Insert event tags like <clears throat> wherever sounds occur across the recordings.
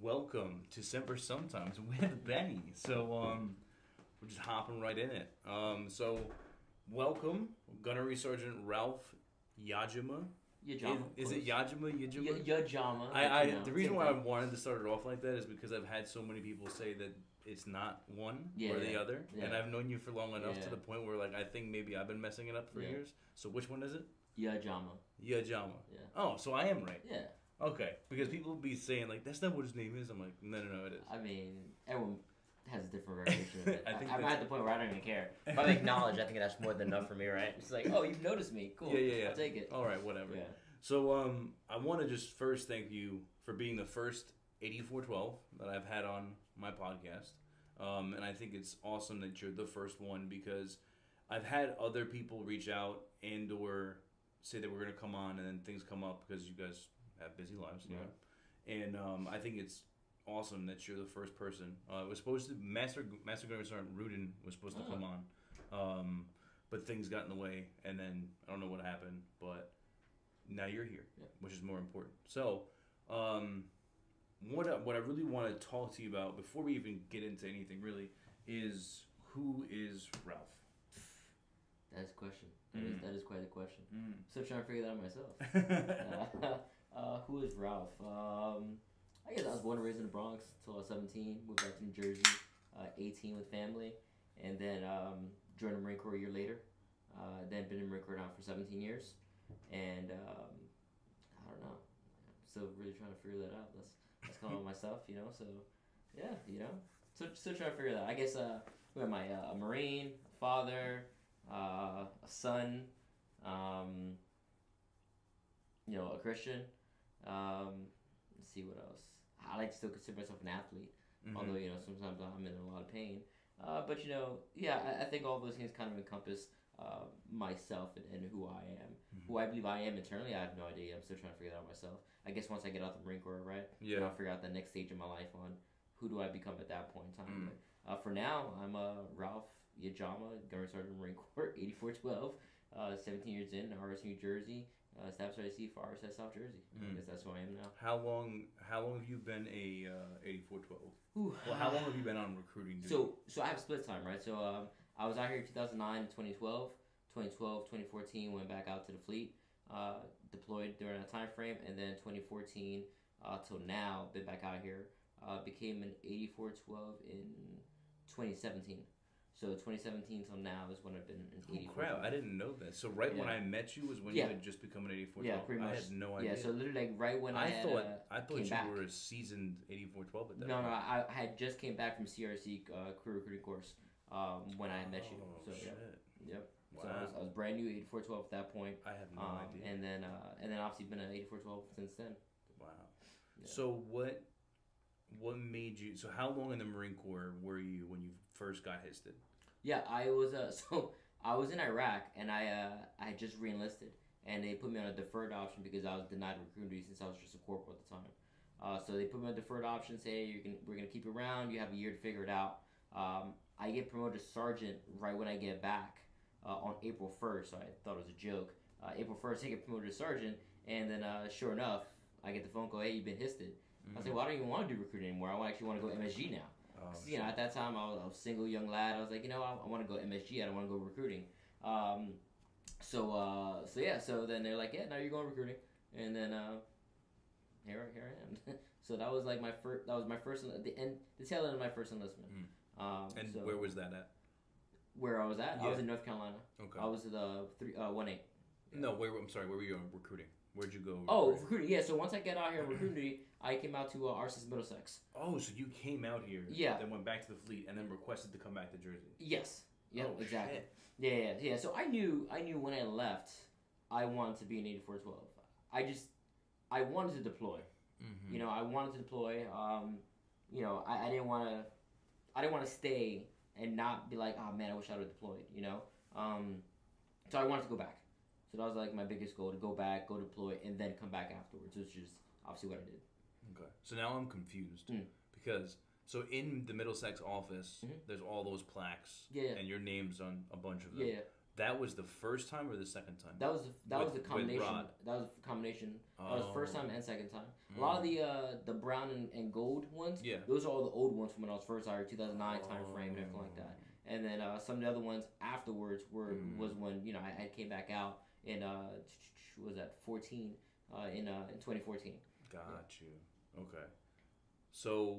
welcome to Semper Sometimes with Benny. So um, we're just hopping right in it. Um, so welcome, Gunnery Sergeant Ralph Yajima. Yajama. Is, is it Yajima? Yajima? Y- Yajama. I, I you know, the reason why I wanted to start it off like that is because I've had so many people say that it's not one Yeah, or the yeah, other, and. I've known you for long enough to the point where like I think maybe I've been messing it up for Yeah. years. So which one is it? Yajama. Yajama. Yeah. Oh, so I am right. Yeah. Okay, because people will be saying like that's not what his name is. I'm like, no, no, no, it is. I mean, everyone has a different variation of it. I <laughs> I think am at the point where I don't even care. If I acknowledge, I think that's more than enough for me, right? It's like, oh, you've noticed me. Cool. Yeah, yeah, yeah. I'll take it. All right, whatever. Yeah. So um, I want to just first thank you for being the first 8412 that I've had on my podcast. Um, and I think it's awesome that you're the first one because I've had other people reach out and or say that we're gonna come on and then things come up because you guys have busy lives, you know. And um, I think it's awesome that you're the first person. Uh, it was supposed to Master Master Gunnery Sergeant Rudin was supposed to Oh. come on, um, but things got in the way, and then I don't know what happened, but now you're here, Yeah. which is more important. So, um, what I, what I really want to talk to you about before we even get into anything really is who is Ralph. That is a question. That is Mm. that is quite a question. Mm. Still trying to figure that out myself. uh, <laughs> <laughs> uh, who is Ralph? Um, I guess I was born and raised in the Bronx until I was 17. Moved back to New Jersey, uh, 18 with family, and then um, joined the Marine Corps a year later. Uh, then been in the Marine Corps now for 17 years, and um, I don't know. I'm still really trying to figure that out. That's that's kind of myself, you know. So yeah, you know, still, still trying to figure that. out. I guess uh, who am I? Uh, a Marine, a father, uh, a son. Um, you know, a Christian. Um, let's see what else. I like to still consider myself an athlete, Mhm. although you know sometimes I'm in a lot of pain. Uh, but you know, yeah, I, I think all those things kind of encompass uh, myself and, and who I am, Mhm. who I believe I am internally. I have no idea. I'm still trying to figure that out myself. I guess once I get out of the Marine Corps, right? Yeah. I'll figure out the next stage of my life on who do I become at that point in time. Mm. But, uh, for now, I'm uh, Ralph Yajama, Gunnery Sergeant Marine Corps, <laughs> 8412, uh, 17 years in, RS New Jersey, uh, Staff Sergeant for RSS South Jersey. I Mm. guess that's who I am now. How long? How long have you been a uh, 8412? Well, how long have you been on recruiting duty? So, so I have split time, right? So, um, I was out here in 2009 and 2012. 2012, 2014, went back out to the fleet, uh, deployed during that time frame, and then 2014 uh, till now, been back out here. Uh, became an 8412 in 2017. So 2017 till now is when I've been an Oh 84. crap! I didn't know that. So right when I met you was when Yeah. you had just become an 84. Yeah, pretty much. I had no idea. Yeah, so literally like right when I, I had, thought uh, I thought you back. were a seasoned 8412 at that No, point. no, I, I had just came back from CRC uh, career recruiting course um, when I met you. Oh, So shit. yeah, yep. Wow. So I was, I was brand new 8412 at that point. I had no um, idea. And then uh, and then obviously been an 8412 since then. wow. Yeah. So what what made you? So how long in the Marine Corps were you when you first got histed? Yeah, I was uh, <laughs> so I was in Iraq and I uh, I had just reenlisted and they put me on a deferred option because I was denied recruiting duty since I was just a corporal at the time. Uh, so they put me on a deferred option, say you can we're gonna keep you around, you have a year to figure it out. Um, I get promoted to sergeant right when I get back uh, on April first. So I thought it was a joke. Uh, April first, I get promoted to sergeant, and then uh, sure enough, I get the phone call, hey, you've been histed. I said, well, I don't even want to do recruiting anymore. I actually want to go MSG now. Oh, you know, at that time, I was, I was a single young lad. I was like, you know, I, I want to go MSG. I don't want to go recruiting. Um, so, uh, so yeah. So then they're like, yeah, now you're going recruiting, and then uh, here, I- here I am. <laughs> so that was like my first. That was my first. The end. The tail end of my first enlistment. Um, and so where was that at? where I was at, I was in North Carolina. Okay. I was at the three uh, one eight. no, where? I'm sorry. Where were you recruiting? Where'd you go? Oh, recruiting? recruiting. Yeah. So once I get out here <clears throat> recruiting I came out to uh, Middlesex. Oh, so you came out here. Yeah. Then went back to the fleet and then requested to come back to Jersey. Yes. Yep. Oh, exactly. shit. Yeah, yeah, yeah. So I knew, I knew when I left, I wanted to be an eighty-four twelve. I just, I wanted to deploy. Mm-hmm. You know, I wanted to deploy. Um, you know, I, I didn't want to, I didn't want to stay and not be like, oh man, I wish I would have deployed. You know, um, so I wanted to go back. So that was like my biggest goal to go back, go deploy, and then come back afterwards, which is obviously what I did. Okay. So now I'm confused Mm. because so in the Middlesex office, Mhm. there's all those plaques Yeah, yeah. and your name's on a bunch of them. Yeah, yeah. That was the first time or the second time? That was the, that was With- the with combination. That was the combination. That was first Oh. time and second time. A lot of the uh, the brown and, and gold ones. Yeah. Those are all the old ones from when I was first hired, 2009 time frame and everything like that. And then uh, some of the other ones afterwards were Mm. was when you know I, I came back out in uh was that 14 uh, in uh, in 2014. Got you. Okay. So,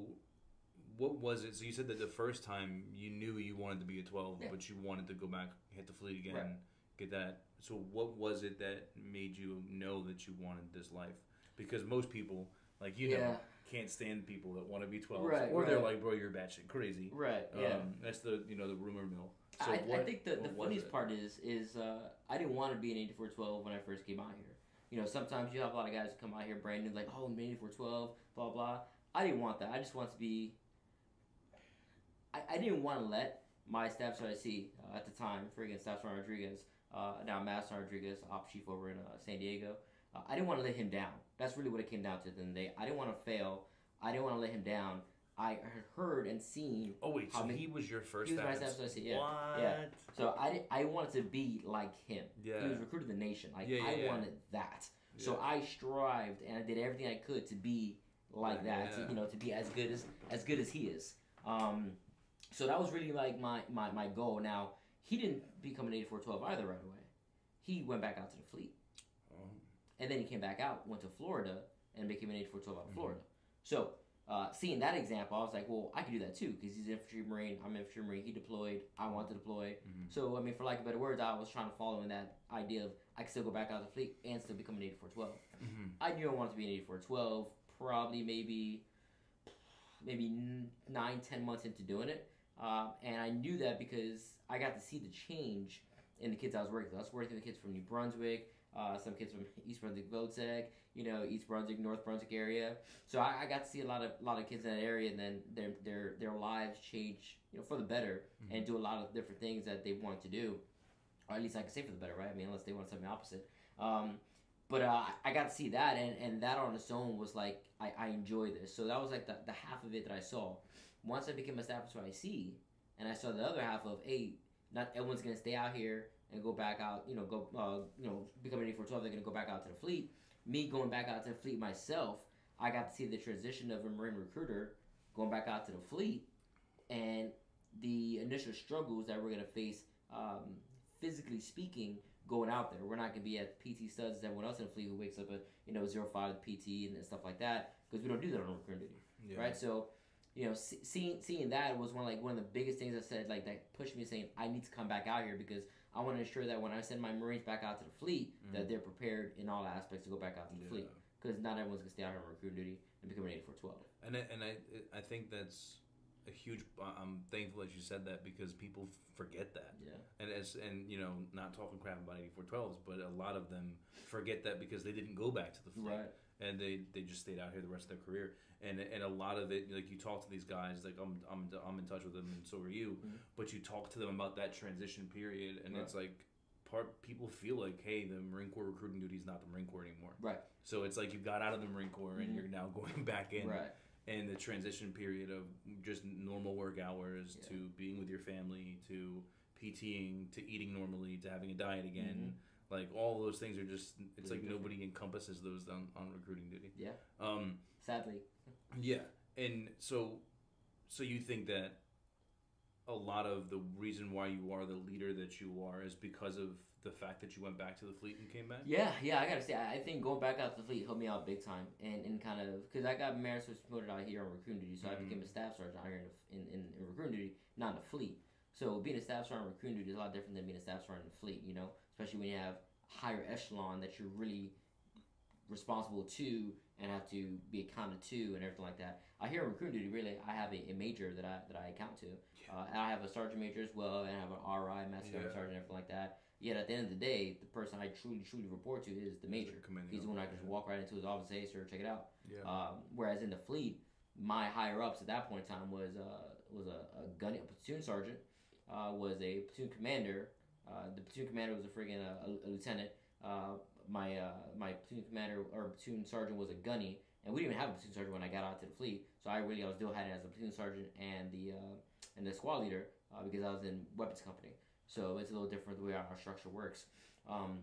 what was it? So you said that the first time you knew you wanted to be a twelve, Yeah. but you wanted to go back, hit the fleet again, Right. get that. So what was it that made you know that you wanted this life? Because most people, like you know, can't stand people that want to be twelve, Right, or they're like, "Bro, you're batshit crazy." Right. Yeah. Um, that's the you know the rumor mill. So I, what, I think the, the funniest part is is uh, I didn't want to be an 8412 when I first came out here. You know, sometimes you have a lot of guys come out here brand new, like, oh, I'm 8412, blah, blah. I didn't want that. I just want to be. I, I didn't want to let my staff sergeant see uh, at the time, friggin' Staff Sergeant Rodriguez, uh, now Master Rodriguez, op chief over in uh, San Diego. Uh, I didn't want to let him down. That's really what it came down to Then the end of the day. I didn't want to fail. I didn't want to let him down. I had heard and seen Oh wait, so many- he was your first. he was my staff sergeant, yeah. What? Yeah. So I, I wanted to be like him. Yeah. He was recruited the nation. Like Yeah, yeah, I yeah. wanted that. So I strived and I did everything I could to be like that. To, you know, to be as good as as good as he is. Um, so that was really like my, my my goal. Now he didn't become an 8412 either right away. He went back out to the fleet, Oh. and then he came back out, went to Florida, and became an 8412 out of Mhm. Florida. So. Uh, seeing that example, I was like, well, I can do that too because he's an infantry marine. I'm an infantry marine. He deployed. I want to deploy. Mhm. So I mean, for lack of better words, I was trying to follow in that idea of I could still go back out to the fleet and still become an 8412. Mhm. I knew I wanted to be an 8412. Probably maybe maybe nine ten months into doing it, um, and I knew that because I got to see the change in the kids I was working with. I was working with kids from New Brunswick, uh, some kids from East Brunswick, Votec, you know, East Brunswick, North Brunswick area. So I, I got to see a lot of lot of kids in that area, and then their their their lives change, you know, for the better, and do a lot of different things that they want to do, or at least I can say for the better, right? I mean, unless they want something opposite. Um, but uh, I got to see that, and, and that on its own was like I, I enjoy this. So that was like the, the half of it that I saw. Once I became a staff see, and I saw the other half of hey, not everyone's gonna stay out here and go back out. You know, go uh, you know become an 8412. They're gonna go back out to the fleet. Me going back out to the fleet myself, I got to see the transition of a marine recruiter going back out to the fleet, and the initial struggles that we're gonna face, um, physically speaking, going out there. We're not gonna be at PT studs as everyone else in the fleet who wakes up at you know zero five PT and stuff like that because we don't do that on recruiting duty, Yeah. right? So. You know, see, seeing seeing that was one like one of the biggest things I said like that pushed me saying I need to come back out here because I want to ensure that when I send my Marines back out to the fleet that they're prepared in all aspects to go back out to the Mm-hmm. Yeah. fleet because not everyone's gonna stay out here on recruiting duty and become an 8412. And I, and I I think that's a huge. I'm thankful that you said that because people forget that. Yeah. And as and you know, not talking crap about 8412s, but a lot of them forget that because they didn't go back to the fleet. Right. And they, they just stayed out here the rest of their career, and and a lot of it, like you talk to these guys, like I'm I'm, I'm in touch with them, and so are you. Mhm. But you talk to them about that transition period, and Right. it's like part people feel like, hey, the Marine Corps recruiting duty is not the Marine Corps anymore. Right. So it's like you got out of the Marine Corps and Mhm. you're now <laughs> going back in Right. and the transition period of just normal work hours Yeah. to being with your family to PTing to eating normally to having a diet again. Like all those things are just it's Mm-hmm. Like nobody encompasses those on, on recruiting duty. Yeah. Um Sadly. yeah. And so so you think that a lot of the reason why you are the leader that you are is because of the fact that you went back to the fleet and came back? Yeah, yeah, I gotta say, I I think going back out to the fleet helped me out big time, and, and kind of because I got married was promoted out here on recruiting duty, so I Mhm. became a staff sergeant out here in, the, in, in, in recruiting duty, not in the fleet. So being a staff sergeant on recruiting duty is a lot different than being a staff sergeant in the fleet, you know, especially when you have higher echelon that you're really responsible to and have to be accounted to and everything like that. I hear in recruiting duty, really, I have a, a major that I that I account to. Uh, and I have a sergeant major as well, and I have an RI, master Yeah. sergeant, everything like that. Yet at the end of the day, the person I truly, truly report to is the major. He's the one I can just walk right into his office, say, sir, check it out. Yeah. Um, whereas in the fleet, my higher ups at that point in time was uh, was a, a gun, a platoon sergeant, uh, was a platoon commander. Uh, the platoon commander was a friggin' uh, a, a lieutenant. Uh, my my platoon commander or platoon sergeant was a gunny, and we didn't even have a platoon sergeant when I got out to the fleet. So I really I was still had it as a platoon sergeant and the and the squad leader because I was in weapons company. So it's a little different the way our structure works. Um,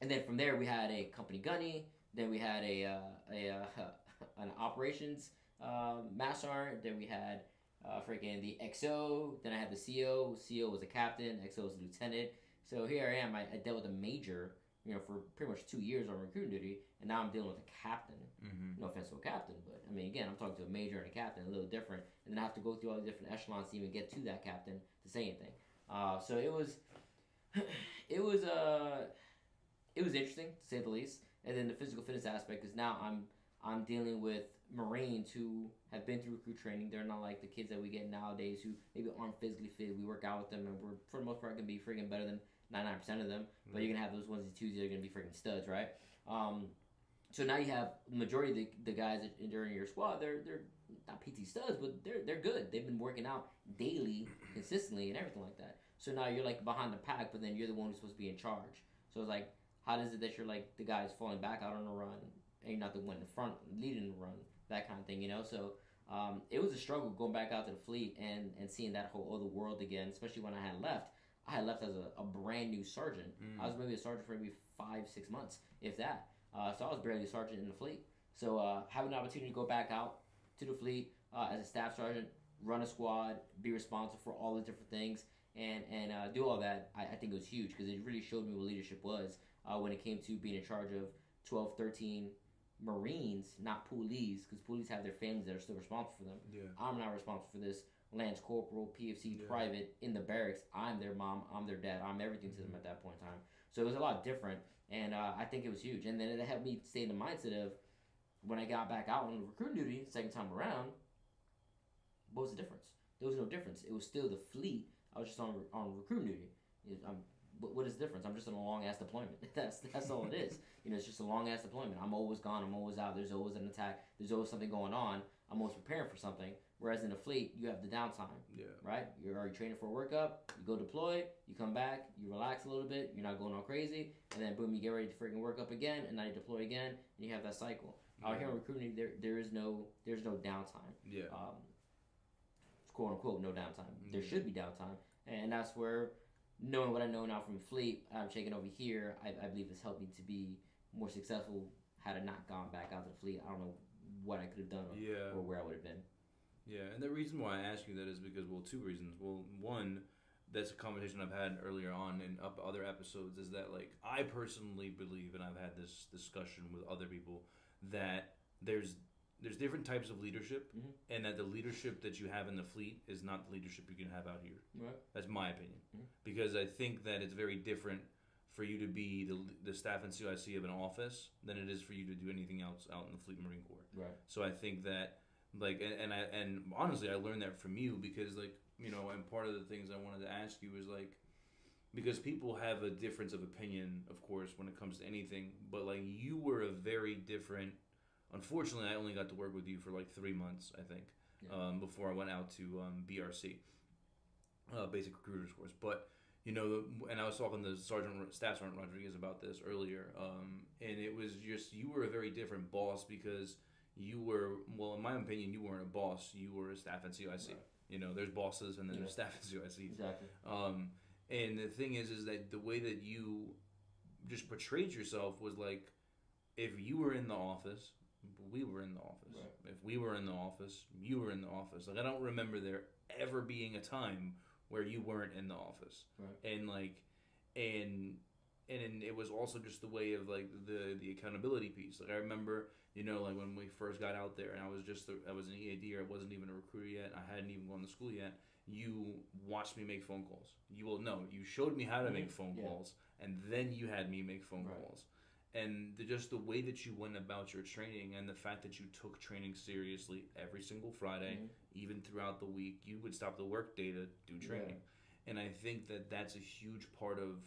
and then from there we had a company gunny. Then we had a a <laughs> an operations uh, master sergeant. Then we had uh, freaking the XO. Then I had the CO. CO was a captain. XO was a lieutenant. So here I am. I, I dealt with a major, you know, for pretty much two years on recruiting duty, and now I'm dealing with a captain. Mm-hmm. No offense to a captain, but I mean, again, I'm talking to a major and a captain, a little different, and then I have to go through all the different echelons to even get to that captain to say anything. Uh, so it was, <clears throat> it was uh, it was interesting to say the least. And then the physical fitness aspect is now I'm I'm dealing with Marines who have been through recruit training. They're not like the kids that we get nowadays who maybe aren't physically fit. We work out with them, and we're for the most part gonna be freaking better than 99% of them. But you're gonna have those ones and twos that are gonna be freaking studs, right? Um, so now you have majority of the, the guys during your squad. They're they're not PT studs, but they're they're good. They've been working out daily, <clears throat> consistently, and everything like that. So now you're like behind the pack, but then you're the one who's supposed to be in charge. So it's like, how does it that you're like the guys falling back out on a run, and you're not the one in front leading the run, that kind of thing, you know? So um, it was a struggle going back out to the fleet and and seeing that whole other world again, especially when I had left. I had left as a, a brand new sergeant. Mm. I was maybe a sergeant for maybe five, six months, if that. Uh, so I was barely a sergeant in the fleet. So uh, having an opportunity to go back out to the fleet uh, as a staff sergeant, run a squad, be responsible for all the different things, and and uh, do all that, I, I think it was huge because it really showed me what leadership was uh, when it came to being in charge of 12, 13 Marines, not poolees, because poolees have their families that are still responsible for them. Yeah. I'm not responsible for this. Lance Corporal, PFC, Yeah. private in the barracks. I'm their mom. I'm their dad. I'm everything to them Mm-hmm. at that point in time. So it was a lot different, and uh, I think it was huge. And then it helped me stay in the mindset of when I got back out on recruiting duty second time around. What was the difference? There was no difference. It was still the fleet. I was just on on recruiting duty. I'm, what, what is the difference? I'm just on a long ass deployment. <laughs> That's that's all it is. You know, it's just a long ass deployment. I'm always gone. I'm always out. There's always an attack. There's always something going on. I'm always preparing for something. Whereas in the fleet, you have the downtime Yeah. right? You're already training for a workup. You go deploy. You come back. You relax a little bit. You're not going all crazy, and then boom, you get ready to freaking work up again, and now you deploy again, and you have that cycle. Out here in recruiting, there there is no there's no downtime. Yeah. Um, quote unquote, no downtime. There Mhm. should be downtime, and that's where knowing what I know now from fleet, I'm taking over here. I, I believe has helped me to be more successful. Had I not gone back out to the fleet, I don't know what I could have done or, Yeah. or where I would have been. Yeah, and the reason why I ask you that is because, well, two reasons. Well, one, that's a conversation I've had earlier on in up other episodes, is that like I personally believe, and I've had this discussion with other people, that there's there's different types of leadership, Mhm. and that the leadership that you have in the fleet is not the leadership you can have out here. Right. That's my opinion, Mhm. because I think that it's very different for you to be the the staff and CIC of an office than it is for you to do anything else out in the Fleet Marine Corps. Right. So I think that like and, and I and honestly I learned that from you because like you know and part of the things I wanted to ask you is like because people have a difference of opinion of course when it comes to anything but like you were a very different unfortunately I only got to work with you for like three months I think Yeah. um, before I went out to um, BRC uh, basic recruiters course but you know and I was talking to Sergeant Staff Sergeant Rodriguez about this earlier um, and it was just you were a very different boss because you were well in my opinion you weren't a boss you were a staff at CIC Right. you know there's bosses and then there's Yeah. staff and CICs Exactly. um, and the thing is is that the way that you just portrayed yourself was like if you were in the office we were in the office. Right. if we were in the office you were in the office. Like i don't remember there ever being a time where you weren't in the office. Right. and like and and it was also just the way of like the the accountability piece. Like i remember you know like when we first got out there and i was just I was an ead or i wasn't even a recruiter yet i hadn't even gone to school yet. You watched me make phone calls. You will know. You showed me how to make phone Yeah. calls and then you had me make phone Right. calls and the, just the way that you went about your training and the fact that you took training seriously every single friday Mhm. even throughout the week you would stop the work day to do Yeah. training and i think that that's a huge part of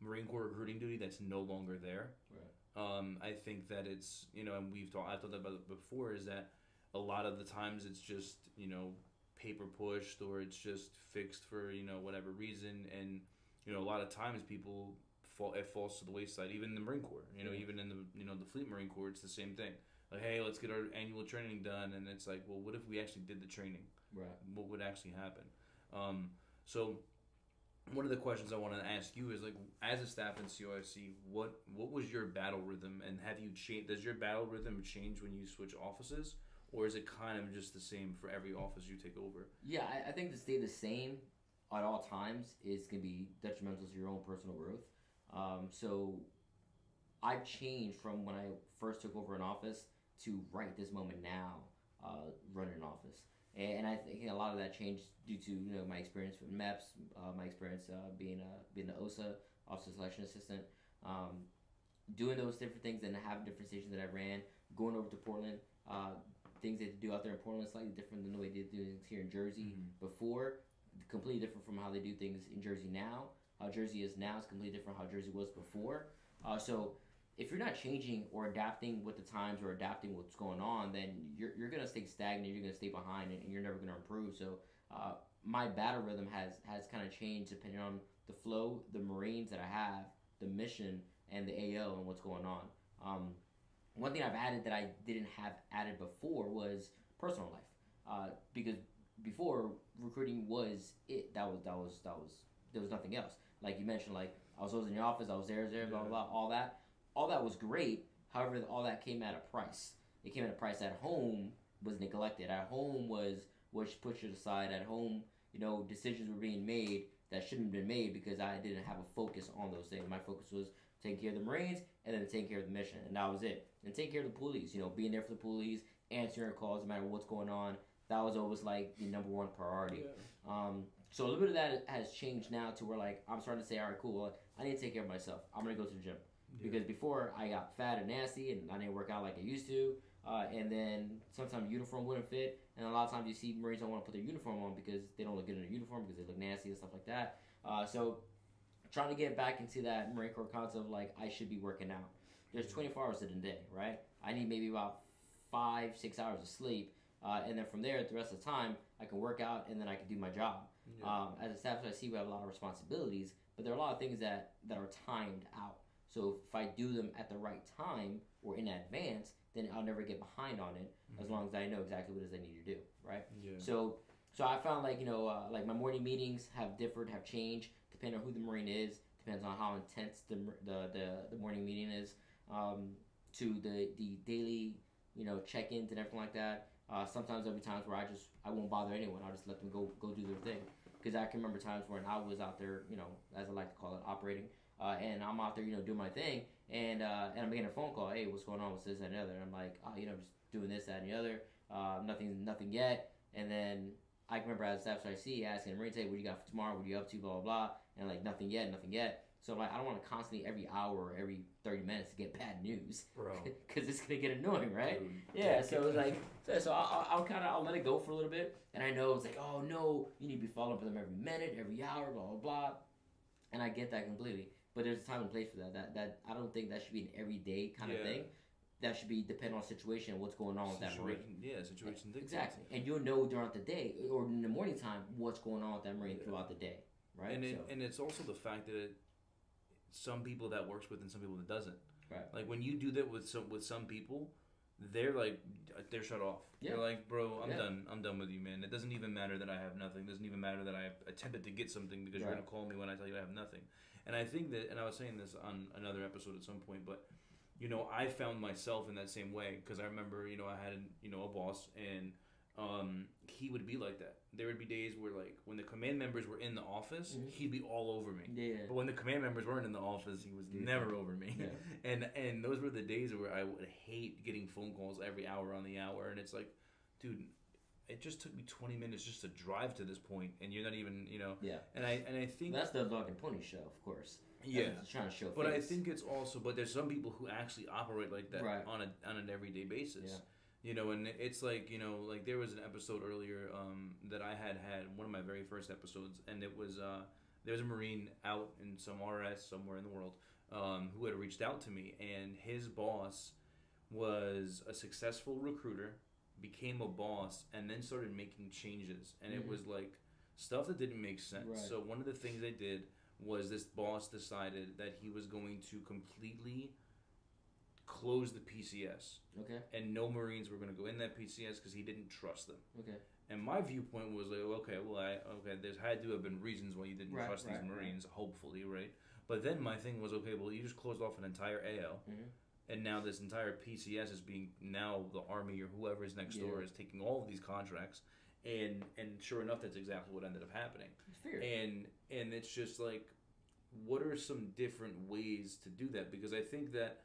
marine corps recruiting duty that's no longer there Right. um, I think that it's you know, and we've talked I've talked about it before is that a lot of the times it's just you know paper pushed or it's just fixed for you know whatever reason, and you know a lot of times people fall it falls to the wayside. Even in the Marine Corps, you know, Yeah. even in the you know the Fleet Marine Corps, it's the same thing. Like, hey, let's get our annual training done, and it's like, well, what if we actually did the training? Right. what would actually happen. Um, so one of the questions I want to ask you is like, as a staff NCOIC, what what was your battle rhythm, and have you changed? Does your battle rhythm change when you switch offices, or is it kind of just the same for every office you take over? Yeah, I, I think to stay the same at all times is going to be detrimental to your own personal growth. Um, so I've changed from when I first took over an office to right this moment now uh, running an office. And I think a lot of that changed due to you know my experience with MEPS, uh, my experience uh, being a being the OSA officer selection assistant, um, doing those different things and having different stations that I ran, going over to Portland, uh, things they do out there in Portland slightly different than the way they do things here in Jersey Mm-hmm. before, completely different from how they do things in Jersey now. How Jersey is now is completely different how Jersey was before. Uh, so if you're not changing or adapting with the times or adapting what's going on, then you're, you're gonna stay stagnant. You're gonna stay behind, and you're never gonna improve. So uh, my battle rhythm has has kind of changed depending on the flow, the Marines that I have, the mission, and the AO and what's going on. Um, one thing I've added that I didn't have added before was personal life, uh, because before recruiting was it. That was that was that was there was nothing else. Like you mentioned, like I was always in your office, I was there, there, blah blah blah, all that, all that was great. However, all that came at a price. It came at a price. At home was neglected. At home was was pushed aside. At home, you know, decisions were being made that shouldn't have been made because I didn't have a focus on those things. My focus was taking care of the Marines and then taking care of the mission, and that was it. And taking care of the poolees, you know, being there for the poolees, answering calls no matter what's going on. That was always like the number one priority. Um, so a little bit of that has changed now to where like I'm starting to say, all right, cool. Well, I need to take care of myself. I'm gonna go to the gym because before I got fat and nasty and I didn't work out like I used to. Uh, and then sometimes uniform wouldn't fit, and a lot of times you see Marines don't want to put their uniform on because they don't look good in a uniform because they look nasty and stuff like that. Uh, so trying to get back into that Marine Corps concept of like I should be working out. There's 24 hours in a day, right? I need maybe about five, six hours of sleep, uh, and then from there, the rest of the time, I can work out and then I can do my job. Yeah. Um, as a staff, I see we have a lot of responsibilities, but there are a lot of things that that are timed out. So if I do them at the right time or in advance, then I'll never get behind on it as long as I know exactly what it is I need to do, right? Yeah. So, so I found like you know, uh, like my morning meetings have differed, have changed depending on who the marine is, depends on how intense the the the, the morning meeting is, um, to the the daily you know check-ins and everything like that. Uh, sometimes there'll be times where I just I won't bother anyone. I'll just let them go go do their thing. Because I can remember times when I was out there, you know, as I like to call it, operating, uh, and I'm out there, you know, doing my thing, and uh, and I'm getting a phone call, hey, what's going on with this and the other? And I'm like, oh, you know, just doing this, that, and the other. Uh, nothing, nothing yet. And then I can remember as staff so I see asking the Marines, hey, what you got for tomorrow? What are you up to? Blah blah blah. And like nothing yet, nothing yet. So like I don't want to constantly every hour or every thirty minutes to get bad news Bro. <laughs> because it's gonna get annoying, right? Dude, Yeah, so it was like, so, so I'll, I'll kind of I'll let it go for a little bit, and I know it's like, oh no, you need to be following up with them every minute, every hour, blah blah blah, and I get that completely. But there's a time and place for that. That that I don't think that should be an everyday kind of Yeah. thing. That should be dependent on situation and what's going on with that marine. Yeah, situation dictates. Exactly, and you'll know throughout the day or in the morning time what's going on with that marine Yeah. throughout the day, right? And it, so, and it's also the fact that it, some people that works with and some people that doesn't. Right. Like when you do that with some with some people, they're like they're shut off. Yeah. They're like, bro, I'm Yeah. done. I'm done with you, man. It doesn't even matter that I have nothing. It doesn't even matter that I attempted to get something because you're gonna call me when I tell you I have nothing. And I think that, and I was saying this on another episode at some point, but you know, I found myself in that same way because I remember, you know, I had you know a boss and um, he would be like that. There would be days where like when the command members were in the office, Mhm. he'd be all over me. yeah, But when the command members weren't in the office, he was Yeah. never over me. Yeah. <laughs> And and those were the days where I would hate getting phone calls every hour on the hour, and it's like, dude, it just took me twenty minutes just to drive to this point, and you're not even, you know. Yeah. And I and I think that's the dog and pony show, of course. Yeah. what it's trying to show. But I think it's also, but there's some people who actually operate like that Right. on a on an everyday basis. Yeah. You know, and it's like you know, like there was an episode earlier um, that I had had one of my very first episodes, and it was uh, there was a marine out in some RS somewhere in the world um, who had reached out to me, and his boss was a successful recruiter, became a boss, and then started making changes, and it Mhm. was like stuff that didn't make sense. Right. So one of the things they did was this boss decided that he was going to completely close the PCS, Okay. and no Marines were going to go in that PCS because he didn't trust them. Okay. And my viewpoint was like, okay, well, I, okay, there's had to have been reasons why you didn't Right, trust right, these right. Marines, hopefully, right? But then my thing was, okay, well, you just closed off an entire AO, Mhm. and now this entire PCS is being now the Army or whoever is next door is taking all of these contracts, and and sure enough, that's exactly what ended up happening. It's fair. And and it's just like, what are some different ways to do that? Because I think that.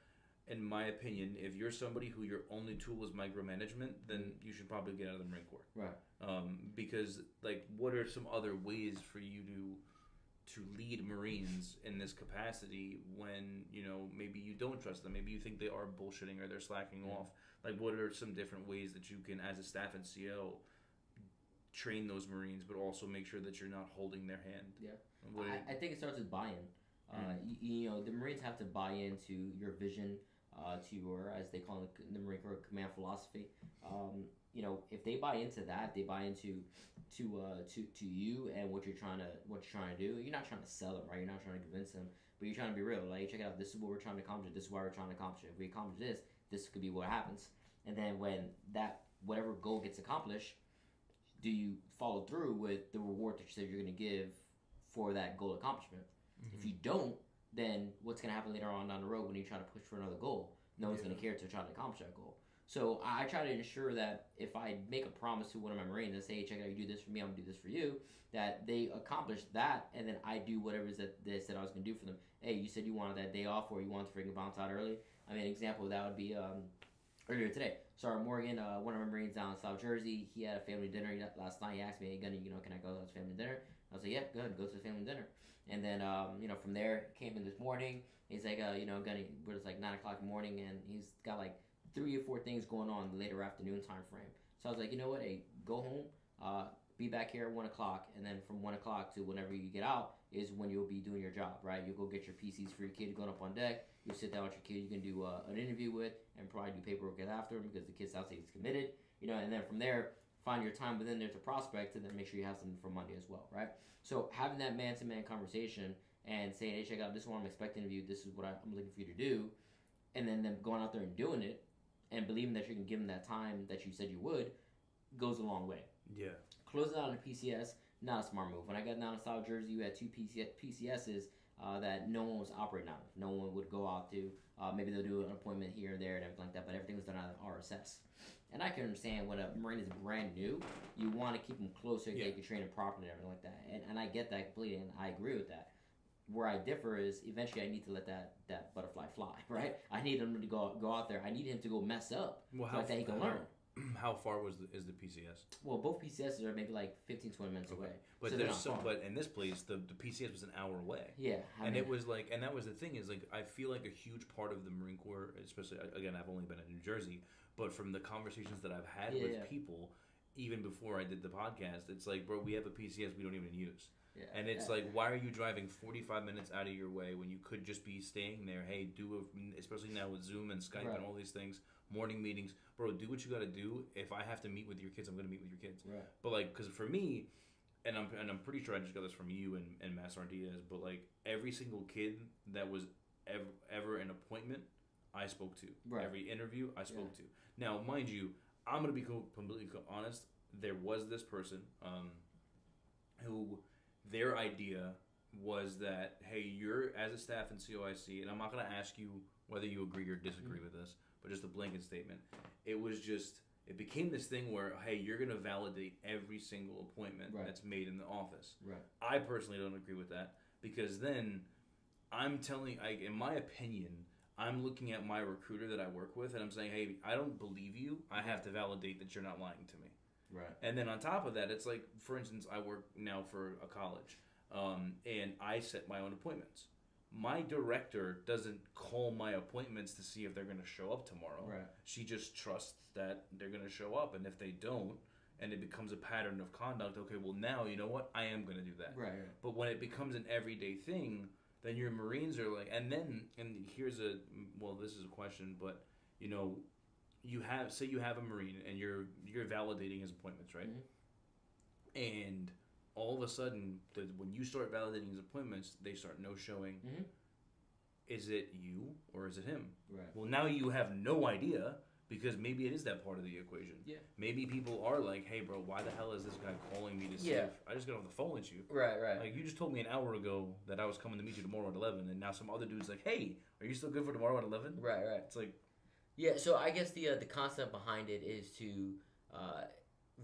In my opinion, if you're somebody who your only tool is micromanagement, then you should probably get out of the Marine Corps right. um, because like what are some other ways for you to to lead marines in this capacity when you know maybe you don't trust them maybe you think they are bullshitting or they're slacking Yeah. off like what are some different ways that you can as a staff and co train those marines but also make sure that you're not holding their hand Yeah. I, I think it starts with buy-in. Uh, Mm. you, you know, the Marines have to buy into your vision, uh, to your, as they call it, the Marine Corps command philosophy. Um, you know, if they buy into that, they buy into to uh, to to you and what you're trying to what you're trying to do. You're not trying to sell them, right? You're not trying to convince them, but you're trying to be real. Like, check it out. This is what we're trying to accomplish. This is why we're trying to accomplish it. If we accomplish this, this could be what happens. And then when that whatever goal gets accomplished, do you follow through with the reward that you said you're going to give for that goal accomplishment? If you don't, then what's going to happen later on down the road when you try to push for another goal? No one's going to care to try to accomplish that goal. So I I try to ensure that if I make a promise to one of my Marines and say, hey, check it out, you do this for me, I'm going to do this for you, that they accomplish that, and then I do whatever it is that they said I was going to do for them. Hey, you said you wanted that day off or you wanted to freaking bounce out early. I mean, an example of that would be um, earlier today. Sorry, Morgan, uh, one of my Marines down in South Jersey, he had a family dinner last night. He asked me, hey, Gunny, you know, can I go to his family dinner? I was like, yeah, go ahead, go to the family dinner. And then, um, you know, from there, came in this morning. He's like, uh, you know, Gunny, but it's like 9 o'clock in the morning, and he's got like three or four things going on later afternoon time frame. So I was like, you know what, hey, go home, uh, be back here at 1 o'clock, and then from 1 o'clock to whenever you get out is when you'll be doing your job, right? You'll go get your PCs for your kid going up on deck. You'll sit down with your kid you can do uh, an interview with and probably do paperwork after him because the kid sounds like he's committed, you know, and then from there, find your time within there to prospect and then make sure you have something for Monday as well, right? So having that man to man conversation and saying, hey, check out this is what I'm expecting of you, this is what I, I'm looking for you to do, and then them going out there and doing it and believing that you can give them that time that you said you would goes a long way. yeah Closing out on a PCS, not a smart move. When I got down to South Jersey, you had two PC- PCSs uh, that no one was operating out of. No one would go out to. Uh, maybe they'll do an appointment here and there and everything like that, but everything was done out of RSS. And I can understand when a Marine is brand new, you want to keep them closer Yeah. they can train them properly and everything like that. And, and I get that completely, and I agree with that. Where I differ is eventually I need to let that, that butterfly fly, <laughs> right? I need him to go go out there. I need him to go mess up well so that he can learn. <clears throat> how far was the, is the pcs Well, both PCSs are maybe like 15, 20 minutes Okay. away. but So there's some far. but in this place the, the pcs was an hour away Yeah, I and mean, it was like and that was the thing is like i feel like a huge part of the marine corps especially again i've only been in new jersey but from the conversations that i've had Yeah, with yeah. people even before i did the podcast it's like bro we have a pcs we don't even use yeah, and it's yeah. like why are you driving 45 minutes out of your way when you could just be staying there hey do a, especially now with zoom and skype Right. and all these things morning meetings bro do what you got to do if i have to meet with your kids i'm going to meet with your kids right, but like, because for me, and I'm and I'm pretty sure I just got this from you and and Master Diaz, but like every single kid that was ever ever an appointment, I spoke to. Right. Every interview I spoke to. Now, mind you, I'm gonna be completely honest. There was this person, um, who their idea was that hey, you're as a staff NCOIC, and I'm not gonna ask you whether you agree or disagree with this, but just a blanket statement. It was just it became this thing where hey, you're gonna validate every single appointment Right. that's made in the office. right, I personally don't agree with that because then I'm telling, I, in my opinion, I'm looking at my recruiter that I work with and I'm saying, hey, I don't believe you. I have to validate that you're not lying to me. right, And then on top of that, it's like, for instance, I work now for a college um, and I set my own appointments. My director doesn't call my appointments to see if they're going to show up tomorrow. right, She just trusts that they're going to show up. And if they don't, and it becomes a pattern of conduct, okay, well, now, you know what? I am going to do that. right, right. But when it becomes an everyday thing, then your Marines are like, and then, and here's a, well, this is a question, but you know, you have, say you have a Marine and you're you're validating his appointments, right? Mm-hmm. And all of a sudden, the, when you start validating his appointments, they start no showing. Mhm. is it you or is it him? Right. Well, now you have no idea because maybe it is that part of the equation. Yeah. Maybe people are like, "Hey, bro, why the hell is this guy calling me to see Yeah. if I just got off the phone with you?" Right. Right. Like you just told me an hour ago that I was coming to meet you tomorrow at eleven, and now some other dude's like, "Hey, are you still good for tomorrow at 11? right. Right. It's like, Yeah, so I guess the uh, the concept behind it is to uh,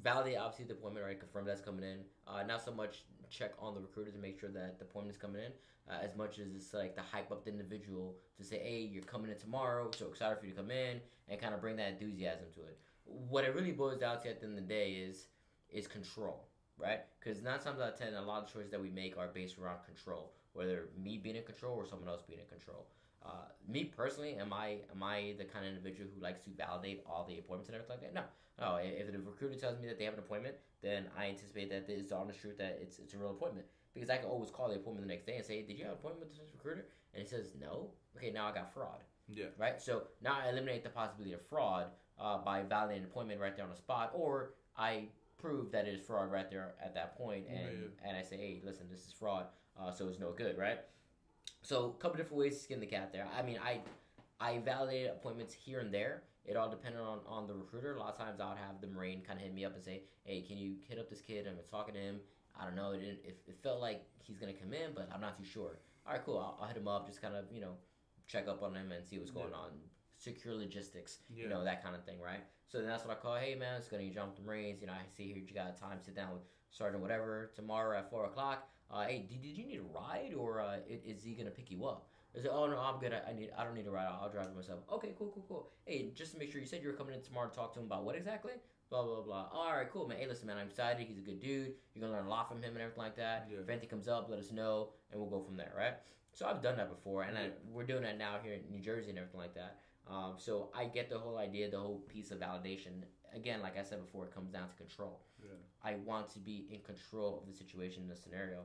validate obviously the appointment, right? Confirm that's coming in. Uh, not so much check on the recruiter to make sure that the is coming in, uh, as much as it's like to hype up the individual to say, hey, you're coming in tomorrow, so excited for you to come in, and kind of bring that enthusiasm to it. What it really boils down to at the end of the day is is control, right? Because nine times out of ten, a lot of choices that we make are based around control, whether me being in control or someone else being in control. Uh, me personally, am I am I the kind of individual who likes to validate all the appointments and everything like that? No, no. If the recruiter tells me that they have an appointment, then I anticipate that it's the honest truth that it's it's a real appointment because I can always call the appointment the next day and say, "Did you have an appointment with this recruiter?" And he says, "No." Okay, now I got fraud. Yeah. Right. So now I eliminate the possibility of fraud uh, by validating an appointment right there on the spot, or I prove that it is fraud right there at that point, and Yeah, and I say, "Hey, listen, this is fraud, uh, so it's no good." Right. So a couple different ways to skin the cat there. I mean, I I validated appointments here and there. It all depended on, on the recruiter. A lot of times I would have the Marine kind of hit me up and say, hey, can you hit up this kid? I'm talking to him. I don't know. It, didn't, it, it felt like he's going to come in, but I'm not too sure. All right, cool. I'll, I'll hit him up, just kind of, you know, check up on him and see what's going Yeah. on. Secure logistics, Yeah. you know, that kind of thing, right? So then that's what I call, hey, man, it's going to jump the Marines. You know, I see here you got time, sit down with Sergeant whatever tomorrow at 4 o'clock. Uh, hey, did, did you need a ride or uh, is he going to pick you up? I said, "Oh no, I'm good. I, I need. I don't need a ride. I'll, I'll drive myself." Okay, cool, cool, cool. Hey, just to make sure, you said you were coming in tomorrow to talk to him about what exactly? Blah blah blah. All right, cool, man. Hey, listen, man. I'm excited. He's a good dude. You're gonna learn a lot from him and everything like that. Yeah. If anything comes up, let us know, and we'll go from there, right? So I've done that before, and I, we're doing that now here in New Jersey and everything like that. Um, so I get the whole idea, the whole piece of validation. Again, like I said before, it comes down to control. Yeah. I want to be in control of the situation, the scenario.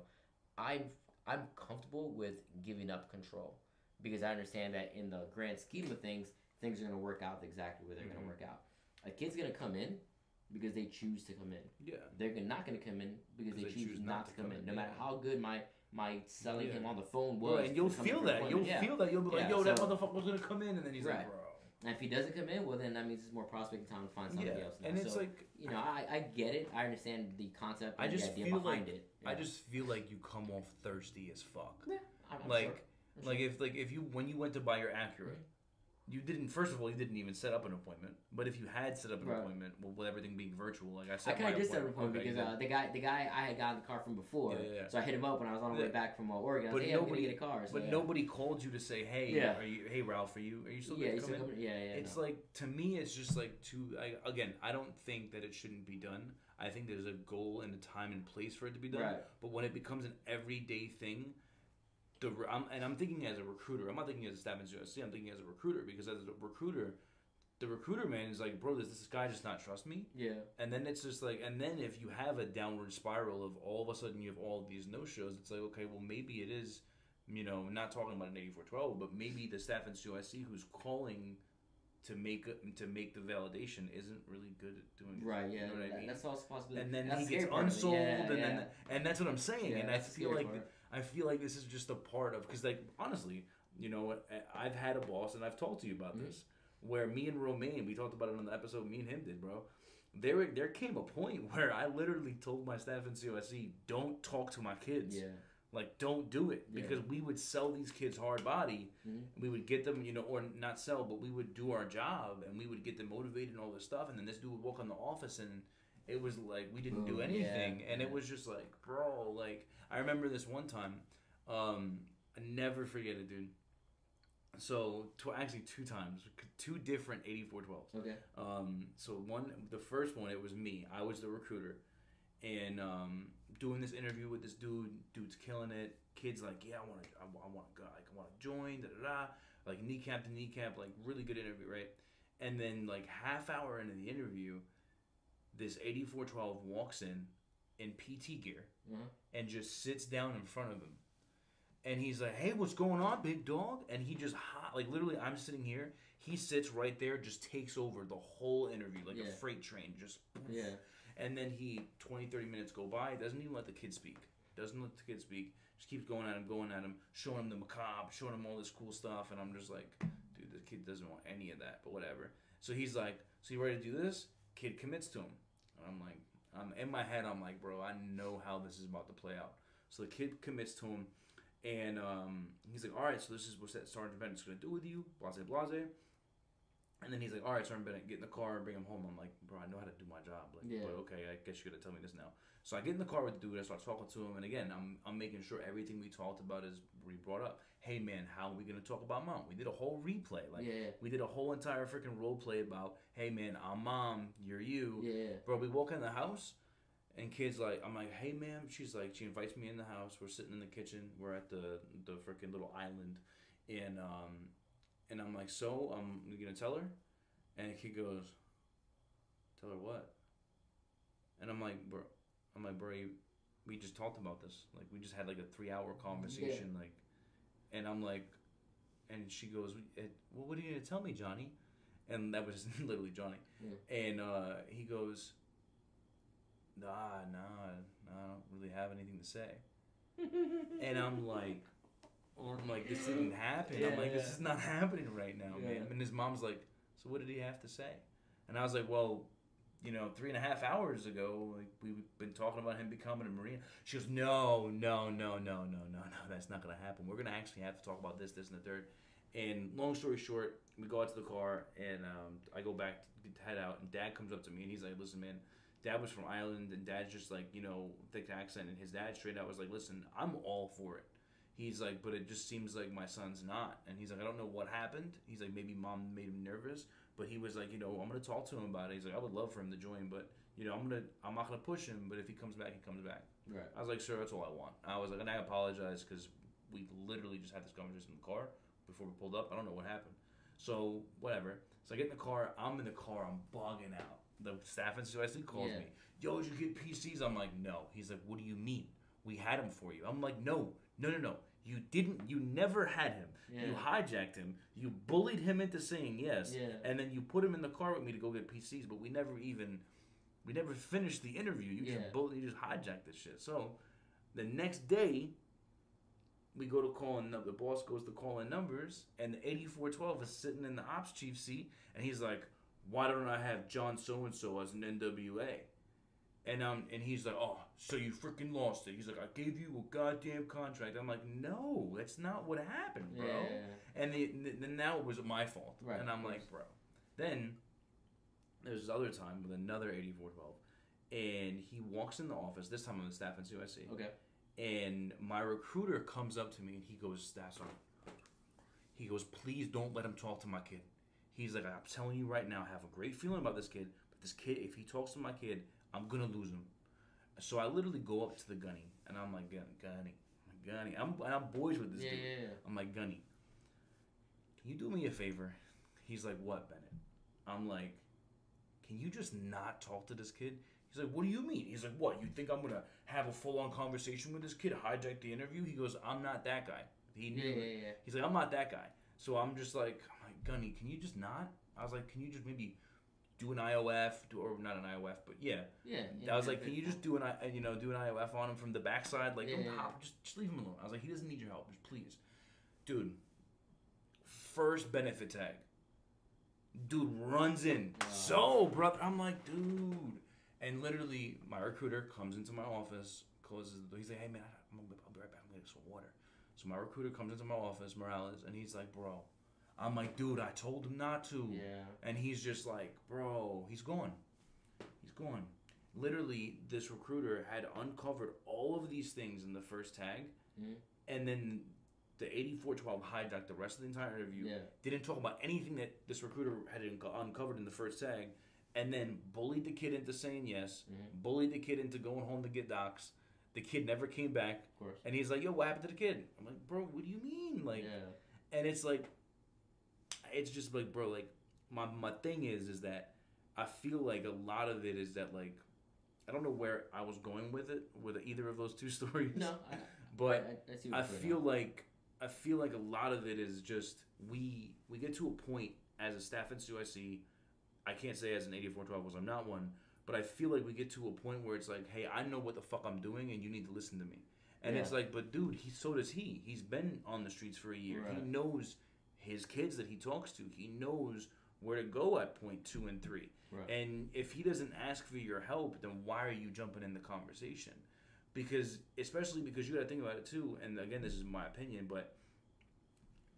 I'm I'm comfortable with giving up control because I understand that in the grand scheme of things, things are going to work out exactly where they're going Mhm. to work out. A kid's going to come in because they choose to come in. Yeah. They're not going to come in because they, choose, not, to come in. No matter how good my my selling Yeah. him on the phone was, Bro, and you'll to come in feel that. You'll Yeah. feel that. You'll be like, Yeah, yo, that motherfucker was gonna come in, and then he's Right. like, bro. And if he doesn't come in, well, then that means it's more prospecting time to find somebody Yeah. else. Now. And it's so, like, you know, I, I get it. I understand the concept. I just the idea feel behind like- it. I just feel like you come off thirsty as fuck. Yeah, I'm, I'm like, sure. I'm like sure. if like if you when you went to buy your Acura, Mhm. You didn't. First of all, you didn't even set up an appointment. But if you had set up an Right. appointment, well, with everything being virtual, like I said, I kind of did set up a appointment because uh, the guy, the guy I had gotten the car from before, Yeah, yeah, yeah. so I hit him up when I was on the way back from uh, Oregon. I But like, hey, nobody- get a car. So, But nobody called you to say, "Hey, Yeah. are you? Hey, Ralph, are you? Are you still yeah, good he's to come still coming- yeah, yeah. it's no. like to me, it's just like too. I, again, I don't think that it shouldn't be done. I think there's a goal and a time and place for it to be done. Right. But when it becomes an everyday thing, the I'm, and I'm thinking as a recruiter. I'm not thinking as a staff in USC. I'm thinking as a recruiter because as a recruiter, the recruiter man is like, bro, does this guy just not trust me? yeah, And then it's just like, and then if you have a downward spiral of all of a sudden you have all these no shows, it's like, okay, well maybe it is, you know, not talking about an eighty four twelve, but maybe the staff in COSC who's calling to make to make the validation isn't really good at doing it. right, yeah. You know what I mean? That's also a possibility. And then That's he gets scary part of it. unsold, Yeah, and yeah. then and that's what I'm saying. Yeah, and I that's the feel like part. I feel like this is just a part of because like honestly, you know, I've had a boss and I've talked to you about Mhm. this where me and Romaine we talked about it on the episode me and him did, bro. There there came a point <laughs> where I literally told my staff in COSC, don't talk to my kids. yeah, Like don't do it Yeah. because we would sell these kids hard body. Mhm. We would get them, you know, or not sell, but we would do our job and we would get them motivated and all this stuff. And then this dude would walk in the office and it was like we didn't do anything, yeah, and it was just like, bro, like I remember this one time. Um, I never forget it, dude. So tw- actually two times, two different eighty four twelves. okay, Um, so one, the first one, it was me. I was the recruiter, and um, doing this interview with this dude. Dude's killing it. Kid's like, yeah, I want to, I, want to go, like, I want to join. Da da da. Like kneecap to kneecap, like really good interview, right? And then like half hour into the interview, this eighty four twelve walks in, in PT gear, Mhm. and just sits down in front of him. And he's like, "Hey, what's going on, big dog?" And he just hot, like literally, I'm sitting here. He sits right there, just takes over the whole interview like a freight train. Just yeah, and then he 20, 30 minutes go by, doesn't even let the kid speak. doesn't let the kid speak. Just keeps going at him, going at him, showing him the macabre, showing him all this cool stuff, and I'm just like, dude, the kid doesn't want any of that, but whatever. So he's like, so you ready to do this? Kid commits to him, and I'm like, I'm in my head, I'm like, bro, I know how this is about to play out. So the kid commits to him, and um, he's like, all right, so this is what Sergeant Bennett's gonna do with you, blase blase. And then he's like, all right, Sergeant Bennett, get in the car and bring him home. I'm like, bro, I know how to do my job. Like, Yeah. but okay, I guess you're gonna tell me this now. So I get in the car with the dude. I start talking to him, and again, I'm I'm making sure everything we talked about is we brought up. Hey man, how are we gonna talk about mom? We did a whole replay. Like yeah, we did a whole entire freaking role play about, hey man, I'm mom, you're you. yeah, Bro, we walk in the house, and kids like, I'm like, hey ma'am. She's like, she invites me in the house. We're sitting in the kitchen. We're at the the freaking little island, and um, and I'm like, so I'm you gonna tell her, and the kid goes, tell her what? And I'm like, bro, I'm like, bro, you- we just talked about this. Like, we just had like a three hour conversation. Like, and I'm like, and she goes, "Eh, well, what are you gonna tell me, Johnny? And that was <laughs> literally Johnny. Yeah. And uh, he goes, nah, nah, nah, I don't really have anything to say. <laughs> And I'm like, I'm like, this didn't happen. I'm Yeah, like, this is not <laughs> happening right now, Yeah. man. And his mom's like, so what did he have to say? And I was like, well, you know, three and a half hours ago, like we've been talking about him becoming a marine. She goes, no, no, no, no, no, no, no, that's not gonna happen. We're gonna actually have to talk about this, this, and the third. And long story short, we go out to the car, and um, I go back to head out, and Dad comes up to me, and he's like, listen, man. Dad was from Ireland, and Dad's just like you know thick accent, and his dad straight out was like, "Listen, I'm all for it." He's like, but it just seems like my son's not. And he's like, I don't know what happened. He's like, maybe mom made him nervous. But he was like, you know, I'm gonna talk to him about it. He's like, I would love for him to join, but you know, I'm gonna, I'm not gonna push him. But if he comes back, he comes back. right. I was like, sir, that's all I want. I was like, and I apologize because we literally just had this conversation in the car before we pulled up. I don't know what happened. So whatever. So I get in the car. I'm in the car. I'm bugging out. The staff NCOIC calls Yeah. me. Yo, did you get PCs? I'm like, no. He's like, what do you mean? We had them for you. I'm like, no, no, no, no. You didn't. You never had him. You hijacked him. You bullied him into saying yes. Yeah. And then you put him in the car with me to go get PCs. But we never even, we never finished the interview. You Yeah. just bullied. You just hijacked this shit. So the next day, we go to call in. The boss goes to call in numbers, and the eighty four twelve is sitting in the ops chief seat, and he's like, "Why don't I have John so and so as an NWA?" And um, and he's like, "Oh, so you freaking lost it." He's like, "I gave you a goddamn contract." I'm like, "No, that's not what happened, bro." Yeah. And the, the, then now it was my fault. Right, and I'm like, bro. Then there's this other time with another 8412, and he walks in the office. This time I'm the staff NCOIC. Okay. And my recruiter comes up to me and he goes, Staff Sergeant. He goes, please don't let him talk to my kid. He's like, I'm telling you right now, I have a great feeling about this kid, but this kid, if he talks to my kid, I'm gonna lose him. So I literally go up to the gunny and I'm like, Gun- Gunny, Gunny. I'm, and I'm boys with this Yeah, dude. yeah, yeah. I'm like, Gunny, can you do me a favor? He's like, what, Bennett? I'm like, can you just not talk to this kid? He's like, what do you mean? He's like, what? You think I'm gonna have a full on conversation with this kid, hijack the interview? He goes, I'm not that guy. He knew it. He's like, I'm not that guy. So I'm just like, I'm like, Gunny, can you just not? I was like, can you just maybe do an IOF, do, or not an IOF, but yeah. Yeah. yeah I was like, can you just do an, I- you know, do an IOF on him from the backside? Like, Yeah, don't yeah, hop, just, just leave him alone. I was like, he doesn't need your help, just please, dude. First benefit tag, dude runs in. So, brother, I'm like, dude, and literally, my recruiter comes into my office, closes the door. He's like, hey man, I'm gonna, I'll be right back. I'm gonna get some water. So my recruiter comes into my office, Morales, and he's like, bro. I'm like, dude, I told him not to. Yeah. And he's just like, bro, he's gone. He's gone. Literally, this recruiter had uncovered all of these things in the first tag, Mhm. and then the 8412 hijacked the rest of the entire interview. Yeah. Didn't talk about anything that this recruiter had unco- uncovered in the first tag, and then bullied the kid into saying yes, Mhm. bullied the kid into going home to get docs. The kid never came back, Of course. and he's like, "Yo, what happened to the kid?" I'm like, "Bro, what do you mean?" Like, yeah. and it's like it's just like bro like my my thing is is that i feel like a lot of it is that like i don't know where i was going with it with either of those two <laughs> stories No. I, but I, I, see i feel like i feel like a lot of it is just we we get to a point as a staff NCOIC, i can't say as an 8412 because i'm not one but i feel like we get to a point where it's like hey i know what the fuck i'm doing and you need to listen to me And Yeah. it's like, but dude, he so does he. He's been on the streets for a year. He knows his kids that he talks to. He knows where to go at point two and three. Right. And if he doesn't ask for your help, then why are you jumping in the conversation? Because especially because you got to think about it too. And again, this is my opinion, but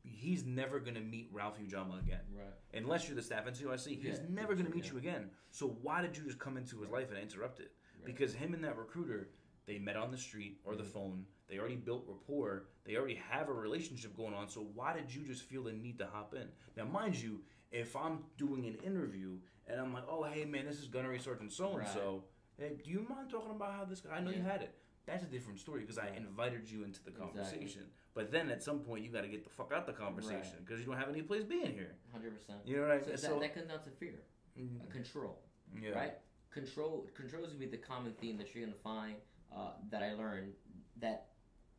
he's never gonna meet Ralph Yajama again Right. unless you're the staff NCOIC. He's Yeah, never going to meet yeah. you again. So why did you just come into his life and interrupt it? Right. Because him and that recruiter, they met on the street or the Mhm. phone. They already built rapport. They already have a relationship going on. So why did you just feel the need to hop in? Now, mind you, if I'm doing an interview and I'm like, oh, hey, man, this is Gunnery Sergeant so and so. Hey, do you mind talking about how this guy? I know you had it. That's a different story because I invited you into the Exactly. conversation. But then at some point, you got to get the fuck out the conversation because you don't have any place being here. Hundred percent. You know what I So, mean? that, that comes down to fear, Mm, uh, control. yeah. right? Control control is gonna be the common theme that you're gonna find uh, that I learned that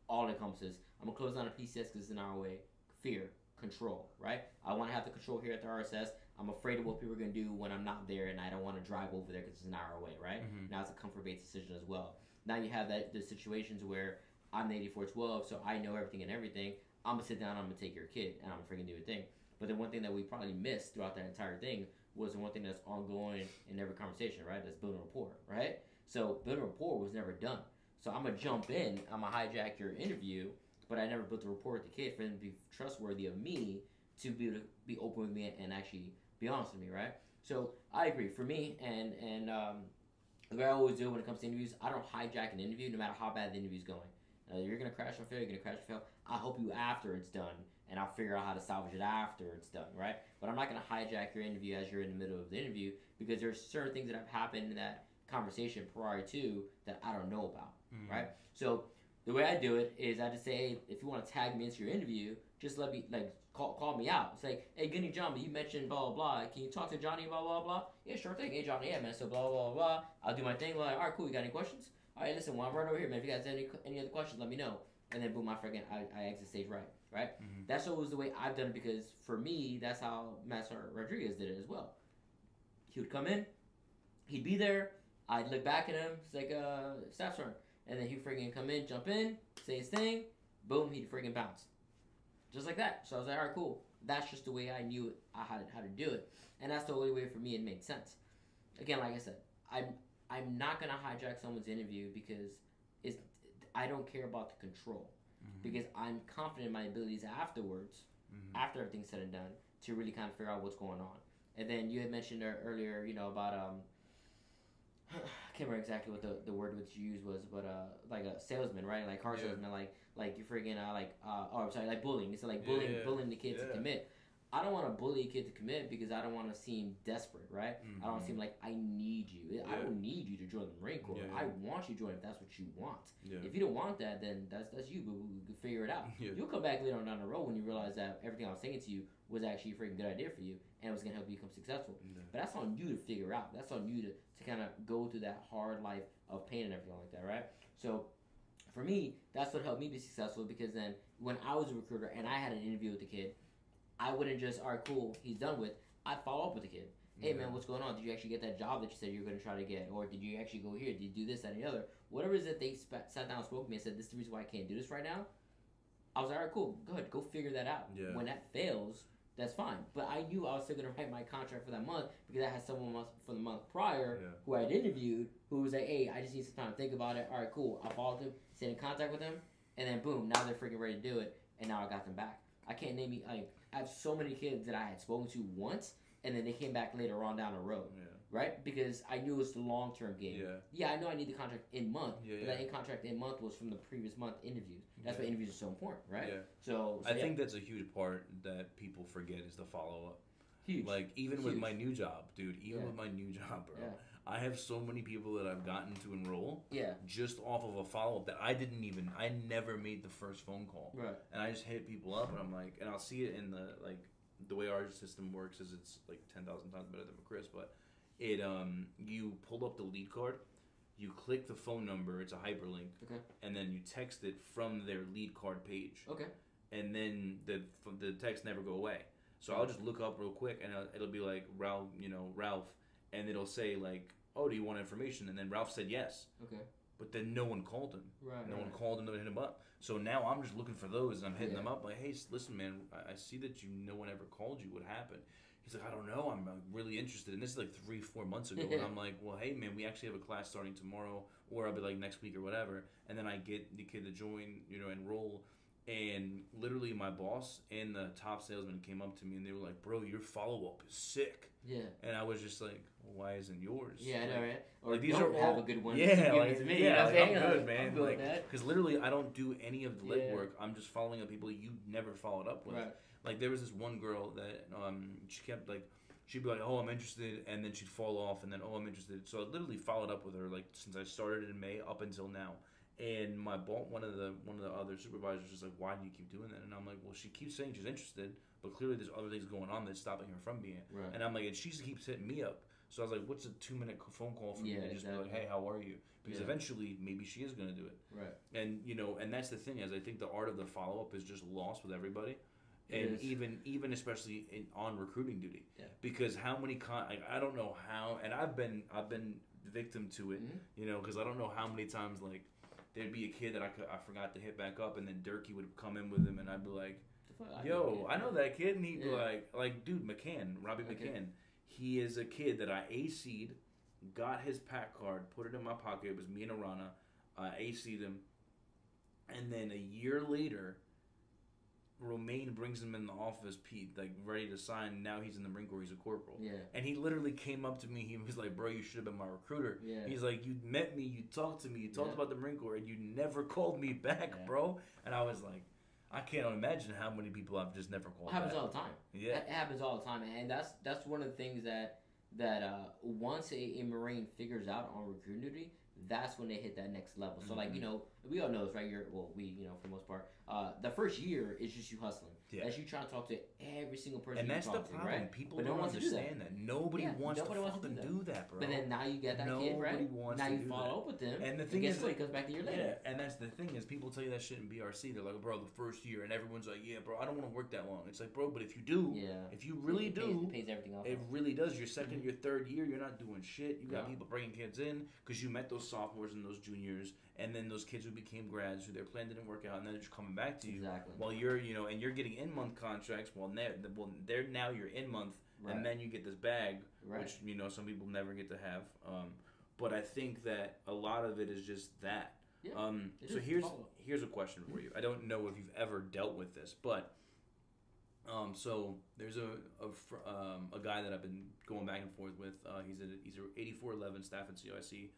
all encompasses. I'm gonna close down a PCS because it's an hour away. Fear, control, right? I want to have the control here at the RSS. I'm afraid of what people are gonna do when I'm not there, and I don't want to drive over there because it's an hour away, right? Mhm. Now it's a comfort-based decision as well. Now you have that the situations where I'm the 8412, so I know everything and everything. I'm gonna sit down, I'm gonna take your kid, and I'm gonna freaking do a thing. But the one thing that we probably missed throughout that entire thing was the one thing that's ongoing in every conversation, right? That's building rapport, right? So building rapport was never done. So I'm gonna jump in, I'm gonna hijack your interview, but I never built the rapport with the kid for them to be trustworthy of me to be able to be open with me and actually be honest with me, right? So I agree. For me, and and um, the way I always do when it comes to interviews, I don't hijack an interview, no matter how bad the interview's going. Uh, you're gonna crash or fail. You're gonna crash or fail. I'll help you after it's done, and I'll figure out how to salvage it after it's done, right? But I'm not gonna hijack your interview as you're in the middle of the interview because there's certain things that have happened in that conversation prior to that I don't know about, Mhm. right? So the way I do it is I just say, hey, if you want to tag me into your interview, just let me like call, call me out. It's like, hey, Gunny John, you mentioned blah blah blah. Can you talk to Johnny blah blah blah? Yeah, sure thing. Hey Johnny, yeah man. So blah blah blah. I'll do my thing. Like, all right, cool. You got any questions? All right, listen. Well, I'm right over here, man. If you guys have any any other questions, let me know. And then boom, I forget. I, I exit stage right, right. Mhm. That's always the way I've done it because for me, that's how Master Rodriguez did it as well. He would come in, he'd be there. I'd look back at him. It's like a staff sergeant, and then he'd freaking come in, jump in, say his thing. Boom, he'd freaking bounce, just like that. So I was like, all right, cool. That's just the way I knew it, how to how to do it, and that's the only way for me it made sense. Again, like I said, I'm I'm not gonna hijack someone's interview because it's I don't care about the control Mhm. because I'm confident in my abilities afterwards, Mhm. after everything's said and done, to really kind of figure out what's going on. And then you had mentioned earlier, you know, about um, <sighs> I can't remember exactly what the, the word which you used was, but uh, like a salesman, right? Like car Yeah. salesman, like like you freaking uh, like uh, oh, I'm sorry, like bullying. It's like bullying, yeah, bullying the kid to commit. I don't want to bully a kid to commit because I don't want to seem desperate, right? I don't Mhm. to seem like I need you. I don't need you to join the Marine Corps. Yeah, I want you to join if that's what you want. Yeah. If you don't want that, then that's that's you. But we can figure it out. <laughs> Yeah. You'll come back later on down the road when you realize that everything I was saying to you was actually a freaking good idea for you and it was gonna help you become successful. Yeah. But that's on you to figure out. That's on you to, to kind of go through that hard life of pain and everything like that, right? So for me, that's what helped me be successful because then when I was a recruiter and I had an interview with the kid, I wouldn't just, all right, cool, he's done with. I'd follow up with the kid. Hey Yeah. man, what's going on? Did you actually get that job that you said you were going to try to get, or did you actually go here? Did you do this, that, and the other? Whatever it is that they sp- sat down and spoke to me and said, "This is the reason why I can't do this right now." I was like, "All right, cool, go ahead, go figure that out." Yeah. When that fails, that's fine. But I knew I was still going to write my contract for that month because I had someone for the month prior Yeah. who I had interviewed who was like, "Hey, I just need some time to think about it." All right, cool. I followed them, stayed in contact with them, and then boom, now they're freaking ready to do it, and now I got them back. I can't name you like I have so many kids that I had spoken to once, and then they came back later on down the road, Yeah. right? Because I knew it was the long term game. Yeah. Yeah, I know I need the contract in month, Yeah, but yeah. that in contract in month was from the previous month interviews. That's why interviews are so important, right? Yeah. So, so I think that's a huge part that people forget is the follow up. huge. Like even with my new job, dude. Even with my new <laughs> job, bro. I have so many people that I've gotten to enroll yeah, just off of a follow up that I didn't even. I never made the first phone call, right. and I just hit people up, and I'm like, and I'll see it in the like the way our system works is it's like ten thousand times better than Chris, but it um you pull up the lead card, you click the phone number, it's a hyperlink, Okay. and then you text it from their lead card page. Okay. and then the the text never go away. So I'll just look up real quick, and it'll, it'll be like Ralph, you know Ralph, and it'll say like, "Oh, do you want information?" And then Ralph said yes, Okay. but then no one called him. Right. No right. one called him to hit him up. So now I'm just looking for those, and I'm hitting Yeah. them up like, "Hey, listen, man, I, see that you no one ever called you. What happened?" He's like, "I don't know. I'm really interested." And this is like three, four months ago. and <laughs> I'm like, "Well, hey, man, we actually have a class starting tomorrow, or I'll be like next week or whatever." And then I get the kid to join, you know, enroll. And literally, my boss and the top salesman came up to me and they were like, "Bro, your follow up is sick." Yeah. And I was just like, "Why isn't yours?" Yeah, I know, Like, right? Or like, these don't are have all- a good one. Yeah, like, me. yeah, you know I'm like. I'm good, man. I'm good Like. Because literally, I don't do any of the lit Yeah. work. I'm just following up people you never followed up with. Right. Like there was this one girl that um she kept like she'd be like, oh, I'm interested, and then she'd fall off, and then oh, I'm interested. So I literally followed up with her like since I started in May up until now. And my boss, one of the one of the other supervisors, was like, "Why do you keep doing that?" And I'm like, "Well, she keeps saying she's interested, but clearly there's other things going on that's stopping her from being." Right. And I'm like, and she keeps hitting me up. So I was like, "What's a two minute phone call for me Yeah, to just be like, hey, how are you?" Because Yeah. eventually, maybe she is gonna do it Right. and you know and that's the thing is i think the art of the follow-up is just lost with everybody and even even especially in, on recruiting duty Yeah. because how many con like, i don't know how and i've been i've been victim to it Mhm. you know because i don't know how many times like there'd be a kid that I, could, I forgot to hit back up and then Durkee would come in with him and i'd be like yo i know that kid and he'd be Yeah. like like dude mccann robbie Okay. mccann he is a kid that i ac'd got his pack card put it in my pocket it was me and arana i ac'd him and then a year later, Romaine brings him in the office, Pete, like ready to sign. Now he's in the Marine Corps. He's a corporal. Yeah. And he literally came up to me. He was like, "Bro, you should have been my recruiter." Yeah. He's like, "You met me. You talked to me. You talked Yeah. about the Marine Corps, and you never called me back, Yeah. bro." And I was like, "I can't imagine how many people I've just never called It happens back." all the time. yeah, It happens all the time, and that's that's one of the things that that uh, once a, a Marine figures out on recruiting duty, that's when they hit that next level. So like Mhm. you know, we all know this, right? You're well, we you know for the most part, uh, the first year is just you hustling. Yeah. That's you trying to talk to every single person. and that's the problem. To, right? People But don't one wants to do that. understand that. Nobody Yeah, wants nobody to wants to fucking do do that, bro. But then now you get that kid, right? Nobody wants now to you follow that. up with them, And the and thing guess is, what? like, He comes back a year Yeah, and that's the thing is people tell you that shit in BRC. They're like, bro, the first year, and everyone's like, yeah, bro, I don't want to work that long. It's like, bro, but if you do, Yeah. if you really it pays, do, it pays everything off. it really does. Your 2nd your third year, you're not doing shit. You got people bringing kids in because you met those sophomores and those juniors, and then those kids who became grads who their plan didn't work out, and then they're just coming back to you. Exactly. While you're, you know, and you're getting in month contracts. Well, they're, well, they're now you're in month, Right. and then you get this bag, Right. which you know some people never get to have. Um, but I think that a lot of it is just that. Yeah, um, so here's here's a question for you. I don't know if you've ever dealt with this, but um, so there's a a, fr- um, a guy that I've been going back and forth with. Uh, he's a he's a 8411 staff NCOIC.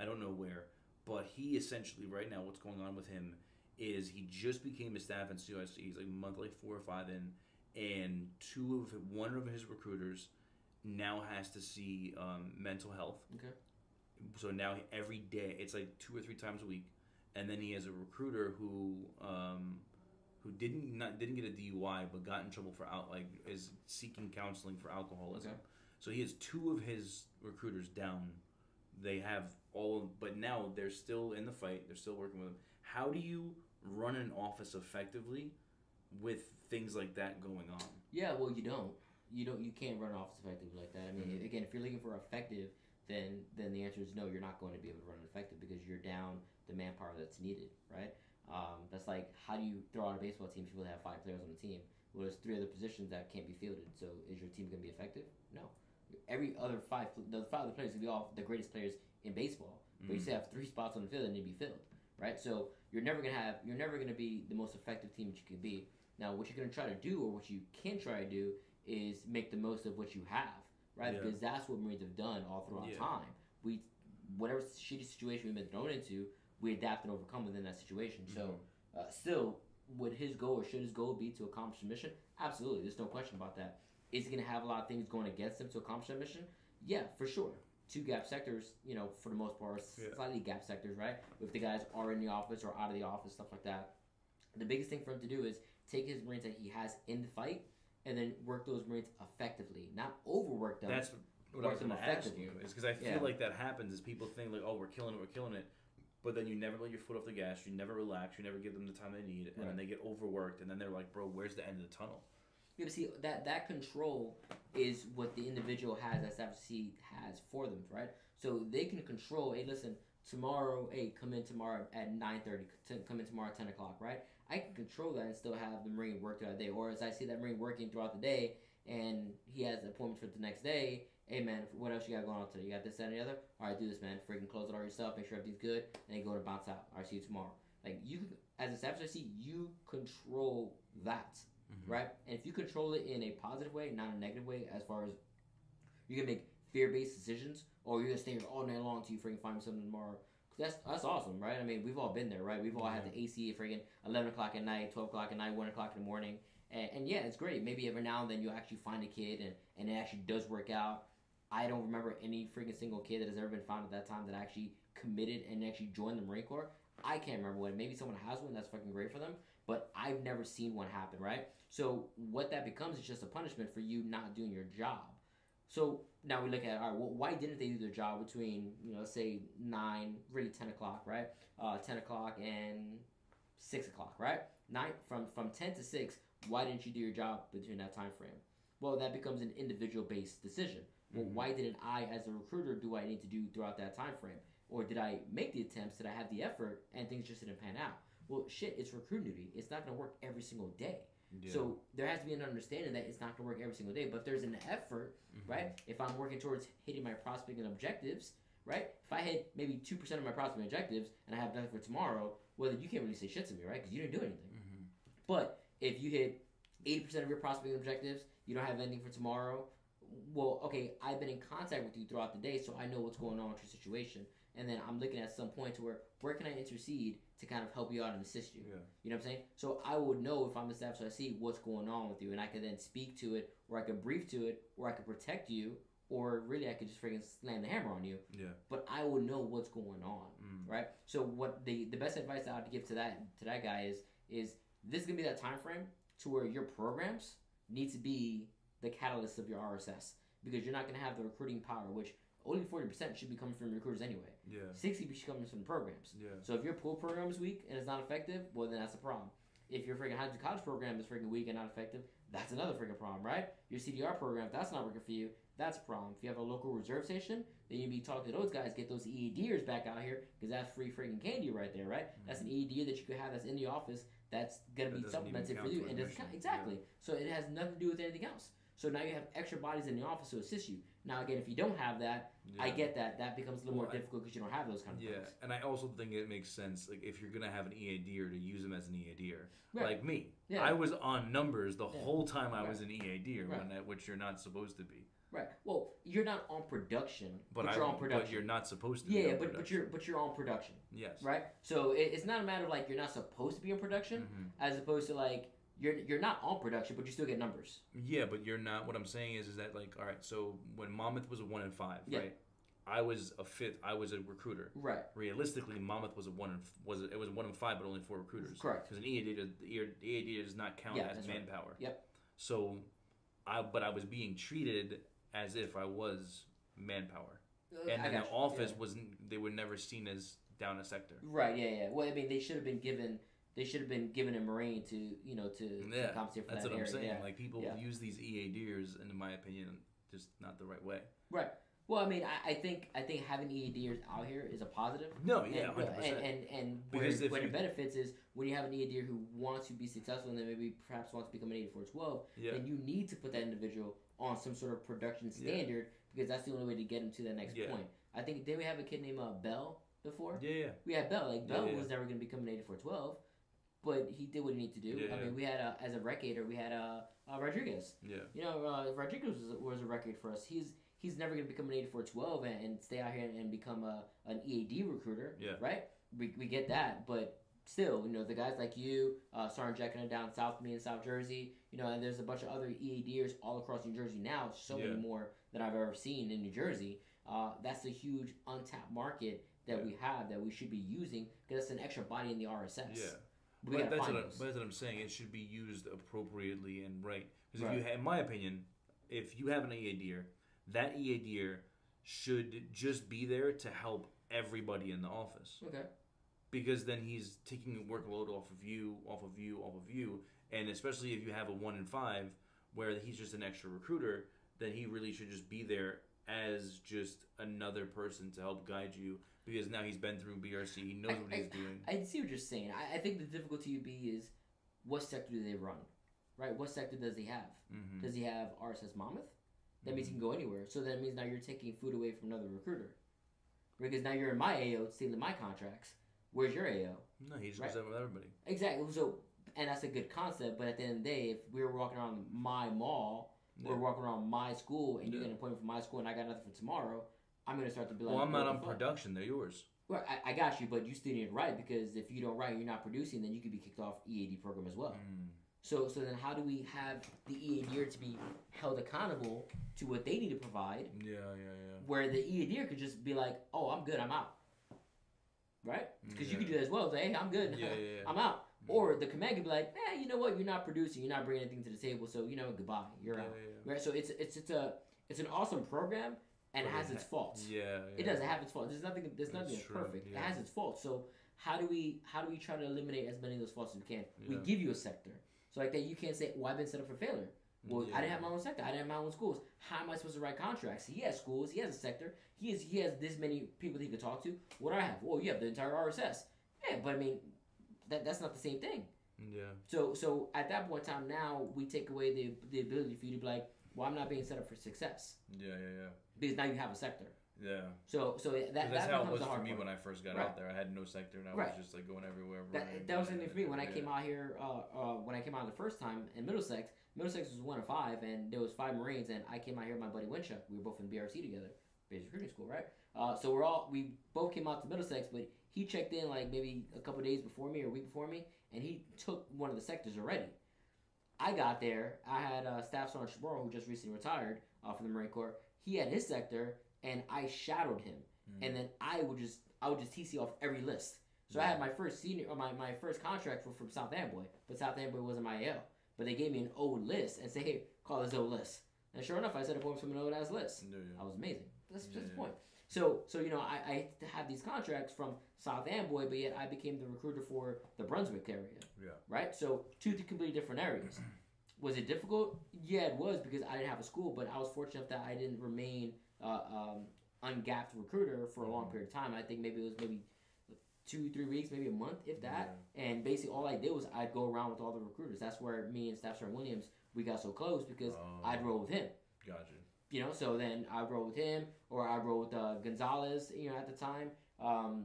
I don't know where, but he essentially right now what's going on with him is he just became a staff in CIC. He's like a month like four or five in, and two of one of his recruiters now has to see um, mental health. Okay. So now every day it's like two or three times a week, and then he has a recruiter who um, who didn't not didn't get a DUI but got in trouble for out like is seeking counseling for alcoholism. Okay. So he has two of his recruiters down. They have all, of, but now they're still in the fight. They're still working with them. How do you run an office effectively with things like that going on? Yeah, well, you don't. You don't. You can't run an office effectively like that. I mean, Mhm. again, if you're looking for effective, then then the answer is no. You're not going to be able to run it effective because you're down the manpower that's needed, right? Um, that's like how do you throw out a baseball team if you only have five players on the team? Well, there's three other positions that can't be fielded. So is your team going to be effective? No. Every other five, the five other players can be all the greatest players in baseball, but you Mm. still have three spots on the field that need to be filled, right? So you're never gonna have, you're never gonna be the most effective team that you can be. Now, what you're going to try to do, or what you can try to do, is make the most of what you have, right? Yeah. Because that's what Marines have done all throughout Yeah. time. We, whatever shitty situation we've been thrown into, we adapt and overcome within that situation. So, uh, still, would his goal or should his goal be to accomplish the mission? Absolutely. There's no question about that. Is he going to have a lot of things going against him to accomplish that mission? Yeah, for sure. Two gap sectors, you know, for the most part, Yeah. slightly gap sectors, right? If the guys are in the office or out of the office, stuff like that. The biggest thing for him to do is take his Marines that he has in the fight and then work those Marines effectively, not overwork them. That's what I was going to ask you. Is because I feel Yeah. like that happens. Is people think like, oh, we're killing it, we're killing it, but then you never let your foot off the gas. You never relax. You never give them the time they need, and Right. then they get overworked, and then they're like, bro, where's the end of the tunnel? Yeah, but see that that control is what the individual has that FCC has for them, right? So they can control. Hey, listen, tomorrow, hey, come in tomorrow at 9.30, come in tomorrow at 10 o'clock, right? I can control that and still have the Marine work throughout the day. Or as I see that Marine working throughout the day and he has appointments for the next day, hey man, what else you got going on today? You got this, that, and the other? All right, do this, man. Freaking close it all yourself, make sure everything's good, and then go to bounce out. All right, see you tomorrow. Like, you, as a staff see you control that, mm-hmm. right? And if you control it in a positive way, not a negative way, as far as you can make fear based decisions, or you're gonna stay here all night long till you freaking find something tomorrow that's that's awesome, right? I mean, we've all been there, right? We've all yeah. had the AC at freaking eleven o'clock at night, twelve o'clock at night, one o'clock in the morning, and, and, yeah, it's great. Maybe every now and then you actually find a kid, and and it actually does work out. I don't remember any freaking single kid that has ever been found at that time that actually committed and actually joined the Marine Corps. I can't remember one. Maybe someone has one. That's fucking great for them. But I've never seen one happen, right? So what that becomes is just a punishment for you not doing your job. So now we look at all right, well, why didn't they do their job between you know let's say nine, really ten o'clock, right? Uh, ten o'clock and six o'clock, right? Nine from from ten to six. Why didn't you do your job between that time frame? Well, that becomes an individual based decision. Well, mm-hmm. why didn't I, as a recruiter, do what I need to do throughout that time frame? Or did I make the attempts? Did I have the effort? And things just didn't pan out. Well, shit, it's recruit duty. It's not going to work every single day. Yeah. So there has to be an understanding that it's not going to work every single day. But if there's an effort, mm-hmm. right? If I'm working towards hitting my prospecting objectives, right? If I hit maybe two percent of my prospecting objectives and I have nothing for tomorrow, well, then you can't really say shit to me, right? Because you didn't do anything. Mm-hmm. But if you hit eighty percent of your prospecting objectives, you don't have anything for tomorrow. Well, okay, I've been in contact with you throughout the day, so I know what's going on with your situation and then I'm looking at some point to where where can I intercede to kind of help you out and assist you. Yeah. You know what I'm saying? So I would know if I'm the staff, so I see what's going on with you, and I could then speak to it, or I could brief to it, or I could protect you, or really I could just freaking slam the hammer on you. Yeah. But I would know what's going on, mm. right? So what the the best advice I would give to that to that guy is is this is gonna be that time frame to where your programs need to be the catalyst of your RSS because you're not gonna have the recruiting power, which only forty percent should be coming from recruiters anyway. Yeah. Sixty should come from programs. Yeah. So if your pool program is weak and it's not effective, well then that's a problem. If your freaking high college program is freaking weak and not effective, that's another freaking problem, right? Your CDR program, if that's not working for you, that's a problem. If you have a local reserve station, then you'd be talking to those guys, get those EADers back out here, because that's free freaking candy right there, right? Mm-hmm. That's an EAD that you could have that's in the office that's gonna be supplemented for you, and doesn't exactly. Yeah. So it has nothing to do with anything else. So now you have extra bodies in the office to assist you. Now again, if you don't have that, yeah. I get that. That becomes a little well, more difficult because you don't have those kind of yeah. things. Yeah, and I also think it makes sense. Like if you're gonna have an EADer to use them as an EADer, right. like me, yeah. I was on numbers the yeah. whole time I right. was an EADer, right. when which you're not supposed to be. Right. Well, you're not on production, but, but you're on production. But you're not supposed to. Yeah, but but you're but you're on production. Yes. Right. So it, it's not a matter of like you're not supposed to be in production, mm-hmm. as opposed to like you're you're not on production, but you still get numbers. Yeah, but you're not. What I'm saying is, is that like, all right. So when Monmouth was a one in five, yeah. right? I was a fifth. I was a recruiter. Right. Realistically, Monmouth was a one in, was a, it was a one in five, but only four recruiters. Correct. Because an EAD, the EAD does not count yeah, as manpower. Right. Yep. So, I but I was being treated as if I was manpower, uh, and in the office yeah. wasn't. They were never seen as down a sector. Right. Yeah. Yeah. Well, I mean, they should have been given they should have been given a marine to you know to, yeah, to compensate for that's that what area. I'm saying. Yeah. Like people yeah. use these EADers, and in my opinion, just not the right way. Right. Well, I mean, I, I think I think having EADers out here is a positive. No, yeah. And and, and because where, where the benefits is when you have an EADer who wants to be successful and then maybe perhaps wants to become an 8412, yeah. then you need to put that individual on some sort of production standard yeah. because that's the only way to get him to that next yeah. point. I think did we have a kid named uh, Bell before? Yeah, yeah. We had Bell. Like Bell was never going to become an 8412 but he did what he needed to do. Yeah, I mean, we had a, as a recader, we had a, a Rodriguez. Yeah. You know, uh, Rodriguez was, was a record for us. He's he's never going to become an 8412 and, and stay out here and, and become a an EAD recruiter. Yeah. Right. We, we get that, but still, you know, the guys like you, uh, Sergeant Jekyll down south of me in South Jersey, you know, and there's a bunch of other EADers all across New Jersey now. So yeah. many more than I've ever seen in New Jersey. Uh, that's a huge untapped market that yeah. we have that we should be using because it's an extra body in the RSS. Yeah. But that's, what I, that's what I'm saying. It should be used appropriately and right. Because right. if you, have, in my opinion, if you have an EADer, that EADer should just be there to help everybody in the office. Okay. Because then he's taking a workload off of you, off of you, off of you, and especially if you have a one in five where he's just an extra recruiter, then he really should just be there as just another person to help guide you because now he's been through BRC. He knows what he's doing. I see what you're saying. I, I think the difficulty would be is what sector do they run, right? What sector does he have? Mm-hmm. Does he have RSS Monmouth? That means he can go anywhere. So that means now you're taking food away from another recruiter, because now you're in my AO stealing my contracts. Where's your AO? No, he just Right. goes out with everybody. Exactly. So, and that's a good concept. But at the end of the day, if we were walking around my mall, Yeah. or walking around my school, and you Yeah. get an appointment for my school, and I got nothing for tomorrow, I'm gonna start to be like, Well, I'm not on fuck? production. They're yours. Well, I, I got you, but you still need to write because if you don't write, you're not producing, then you could be kicked off EAD program as well. Mm. So, so then how do we have the EAD to be held accountable to what they need to provide, Yeah, yeah, yeah. where the EAD could just be like, "Oh, I'm good, I'm out," right? Because you could do that as well. Say, "Hey, I'm good, Yeah, yeah, <laughs> yeah. I'm out." Or the command could be like, "Eh, you know what? You're not producing. You're not bringing anything to the table. So you know, goodbye. You're yeah, out." yeah, Right. So it's it's it's a it's an awesome program, and it has its faults. yeah, yeah. It does. It have its faults. There's nothing. There's nothing that's perfect. yeah. It has its faults. So how do we how do we try to eliminate as many of those faults as we can? We give you a sector. So like that, you can't say, "Well, I've been set up for failure." Well, Yeah. I didn't have my own sector. I didn't have my own schools. How am I supposed to write contracts? He has schools. He has a sector. He has he has this many people that he could talk to. What do I have? Well, you have the entire RSS. Yeah, but I mean, that that's not the same thing. Yeah. So so at that point in time, now we take away the the ability for you to be like, "Well, I'm not being set up for success," Yeah, yeah, yeah. Because now you have a sector. Yeah. So so that that's how it was for me part. when I first got Right. out there. I had no sector and I Right. was just like going everywhere. That, that was the thing for me when I came out here. Uh, uh, when I came out the first time in Middlesex, Middlesex was one of five, and there was five Marines, and I came out here with my buddy Winchuck. We were both in BRC together, basic recruiting school, right? Uh, so we're all we both came out to Middlesex, but he checked in like maybe a couple days before me or a week before me, and he took one of the sectors already. I got there. I had uh, Staff Sergeant Shaboro, who just recently retired uh, from the Marine Corps. He had his sector, and I shadowed him Mm. and then I would just I would just TC off every list. So I had my first senior or my, my first contract were from South Amboy, but South Amboy wasn't my AL. But they gave me an old list and say, hey, call this old list. And sure enough, I set a one from an old ass list. Yeah, yeah. I was amazing. That's just the Yeah. point. So so you know I, I had these contracts from South Amboy, but yet I became the recruiter for the Brunswick area. Yeah. Right. So two completely different areas. Was it difficult? Yeah, it was because I didn't have a school, but I was fortunate that I didn't remain uh, um, ungapped recruiter for a long Mm-hmm. period of time. I think maybe it was maybe two, three weeks, maybe a month, if that. And basically, all I did was I'd go around with all the recruiters. That's where me and Staff Sergeant Williams we got so close because Oh. I'd roll with him. Gotcha. You know, so then I roll with him, or I roll with uh, Gonzalez. You know, at the time. Um,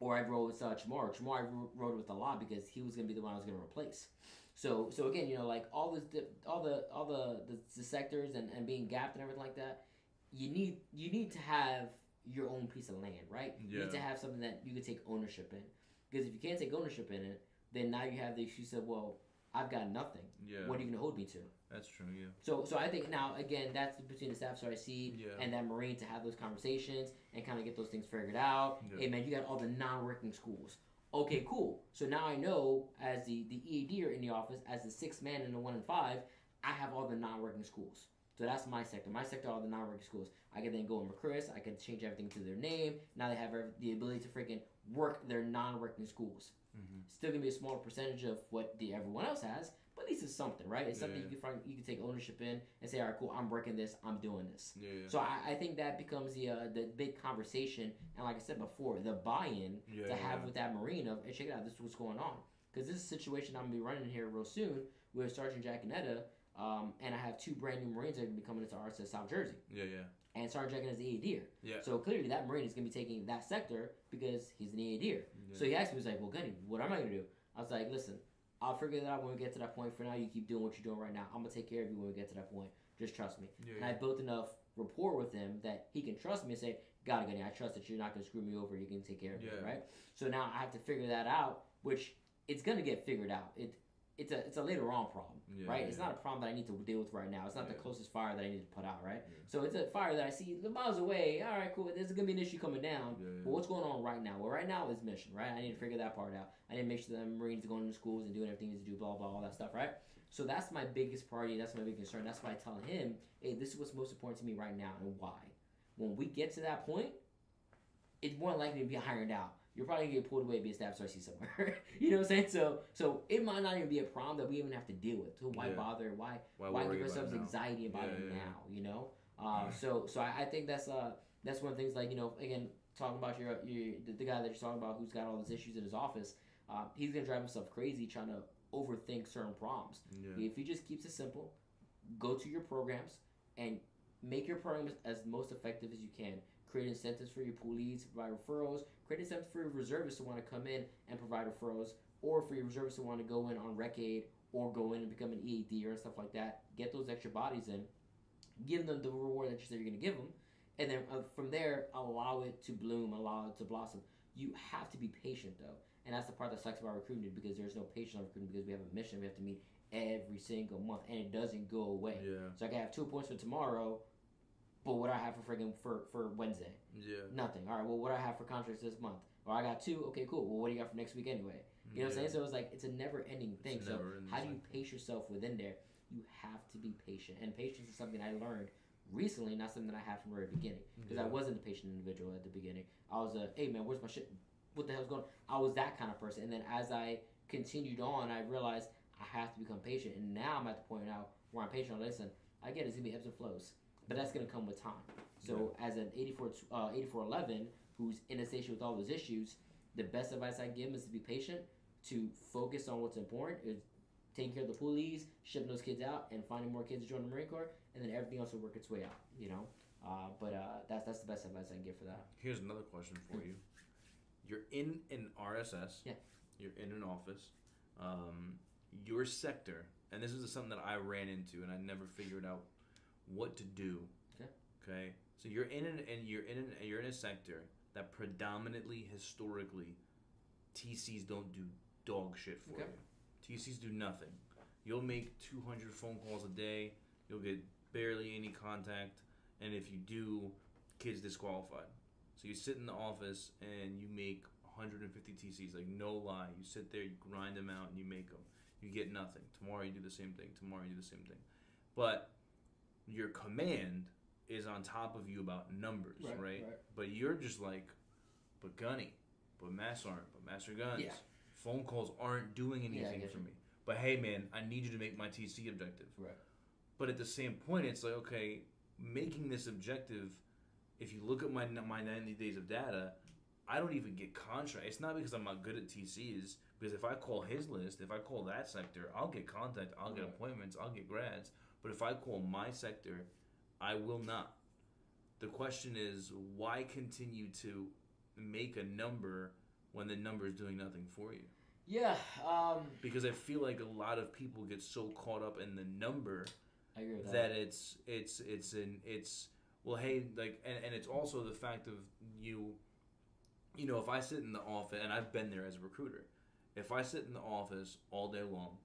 or I'd roll with uh, Chamorro. Chamorro I ro- rode with a lot because he was gonna be the one I was gonna replace. So so again, you know, like all this, all the all the, the, the sectors and, and being gapped and everything like that, you need you need to have your own piece of land, right? You need to have something that you can take ownership in. Because if you can't take ownership in it, then now you have the excuse of well, I've got nothing. Yeah. What are you gonna hold me to? That's true. Yeah. So so I think now again that's between the staff RIC Yeah. and that Marine to have those conversations and kind of get those things figured out. Yeah. Hey man, you got all the non-working schools. Okay, cool. So now I know as the the EAD in the office, as the sixth man in the one and five, I have all the non-working schools. So that's my sector. My sector are all the non-working schools. I can then go in Chris. I can change everything to their name. Now they have the ability to freaking work their non-working schools. Mhm. Still gonna be a smaller percentage of what the everyone else has, at least it's something, right? It's something Yeah. you can find, you can take ownership in and say, all right, cool, I'm breaking this, I'm doing this. Yeah. So I, I think that becomes the uh, the big conversation, and like I said before, the buy-in Yeah, to have with that marine of, hey, check it out, this is what's going on. Because this is a situation I'm gonna be running here real soon with Sergeant Jack Anetta, um, and I have two brand new Marines that are gonna be coming into RSS South Jersey, yeah. Yeah. and Sergeant Jack is the ADR. Yeah. So clearly that Marine is gonna be taking that sector because he's an ADR. Yeah. So he asked me, he was like, well, Gunny, what am I gonna do? I was like, listen, I'll figure that out when we get to that point. For now, you keep doing what you're doing right now. I'm gonna take care of you when we get to that point. Just trust me. Yeah. And I built enough rapport with him that he can trust me and say, "Got it, I trust that you're not gonna screw me over. You can take care of me, right?" So now I have to figure that out, which it's gonna get figured out. It it's a it's a later on problem, Yeah, right? yeah, It's not a problem that I need to deal with right now. It's not the closest fire that I need to put out, right? Yeah. So it's a fire that I see the miles away. All right, cool. There's gonna be an issue coming down. Yeah, yeah. But what's going on right now? Well, right now is mission, right? I need to figure that part out. I need to make sure that the Marines are going to schools and doing everything they need to do, blah, blah, all that stuff, right? So that's my biggest priority. That's my big concern. That's why I tell him, hey, this is what's most important to me right now and why. When we get to that point, it's more likely to be ironed out. You're probably gonna get pulled away, and be a staff RC somewhere. <laughs> you know what I'm saying? So, so it might not even be a problem that we even have to deal with. So why Yeah. bother? Why Why, why give ourselves anxiety about Yeah, it yeah, now? You know. Uh, so so I, I think that's uh that's one of the things like you know again talking about your your the, the guy that you're talking about who's got all these issues in his office. Uh, he's gonna drive himself crazy trying to overthink certain problems. If he just keeps it simple, go to your programs and make your programs as most effective as you can. Create incentives for your pool leads, provide referrals. Create incentives for your reservists to want to come in and provide referrals, or for your reservists to want to go in on rec aid or go in and become an EAD or stuff like that. Get those extra bodies in, give them the reward that you said you're going to give them, and then uh, from there allow it to bloom, allow it to blossom. You have to be patient though, and that's the part that sucks about recruiting because there's no patience on recruiting because we have a mission we have to meet every single month and it doesn't go away. Yeah. So I can have two points for tomorrow, but what do I have for friggin' for for Wednesday? Yeah. Nothing. All right. Well, what do I have for contracts this month? Well, I got two. Okay, cool. Well, what do you got for next week anyway? You know what I'm saying? So it's like it's a never-ending thing. So how do you pace yourself within there? You have to be patient, and patience is something I learned recently, not something that I had from the very beginning. Because I wasn't a patient individual at the beginning. I was a, hey man, where's my shit? What the hell's going? on? I was that kind of person, and then as I continued on, I realized I have to become patient, and now I'm at the point now where I'm patient. Listen, I get it, it's gonna be ebbs and flows, but that's gonna come with time. So as an 84, uh, 8411 who's in a station with all those issues, the best advice I give him is to be patient, to focus on what's important, is taking care of the poolees, shipping those kids out, and finding more kids to join the Marine Corps, and then everything else will work its way out. You know, uh, but uh, that's that's the best advice I can give for that. Here's another question for you. You're in an RSS. Yeah. You're in an office. Um, your sector, and this is something that I ran into, and I never figured out what to do. Okay. Okay. So you're in an and you're in an and you're in a sector that predominantly historically TCs don't do dog shit for Okay. you. TCs do nothing. You'll make 200 phone calls a day. You'll get barely any contact, and if you do, kids disqualified. So you sit in the office and you make 150 TCs, like no lie. You sit there, you grind them out, and you make them. You get nothing. Tomorrow you do the same thing. Tomorrow you do the same thing. But your command is on top of you about numbers, right? But you're just like, but Gunny, but Mass aren't, but Master Guns. Yeah. Phone calls aren't doing anything get for me. But hey, man, I need you to make my TC objective. Right. But at the same point, it's like okay, making this objective. If you look at my my ninety days of data, I don't even get contract. It's not because I'm not good at TCs. Because if I call his list, if I call that sector, I'll get contact, I'll get Right. appointments, I'll get grads. But if I call my sector, I will not. The question is, why continue to make a number when the number is doing nothing for you? Yeah. Um, Because I feel like a lot of people get so caught up in the number I agree with that. that it's it's it's an it's well hey like and, and it's also the fact of you you know if i sit in the office and i've been there as a recruiter if i sit in the office all day long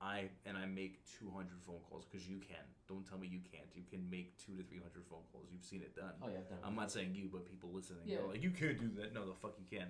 i and i make 200 phone calls because you can don't tell me you can't you can make two to 300 phone calls you've seen it done oh yeah, I've done. I'm not saying you, but people listening. Yeah. Like, you can't do that. No, the fuck you can.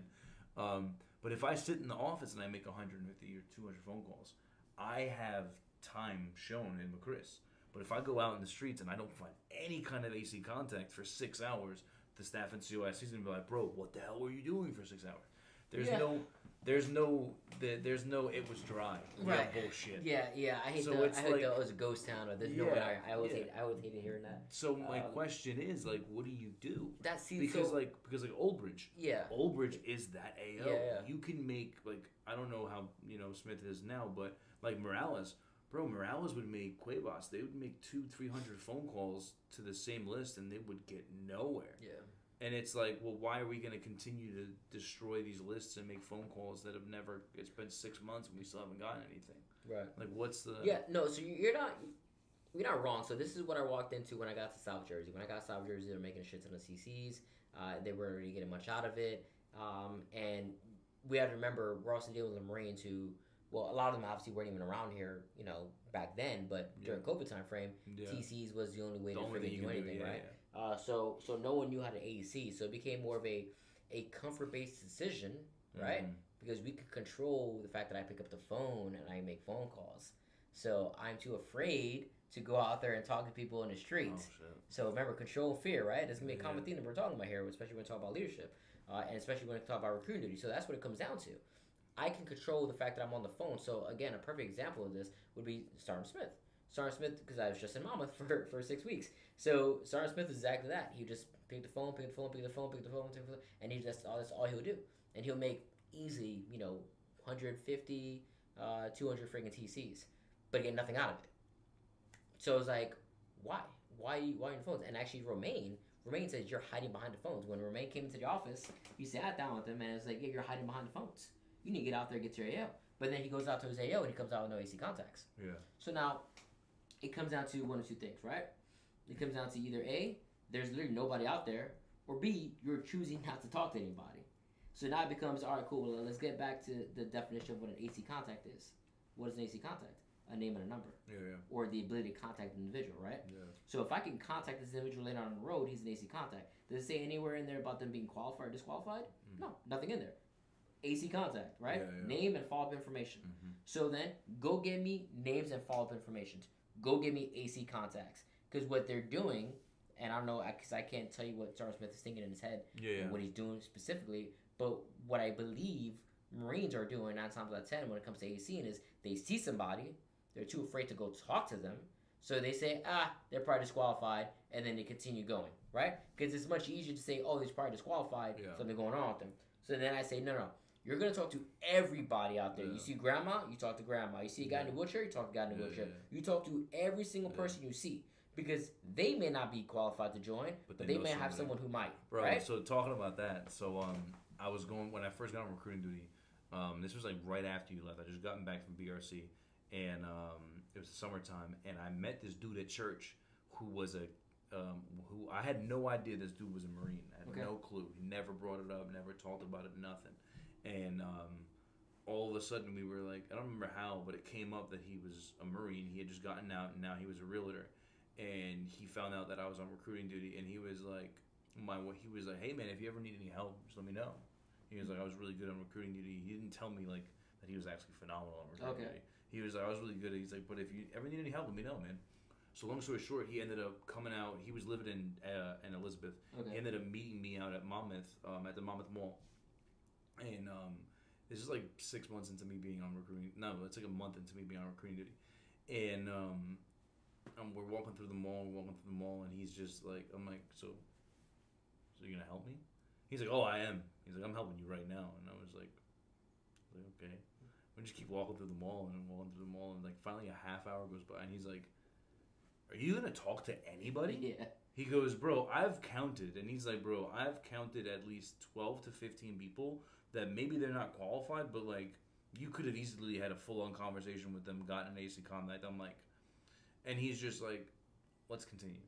Um, but if I sit in the office and I make 150 or 200 phone calls, I have time shown in MCRISS. But if I go out in the streets and I don't find any kind of AC contact for six hours, the staff NCOIC is gonna be like, bro, what the hell were you doing for six hours? There's Yeah. no, there's no, there- there's no. It was dry. Yeah, Right. bullshit. Yeah, yeah. I hate So the. it's I hate like- the, it was a ghost town or there's no Yeah, one. I, I always yeah. hate. I always hated hearing that. So my Um, question is, like, what do you do? That see Because so, like, because like Old Bridge, yeah. Old Bridge is that AO. Yeah, yeah. You can make like I don't know how you know Smith is now, but like Morales, bro, Morales would make Cuevas. They would make two, three hundred phone calls to the same list, and they would get nowhere. Yeah. And it's like, well, why are we going to continue to destroy these lists and make phone calls that have never? It's been six months and we still haven't gotten anything. Right. Like, what's the? Yeah, no. So you- you're not you're not wrong. So this is what I walked into when I got to South Jersey. When I got to South Jersey, they were making a shit ton of CCs. Uh, they weren't really getting much out of it. Um, and we have to remember we're also dealing with the Marines who, well, a lot of them obviously weren't even around here, you know, back then. But during COVID time frame, Yeah. TCs was the only way The to only thing you do can do, anything, yeah, right? Uh, so so no one knew how to AEC, so it became more of a a comfort based decision, right? Mhm. Because we could control the fact that I pick up the phone and I make phone calls. So I'm too afraid to go out there and talk to people in the Oh streets. shit. So remember, control fear, right? That's gonna be a common Yeah. theme that we're talking about here, especially when we talk about leadership, uh, and especially when we talk about recruiting duty. So that's what it comes down to. I can control the fact that I'm on the phone. So again, a perfect example of this would be Sergeant Smith. Sergeant Smith, because I was just in Monmouth <laughs> for, for six weeks. So Sergeant Smith was exactly that. He just pick the phone, pick the phone, pick the phone, pick the phone, pick the phone, and he just all that's all he'll do. And he'll make easily, you know, 150, uh, 200 freaking TCs, but get nothing out of it. So it's like, why? Why? Why on your phones? And actually, Romaine, Romaine says you're hiding behind the phones. When Romaine came into the office, he sat down with him and it's like, yeah, you're hiding behind the phones. You need to get out there and get your AO. But then he goes out to his AO and he comes out with no AC contacts. Yeah. So now, it comes down to one or two things, right? It comes down to either A, there's literally nobody out there, or B, you're choosing not to talk to anybody. So now it becomes, all right, cool, well, let's get back to the definition of what an AC contact is. What is an AC contact? A name and a number, Yeah. Yeah. or the ability to contact an individual, right? Yeah. So if I can contact this individual later on the road, he's an AC contact. Does it say anywhere in there about them being qualified or disqualified? No, nothing in there. AC contact, right? Yeah, yeah. Name and follow up information. Mhm. So then, go get me names and follow up information. Go get me AC contacts. Because what they're doing, and I don't know, because I can't tell you what Charles Smith is thinking in his head Yeah. Yeah. and what he's doing specifically, but what I believe Marines are doing nine times out of ten when it comes to AC is they see somebody, they're too afraid to go talk to them, so they say, ah, they're probably disqualified, and then they continue going, right? Because it's much easier to say, oh, they're probably disqualified, Yeah. something going on with them. So then I say, no, no, you're gonna talk to everybody out there. Yeah. You see grandma, you talk to grandma. You see a guy in a wheelchair, you talk to a guy in a Yeah, wheelchair. yeah. You talk to every single Yeah. person you see because they may not be qualified to join, but, they they, may have someone who might, Bro, right? so talking about that, so um, I was going when I first got on recruiting duty. Um, this was like right after you left. I just gotten back from BRC, and um, it was the summertime, and I met this dude at church who was a um, who I had no idea this dude was a Marine. I had Okay. no clue. He never brought it up, never talked about it, nothing. And um, all of a sudden, we were like, I don't remember how, but it came up that he was a Marine. He had just gotten out, and now he was a realtor. And he found out that I was on recruiting duty, and he was like, my he was like, hey man, if you ever need any help, just let me know. He was like, I was really good on recruiting duty. He didn't tell me like that he was actually phenomenal on recruiting Okay. duty. He was like, I was really good. He's like, but if you ever need any help, let me know, man. So long story short, he ended up coming out. He was living in uh, in Elizabeth. He ended up meeting me out at Monmouth, um, at the Monmouth Mall. And um, this is like six months into me being on recruiting. No, it's like a month into me being on recruiting duty. And um, um, we're walking through the mall. We're walking through the mall, and he's just like, I'm like, so, so you gonna help me? He's like, oh, I am. He's like, I'm helping you right now. And I was like, like okay. We just keep walking through the mall and walking through the mall, and like finally a half hour goes by, and he's like, "Are you gonna talk to anybody?" <laughs> Yeah. He goes, Bro, I've counted. And he's like, Bro, I've counted at least 12 to 15 people that maybe they're not qualified, but like, you could have easily had a full on conversation with them, gotten an AC contact. I'm like, and he's just like, Let's continue.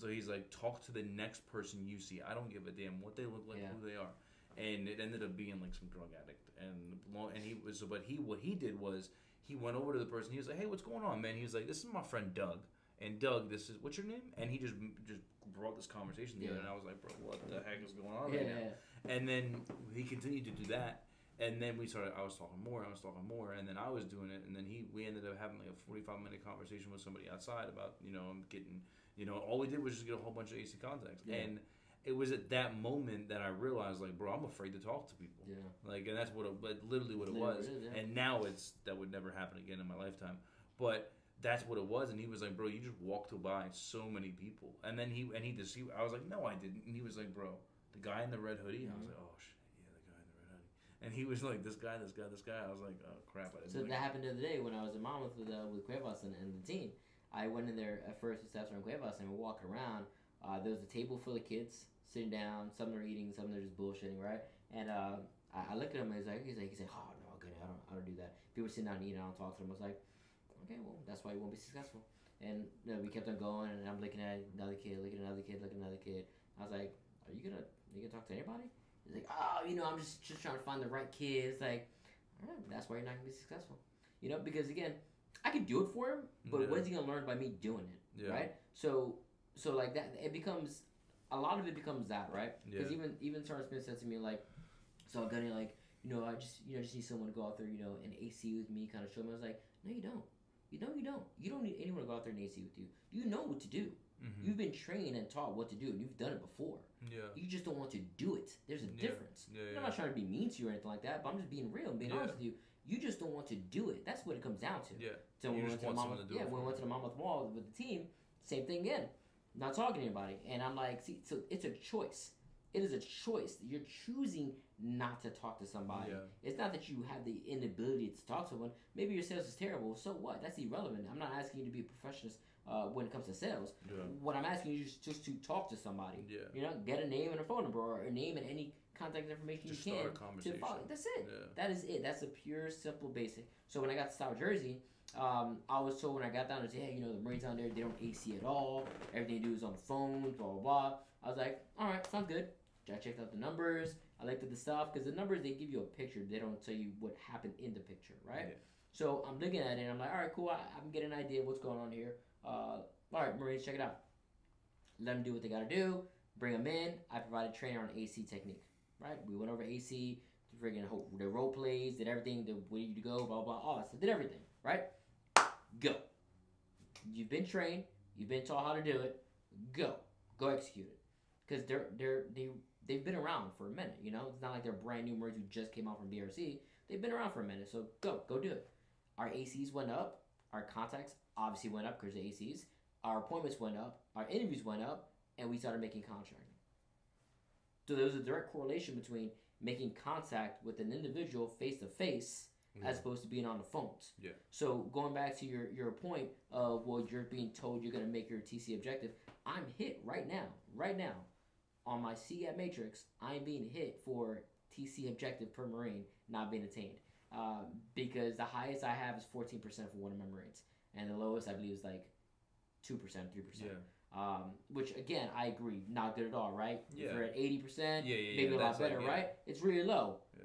So he's like, Talk to the next person you see. I don't give a damn what they look like, Yeah. who they are. And it ended up being like some drug addict. And and he was, but he, what he did was, he went over to the person. He was like, "Hey, what's going on, man?" He was like, "This is my friend Doug." And Doug, this is what's your name? And he just just brought this conversation together, Yeah. and I was like, "Bro, what the heck is going on Yeah. right now?" And then he continued to do that, and then we started. I was talking more, I was talking more, and then I was doing it, and then he we ended up having like a forty five minute conversation with somebody outside about you know I'm getting you know all we did was just get a whole bunch of AC contacts, Yeah. and it was at that moment that I realized like, bro, I'm afraid to talk to people. Yeah. Like, and that's what it, but literally what it Literally was. yeah. And now it's that would never happen again in my lifetime. But that's what it was. And he was like, bro, you just walked by so many people. And then he and he just he, I was like, no, I didn't. And he was like, bro, the guy in the red hoodie. And I was Mhm. like, oh shit, yeah, the guy in the red hoodie. And he was like, this guy, this guy, this guy. I was like, oh crap, I didn't. So that happened the other day when I was in Monmouth with uh, with Cuevas and, and the team. I went in there at first with Staff Sergeant Cuevas and we're walking around. Uh, there was a table full of kids sitting down. Some are eating, some are just bullshitting, right? And uh, I, I looked at him and he's like, he's like, he's like, oh no, good, I don't, I don't do that. People sitting down and eating, I don't talk to them. I was like, okay, well, that's why you won't be successful. And you know, we kept on going, and I'm looking at another kid, looking at another kid, looking at another kid. I was like, are you gonna, are you gonna talk to anybody? He's like, oh, you know, I'm just just trying to find the right kids. Like, right, that's why you're not gonna be successful. You know, because again, I can do it for him, but Yeah. what is he gonna learn by me doing it? Yeah. Right? So, so like that, it becomes a lot of it becomes that, right? Because Yeah. even even Sergeant Smith said to me like, so Gunny like, you know, I just you know just need someone to go out there, you know, and AC with me, kind of show me. I was like, no, you don't. You know, you don't. You don't need anyone to go out there and AC with you. You know what to do. Mhm. You've been trained and taught what to do, and you've done it before. Yeah. You just don't want to do it. There's a Yeah. difference. Yeah. Yeah. I'm not trying to be mean to you or anything like that, but I'm just being real and being honest with you. You just don't want to do it. That's what it comes down to. Yeah. So when we went to the want Monmouth, someone to do yeah, when we went to the Monmouth Mall with the team, same thing again. Not talking to anybody, and I'm like, see, so it's a choice. It is a choice. You're choosing not to talk to somebody. Yeah. It's not that you have the inability to talk to someone. Maybe your sales is terrible. So what? That's irrelevant. I'm not asking you to be a professional uh, when it comes to sales. Yeah. What I'm asking you is just to talk to somebody. Yeah. You know, get a name and a phone number, or a name and any contact information Just you start a can to conversation. follow. That's it. Yeah. That is it. That's a pure, simple, basic. So when I got to South Jersey, um, I was told when I got down there, hey, you know, the Marines down there, they don't AC at all. Everything they do is on the phone, blah, blah, blah. I was like, all right, sounds good. I checked out the numbers. I looked at the stuff because the numbers, they give you a picture. They don't tell you what happened in the picture, right? Yeah. So I'm looking at it and I'm like, all right, cool. I, I'm getting an idea of what's going on here. Uh, all right, Marines, check it out. Let them do what they got to do. Bring them in. I provided training on AC technique, right? We went over AC, friggin' the role plays, did everything, the way you go, blah, blah, all that stuff. Did everything, right? Go. You've been trained. You've been taught how to do it. Go. Go execute it. Because they're, they're, they, they've been around for a minute, you know? It's not like they're brand new Marines who just came out from BRC. They've been around for a minute, so go. Go do it. Our ACs went up. Our contacts obviously went up because the ACs. Our appointments went up. Our interviews went up. And we started making contracting. So there was a direct correlation between making contact with an individual face to face as opposed to being on the phones. Yeah. So going back to your, your point of well you're being told you're gonna make your TC objective, I'm hit right now, right now, on my CGAT matrix, I'm being hit for TC objective per Marine not being attained. Um, because the highest I have is 14% for one of my Marines, and the lowest I believe is like 2%, 3%. Um, which again, I agree, not good at all, right? Yeah. If you're at 80%, Yeah, yeah, maybe a lot like- better, yeah. right? It's really low. Yeah.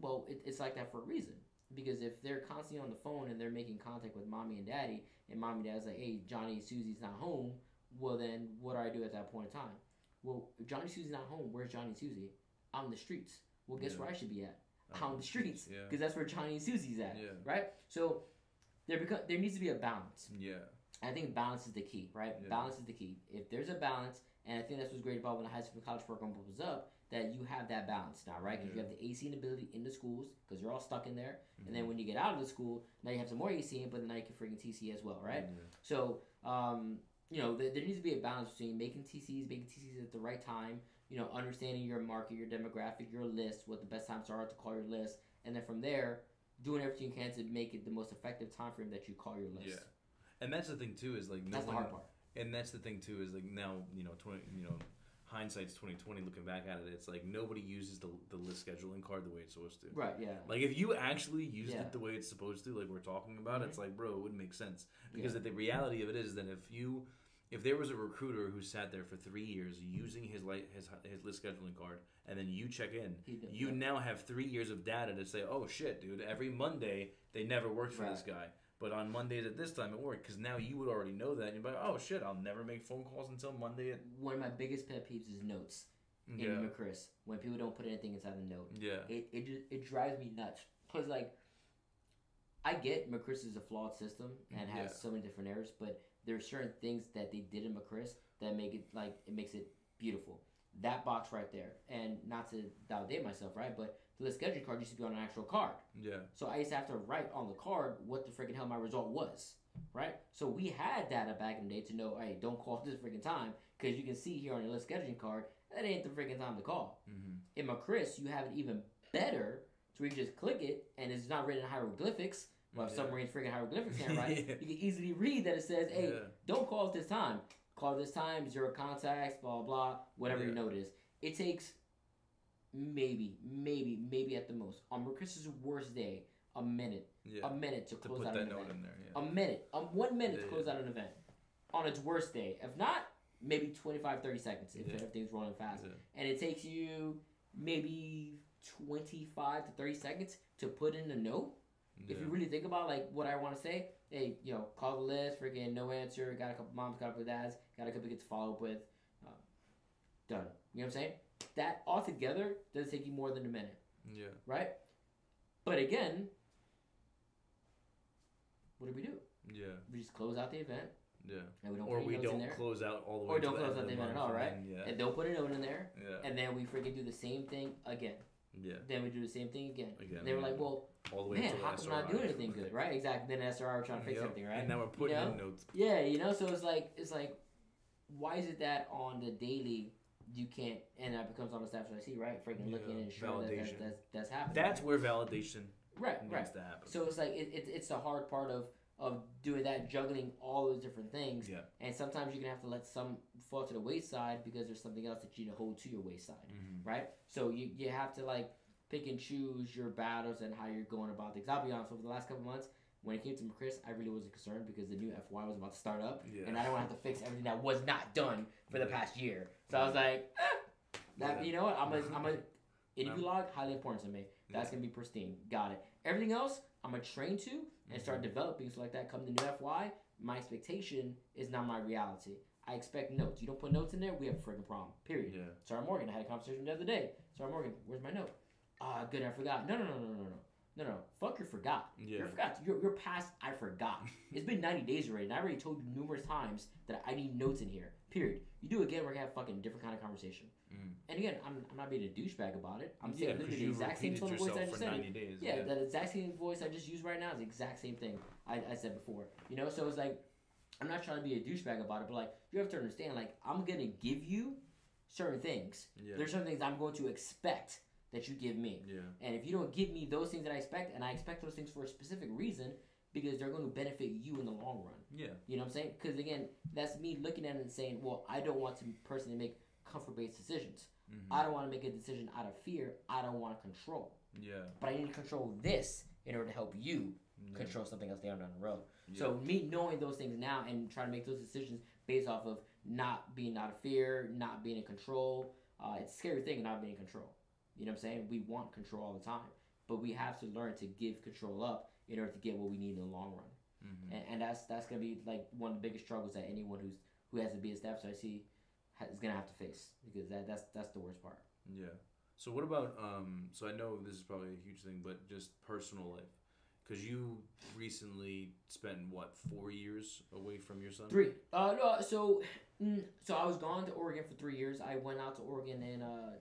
Well, it, it's like that for a reason. Because if they're constantly on the phone and they're making contact with mommy and daddy, and mommy and dad's like, hey, Johnny and Susie's not home, well, then what do I do at that point in time? Well, if Johnny Susie's not home, where's Johnny and Susie? Out in the streets. Well, guess where I should be at? Out in the streets. Yeah. Because that's where Johnny and Susie's at. Yeah. Right? So there, beco- there needs to be a balance. Yeah. I think balance is the key, right? Yeah. Balance is the key. If there's a balance, and I think that's what's great about when the high school college program opens up, that you have that balance now, right? Because Yeah. you have the AC ability in the schools, because you're all stuck in there. And Mm-hmm. then when you get out of the school, now you have some more AC, but now you can freaking TC as well, right? Yeah. So, um, you know, there, there needs to be a balance between making TCs, making TCs at the right time, you know, understanding your market, your demographic, your list, what the best times are to call your list, and then from there, doing everything you can to make it the most effective time frame that you call your list. Yeah. And that's the thing too is like no That's the hard part. and that's the thing too is like now you know twenty you know hindsight's twenty twenty looking back at it it's like nobody uses the the list scheduling card the way it's supposed to. Right, yeah. Like if you actually used Yeah. it the way it's supposed to, like we're talking about, it's mm-hmm. like, bro, it wouldn't make sense. Because Yeah. the reality of it is that if you, if there was a recruiter who sat there for three years using his light his his list scheduling card, and then you check in, you yeah. now have three years of data to say, oh shit, dude, every Monday they never worked for this guy. But on Mondays at this time it worked because now you would already know that and you'd be like, oh shit, I'll never make phone calls until Monday at One of my biggest pet peeves is notes in yeah MCRISS. When people don't put anything inside the note. yeah It it just it drives me nuts. Cause like I get MCRISS is a flawed system and mm, has Yeah. so many different errors, but there are certain things that they did in MCRISS that make it like it makes it beautiful. That box right there, and not to validate myself, right? But the list scheduling card used to be on an actual card. yeah So I used to have to write on the card what the freaking hell my result was, right? So we had data back in the day to know, hey, don't call <laughs> this freaking time because you can see here on your list scheduling card that ain't the freaking time to call. mm-hmm. In MCRISS, you have it even better to where you just click it and it's not written in hieroglyphics. Well, Yeah. submarines freaking hieroglyphics handwriting, <laughs> Yeah. you can easily read that it says, hey, Yeah. don't call at this time. Call at this time, zero contacts, blah, blah, whatever your note. It takes maybe, maybe, maybe at the most, on MCRISS's worst day, a minute, a minute to to close out an event. there A minute, um, one minute to close out an event on its worst day. If not, maybe 25, 30 seconds if everything's rolling fast. And it takes you maybe 25 to 30 seconds to put in a note. If you really think about like what I want to say, hey, you know, call the list, freaking no answer, got a couple moms, got a couple dads, got a couple kids to follow up with, uh, done. You know what I'm saying? That altogether doesn't take you more than a minute, yeah right? But again, what do we do? yeah We just close out the event, Yeah. and we don't Or we any notes in don't close out all the way. Or don't the close out the event at all, right? then- Yeah. And don't put a note in there. Yeah. And then we freaking do the same thing again. Yeah. Then we do the same thing again. Again. They were like, well, all the way man, how come not doing anything good, right? Exactly. Then SRR we're trying to fix Yep. everything, right? And now we're putting know? in notes. Yeah, you know, so it's like it's like why is it that on the daily you can't and that becomes on the staff see, right? Freaking looking and ensuring that that's, validation. that's that's happening. That's where validation right, needs right. to happen. So it's like it, it, it's the hard part of of doing that, juggling all those different things. Yeah. And sometimes you're gonna have to let some fall to the wayside because there's something else that you need to hold to your wayside, Mhm. right? So you you have to like pick and choose your battles and how you're going about things. I'll be honest, over the last couple months, when it came to Chris, I really wasn't concerned because the new FY was about to start up, Yeah. and I don't want to have to fix everything that was not done for the past year. So I was like, eh, that Yeah. you know what? I'm a <laughs> I'm a interview log highly important to me. That's gonna be pristine. Got it. Everything else, I'm gonna train to and start Mm-hmm. developing. So like that, come the new FY, my expectation is not my reality. I expect notes. You don't put notes in there, we have a freaking problem. Period. Yeah. Sarah Morgan, I had a conversation the other day. Sarah Morgan, where's my note? Ah, good, I forgot. No, no, no, no, no, no. No, no, fuck your forgot. Yeah. You're forgot. You're, you're past I forgot. <laughs> it's been 90 days already, and I already told you numerous times that I need notes in here. Period. You do it again, we're gonna have a fucking different kind of conversation. Mm. And again, I'm, I'm not being a douchebag about it. I'm yeah, saying literally the exact same tone of voice I just for said. 90 days. Yeah, that exact same voice I just used right now is the exact same thing I, I said before. You know, so it's like I'm not trying to be a douchebag about it, but like you have to understand, like I'm gonna give you certain things. Yeah. There's certain things I'm going to expect that you give me. Yeah. And if you don't give me those things that I expect, and I expect those things for a specific reason, because they're going to benefit you in the long run. Yeah. You know what I'm saying? Because again, that's me looking at it and saying, well, I don't want to personally make comfort based decisions. Mhm. I don't want to make a decision out of fear. I don't want to control. Yeah. But I need to control this in order to help you Yeah. control something else down the road. Yeah. So me knowing those things now and trying to make those decisions based off of not being out of fear, not being in control. Uh, it's a scary thing not being in control. You know what I'm saying? We want control all the time, but we have to learn to give control up in order to get what we need in the long run. Mhm. And, and that's that's gonna be like one of the biggest struggles that anyone who's who has to be a staff so I see is gonna have to face because that that's that's the worst part. Yeah. So what about um? So I know this is probably a huge thing, but just personal life, because you recently spent what four years away from your son. Three. Uh, no. So, mm, so I was gone to Oregon for three years. I went out to Oregon in uh,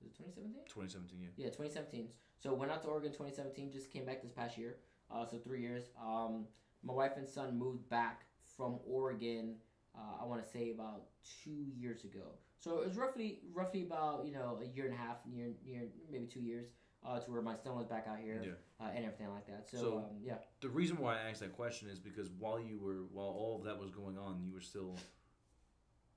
was it 2017? 2017. Yeah. Yeah, 2017. So went out to Oregon 2017. Just came back this past year. Uh, so three years. Um, my wife and son moved back from Oregon. Uh, I want to say about two years ago. So it was roughly roughly about you know a year and a half, year year maybe two years. Uh, to where my son was back out here Yeah. uh, and everything like that. So, So- um, yeah, The reason why I asked that question is because while you were while all of that was going on, you were still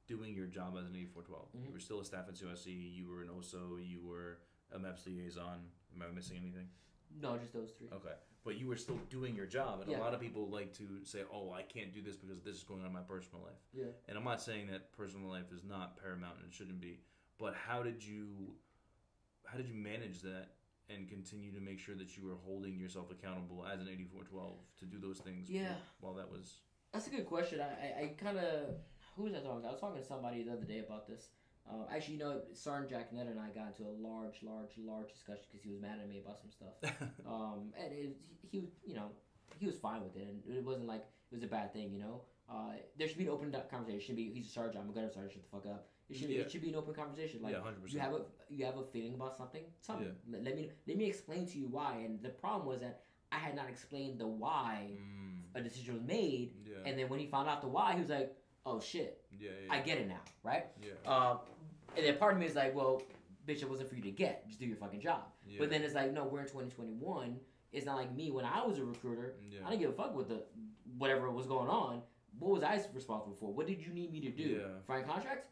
doing your job as an 8412. You Mhm. were still a staff at CSC. You were an OSO. You were a MEPS liaison. Am I missing anything? no, just those three. Okay, but you were still doing your job, and Yeah. a lot of people like to say, "Oh, I can't do this because this is going on in my personal life." Yeah. And I'm not saying that personal life is not paramount and it shouldn't be, but how did you, how did you manage that and continue to make sure that you were holding yourself accountable as an 8412 to do those things? Yeah. While that was. That's a good question. I, I, I kind of who was I talking? to? I was talking to somebody the other day about this. Uh, actually, you know, Sergeant Jack Nett and I got into a large, large, large discussion because he was mad at me about some stuff. <laughs> Um, and it, he, was, you know, he was fine with it, and it wasn't like it was a bad thing, you know. Uh, there should be an open conversation. It should be he's a sergeant. I'm a gunner sergeant. Shut the fuck up. It should, Yeah. it should be an open conversation. Like yeah, you have a you have a feeling about something. Tell me. Yeah. Let, me let me explain to you why. And the problem was that I had not explained the why Mm, a decision was made. yeah, And then when he found out the why, he was like, "Oh shit, yeah, yeah, I get it now, right?" yeah, Um, and then part of me is like, "Well, bitch, it wasn't for you to get. Just do your fucking job." yeah, But then it's like, no, we're in 2021. It's not like me when I was a recruiter. yeah, I didn't give a fuck with the whatever was going on. What was I responsible for? What did you need me to do? Yeah. Sign contracts?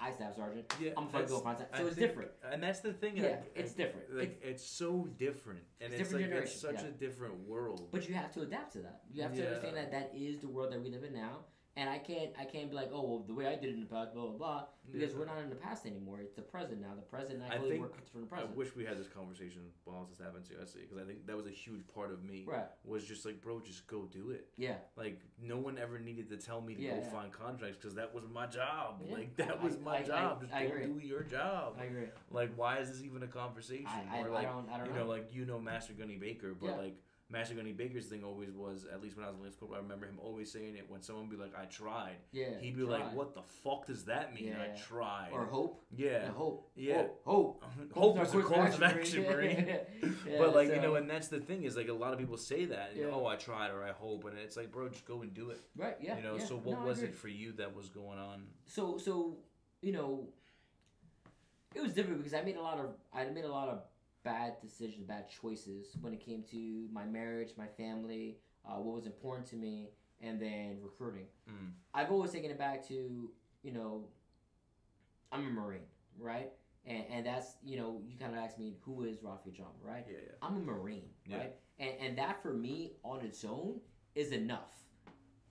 I staff sergeant. yeah. I'm fucking that's- go find that. I So it's think- different. and that's the thing. Yeah, I- it's I- different. Like it's, so different, and It's it's, different like it's such yeah. a different world. But you have to adapt to that. You have to Yeah. understand that that is the world that we live in now. And I can't, I can't be like, oh, well, the way I did it in the past, blah blah blah, because Yeah. we're not in the past anymore. It's the present now. The present, I, I work from the present. I wish we had this conversation while I was staff in because I think that was a huge part of me. right? Was just like, bro, just go do it. Yeah. Like no one ever needed to tell me to Yeah, go yeah. find contracts because that was my job. Yeah. Like that I- was my I- I- job. just I go do your job. I agree. like why is this even a conversation? I, I, or I like don't, I don't you know. know, like you know Master Gunny Baker, but like Master Gunny Baker's thing always was, at least when I was in Lance Corporal, I remember him always saying it when someone would be like, I tried. Yeah. He'd be try. like, What the fuck does that mean? Yeah. I tried. Or hope. yeah. Yeah, hope. Yeah. Hope. hope. <laughs> Hope is a our course of action, Marine. <laughs> Yeah, but like you know, and that's the thing is like a lot of people say that. you Yeah. oh, I tried or I hope, and it's like, bro, just go and do it. Right. Yeah. you know. So what No, was it for you that was going on? so so you know it was different because I made a lot of I made a lot of bad decisions, bad choices when it came to my marriage, my family, uh, what was important to me, and then recruiting. Mm. I've always taken it back to you know I'm a Marine, right? And, and that's you know you kind of asked me who is Ralph Yajama, right? Yeah, yeah. I'm a Marine, Yeah. right? And and that for me on its own is enough.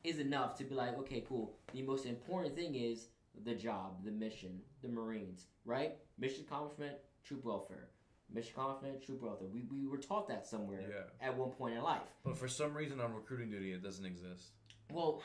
Is enough to be like, okay, cool. The most important thing is the job, the mission, the Marines, right? Mission accomplishment, troop welfare. Mission accomplishment, troop welfare. We, we were taught that somewhere Yeah. at one point in life. But for some reason on recruiting duty, it doesn't exist. Well,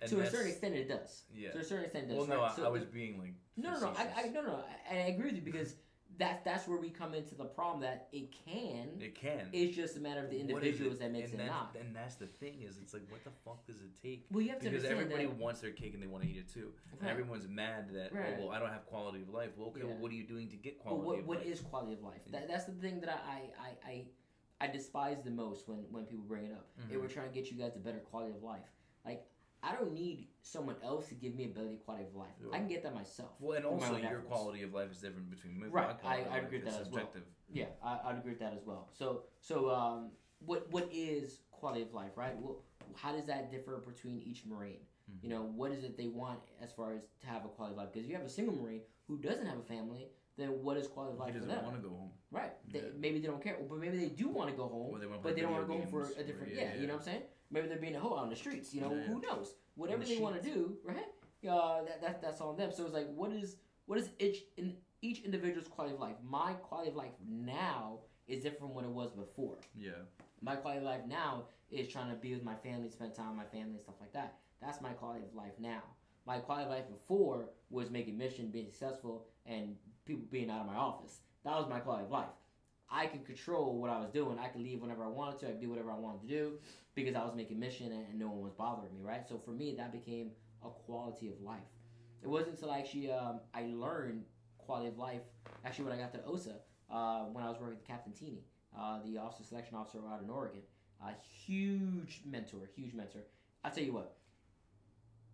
And to a certain extent, it does. Yeah. To a certain extent, it does. Well, no, right? I, So I was being like. No, no, no. I, I, no, no. I, I agree with you because that that's where we come into the problem that it can. It can. It's just a matter of the What individuals it? that makes and it not. And that's the thing is, it's like, what the fuck does it take? Well, you have to Because understand everybody that. wants their cake and they want to eat it too. And everyone's mad that Right. oh well I don't have quality of life. Well, okay, well, what are you doing to get quality what of what life? is quality of life? That, that's the thing that I, I, I, I despise the most when, when people bring it up. Hey, Mhm. we're trying to get you guys a better quality of life. Like I don't need someone else to give me a better quality of life. Yeah. I can get that myself. Well, and also your efforts. quality of life is different between my Right, I- I'd agree with that as well. Yeah, I, I'd agree with that as well. So so um, what what is quality of life, right? Well, how does that differ between each Marine? Mhm. You know, what is it they want as far as to have a quality of life? Because if you have a single Marine who doesn't have a family, then what is quality of life He for doesn't them? want to go home. Right. They, Yeah. Maybe they don't care, but maybe they do want to go home, Or they but they don't want to go home for a or- different. yeah, Yeah, you know what I'm saying? Maybe they're being a hoe out on the streets. You know, yeah. who knows? Whatever the they want to do, right? Uh, that, that that's on them. So it's like, what is what is each in each individual's quality of life? My quality of life now is different from what it was before. Yeah. My quality of life now is trying to be with my family, spend time with my family, and stuff like that. That's my quality of life now. My quality of life before was making mission, being successful, and people being out of my office. That was my quality of life. I could control what I was doing. I could leave whenever I wanted to. I could do whatever I wanted to do because I was making mission and, and no one was bothering me, right? So for me, that became a quality of life. It wasn't until actually um, I learned quality of life actually when I got to OSA uh, when I was working with Captain Teeny, uh, the officer selection officer out in Oregon. A huge mentor, huge mentor. I'll tell you what,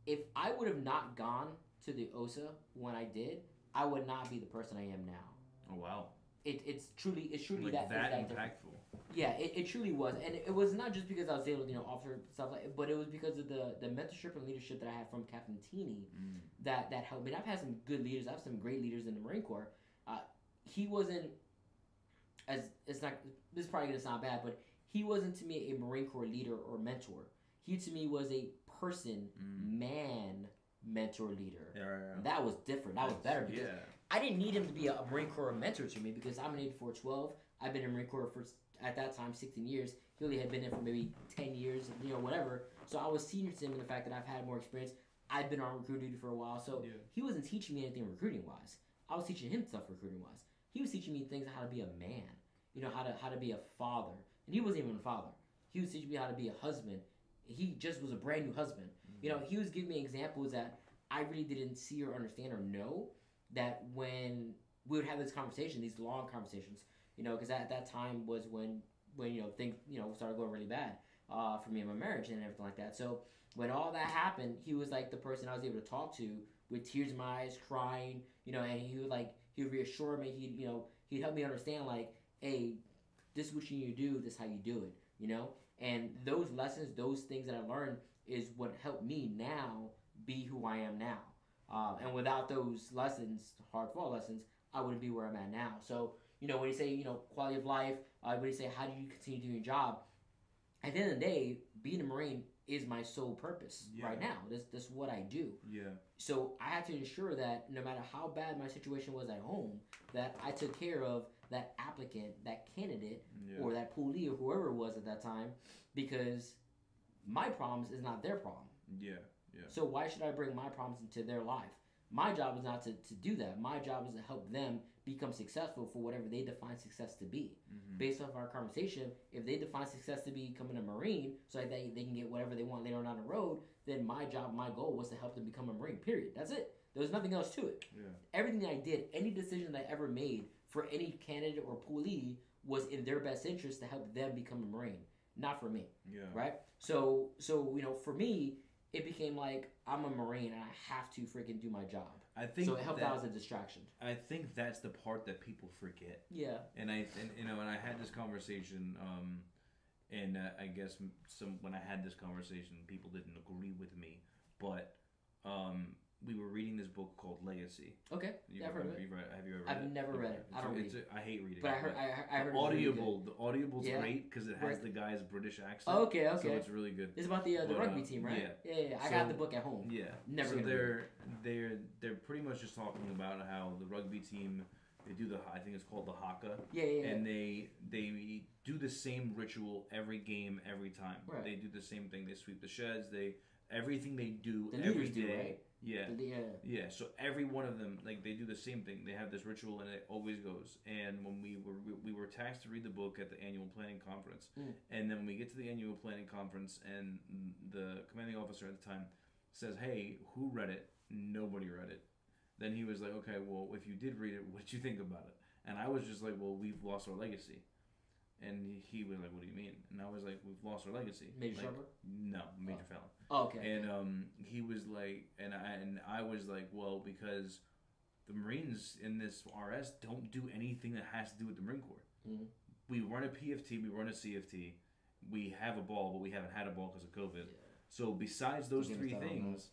if I would have not gone to the OSA when I did, I would not be the person I am now. Oh wow. It, it's truly, it's truly Like that, that, that impactful. Yeah, it, it truly was, and it was not just because I was able to, you know, offer stuff like, but it was because of the the mentorship and leadership that I had from Captain Teeny Mm. that that helped me. And I've had some good leaders. I have some great leaders in the Marine Corps. Uh, he wasn't as it's not. This is probably gonna sound bad, but he wasn't to me a Marine Corps leader or mentor. He to me was a person, Mm. man, mentor, leader. Yeah, right, right. That was different. That was better because Yeah. I didn't need him to be a, a Marine Corps mentor to me because I'm an 8412. I've been in Marine Corps for at that time 16 years. He only had been in for maybe 10 years, you know, whatever. So I was senior to him in the fact that I've had more experience. I've been on recruit duty for a while, so Yeah. he wasn't teaching me anything recruiting wise. I was teaching him stuff recruiting wise. He was teaching me things how to be a man, you know, how to how to be a father, and he wasn't even a father. He was teaching me how to be a husband. He just was a brand new husband. You mm-hmm. know, he was giving me examples that I really didn't see or understand or know that when we would have this conversation, these long conversations, you know, because at that time was when when you know things you know started going really bad uh, for me and my marriage and everything like that. So when all that happened, he was like the person I was able to talk to with tears in my eyes, crying, you know, and he would like he would reassure me. He you know he'd help me understand like, hey, this is what you need to do. This is how you do it. You know, and those lessons, those things that I learned is what helped me now be who I am now. Um, and without those lessons, hard fought lessons, I wouldn't be where I'm at now. So, you know, when you say, you know, quality of life, uh, when you say, how do you continue doing your job? At the end of the day, being a Marine is my sole purpose Yeah. right now. That's, that's what I do. Yeah. So I had to ensure that no matter how bad my situation was at home, that I took care of that applicant, that candidate, Yeah. or that poolee or whoever it was at that time, because my problems is not their problem. yeah. Yeah. So why should I bring my problems into their life? My job is not to, to do that. My job is to help them become successful for whatever they define success to be. Mhm. Based off our conversation, if they define success to be becoming a Marine so that they, they can get whatever they want later on down the road, then my job, my goal was to help them become a Marine, period. That's it. There was nothing else to it. Yeah. Everything I did, any decision that I ever made for any candidate or poolee was in their best interest to help them become a Marine, not for me Yeah. right? So so you know, for me, it became like I'm a Marine and I have to freaking do my job. I think So it helped that, out as a distraction. I think that's the part that people forget. Yeah. and I and you know and I had this conversation um and uh, I guess some when I had this conversation people didn't agree with me but um we were reading this book called Legacy. Okay. You Yeah, I've heard of have you read, have you ever I've read it? never read it. I don't it's a- I hate reading. But I it, heard I, heard- I heard the audible the audible's Yeah. great because it has Right. the guy's British accent. good. Okay, So it's really good. It's about the uh, the But, rugby uh, team, right? yeah. Yeah, yeah. yeah. I got the book at home. Yeah. Never so read they're they're they're pretty much just talking about how the rugby team they do the I think it's called the haka Yeah, yeah, yeah. and they they do the same ritual every game every time. Right. They do the same thing. They sweep the sheds. They everything they do the every leaders do, right? Yeah. The- yeah. Yeah, so every one of them, like they do the same thing. They have this ritual, and it always goes. And when we were we, we were tasked to read the book at the annual planning conference, Mm. and then when we get to the annual planning conference, and the commanding officer at the time says, "Hey, who read it?" Nobody read it. Then he was like, "Okay, well, if you did read it, what did you think about it?" And I was just like, "Well, we've lost our legacy." And he was like, "What do you mean?" And I was like, "We've lost our legacy." Major like, Sharper? No, Major Oh. Fallon. Oh, okay. And um, he was like, and I and I was like, well, because the Marines in this RS don't do anything that has to do with the Marine Corps. Mhm. We run a PFT, we run a CFT, we have a ball, but we haven't had a ball because of COVID. Yeah. So besides those Don't get me three things,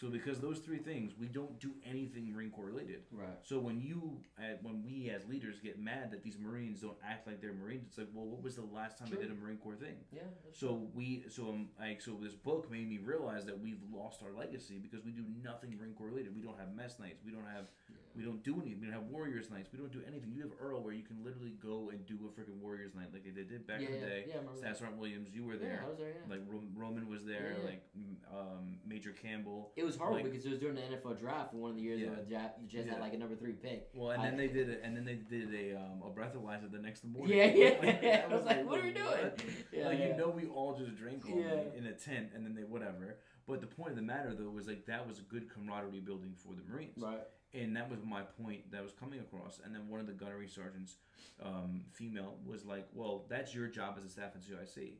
so because those three things, we don't do anything Marine Corps related. Right. So when you, when we as leaders get mad that these Marines don't act like they're Marines, it's like, well, what was the last time True. they did a Marine Corps thing? Yeah. So we, so um, like, so this book made me realize that we've lost our legacy because we do nothing Marine Corps related. We don't have mess nights. We don't have, Yeah. we don't do anything. We don't have Warriors nights. We don't do anything. You have Earle where you can literally go and do a freaking Warriors night like they did back yeah, in the day. Yeah, I remember Sergeant Williams, you were Yeah, there. I was there. Yeah. Like Roman was there. Yeah, yeah. Like mm, um, Major Campbell. It was horrible like- because it was during the NFL draft one of the years Yeah. where the draft, you just Yeah. had like a number three pick. Well, and I- then they <laughs> did it, and then they did a um, a breathalyzer the next morning. Yeah, yeah. <laughs> Like, I was like, what are we doing? <laughs> Yeah, like yeah. you know, we all just drank all Yeah. night in a tent, and then they whatever. But the point of the matter, though, was like that was a good camaraderie building for the Marines, Right. and that was my point that was coming across. And then one of the gunnery sergeants, um, female, was like, "Well, that's your job as a staff NCOIC,"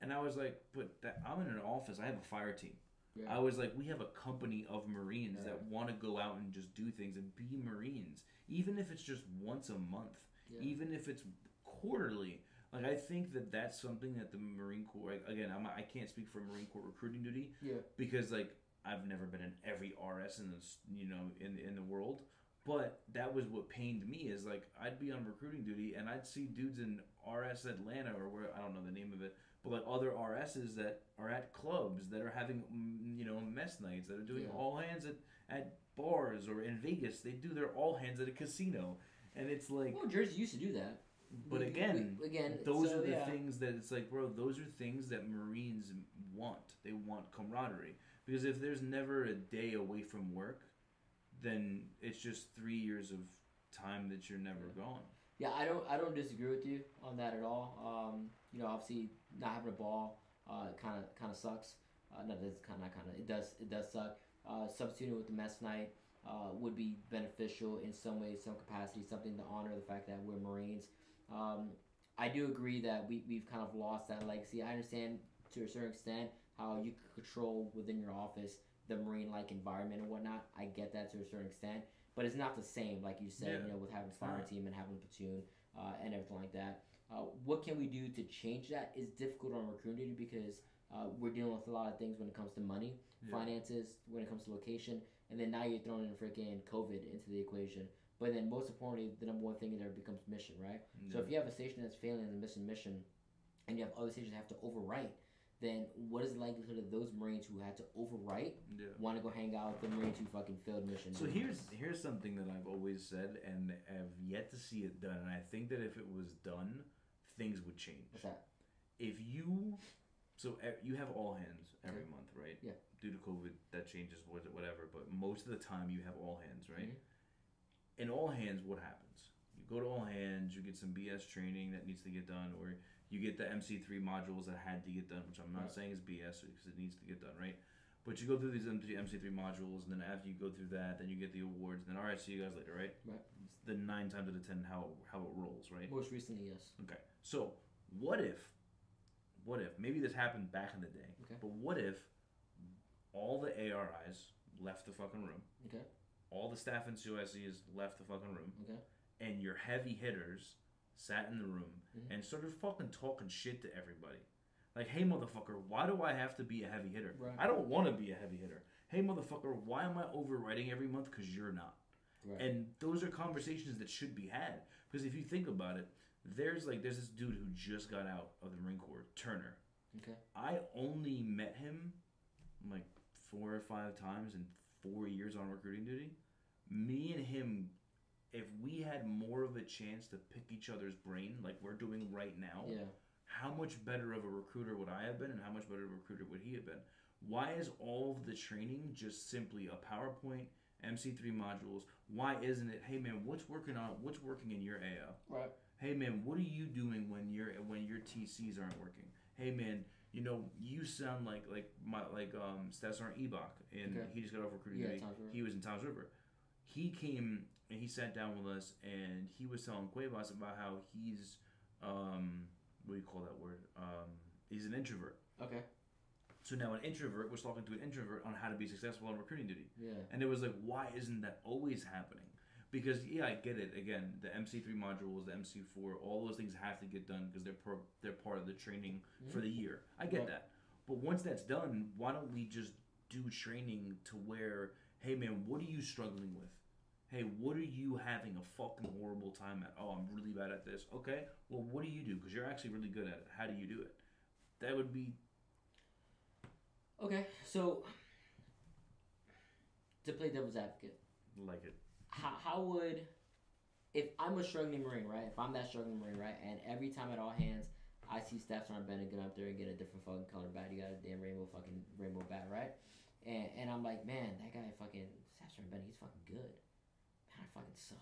and I was like, "But that, I'm in an office. I have a fire team." Yeah. I was like, we have a company of Marines Yeah. that want to go out and just do things and be Marines, even if it's just once a month, Yeah. even if it's quarterly. Like I think that that's something that the Marine Corps. like, Again, I'm, I can't speak for Marine Corps recruiting duty Yeah. because like I've never been in every RS in this, you know, in in the world. But that was what pained me is like I'd be on recruiting duty and I'd see dudes in RS Atlanta or where I don't know the name of it, but other RSs that are at clubs that are having mm, you know mess nights that are doing Yeah. all hands at at bars or in Vegas they do their all hands at a casino, and it's like Well, Jersey used to do that. but again, we- again, those so, are the yeah. things that it's like, bro, those are things that Marines want. They want camaraderie. Because if there's never a day away from work, then it's just three years of time that you're never gone. Yeah, I don't I don't disagree with you on that at all. Um, you know, obviously not having a ball kind of kind of sucks. Uh, no, that's kind of kind of it does it does suck. Uh, substituting with the mess night uh, would be beneficial in some way, some capacity, something to honor the fact that we're Marines. Um, I do agree that we we've kind of lost that legacy. I understand to a certain extent how you control within your office the marine like environment and whatnot. I get that to a certain extent, but it's not the same, like you said, Yeah, you know, with having fire team and having a platoon uh, and everything like that. Uh, what can we do to change that? It's difficult on recruiting because uh, we're dealing with a lot of things when it comes to money, Yeah. finances, when it comes to location, and then now you're throwing in freaking COVID into the equation. But then most importantly, the number one thing there becomes mission, right? So if you have a station that's failing and missing mission, and you have other stations that have to overwrite, then what is the likelihood of those Marines who had to overwrite yeah. want to go hang out with the Marines who fucking failed mission? So here's here's something that I've always said and have yet to see it done, and I think that if it was done, things would change. what's that? if you So you have all hands every Okay. month, right? Yeah. Due to COVID, that changes what- whatever. But most of the time, you have all hands, right? Mhm. In all hands, what happens? You go to all hands, you get some BS training that needs to get done, or you get the MC3 modules that had to get done, which I'm not Right. saying is BS because it needs to get done, right? But you go through these MC- MC3 modules, and then after you go through that, then you get the awards, and then all right, see you guys later, right? Right. It's the nine times out of ten how how it rolls, right? Most recently, yes. Okay. So, what if, what if, maybe this happened back in the day, Okay. but what if all the ARIs left the fucking room, Okay. all the staff NCOICs left the fucking room, Okay. and your heavy hitters sat in the room Mhm. and started fucking talking shit to everybody? Like, hey, motherfucker, why do I have to be a heavy hitter? Right. I don't want to be a heavy hitter. Hey, motherfucker, why am I overwriting every month? Because you're not. Right. And those are conversations that should be had. Because if you think about it, there's like there's this dude who just got out of the Marine Corps, Turner. Okay. I only met him like four or five times in four years on recruiting duty. Me and him, if we had more of a chance to pick each other's brain like we're doing right now, Yeah. How much better of a recruiter would I have been and how much better of a recruiter would he have been? Why is all of the training just simply a PowerPoint, MC3 modules? Why isn't it, hey man, what's working on what's working in your AO? Right. Hey man, what are you doing when your when your TCs aren't working? Hey man, you know, you sound like like my like um Stasar Ebach and Okay. he just got off recruiting Yeah. Toms River. He was in Toms River. He came and he sat down with us and he was telling Cuevas about how he's um what do you call that word? Um he's an introvert. Okay. So now an introvert was talking to an introvert on how to be successful on recruiting duty. Yeah. And it was like, why isn't that always happening? Because yeah, I get it. Again, the MC3 modules, the MC4, all those things have to get done because they're per, they're part of the training for the year. I get Right. that. But once that's done, why don't we just do training to where, hey man, what are you struggling with? Hey, what are you having a fucking horrible time at? Oh, I'm really bad at this. Okay, well, what do you do? Because you're actually really good at it. How do you do it? That would be Okay. So to play devil's advocate, like it. how, how would if I'm a struggling marine, right? If I'm that struggling marine, right, and every time at all hands I see Staff Sergeant Bennett get up there and get a different fucking color bat, you got a damn rainbow fucking rainbow bat, right? And and I'm like, man, that guy fucking Staff Sergeant Bennett, he's fucking good. I fucking suck.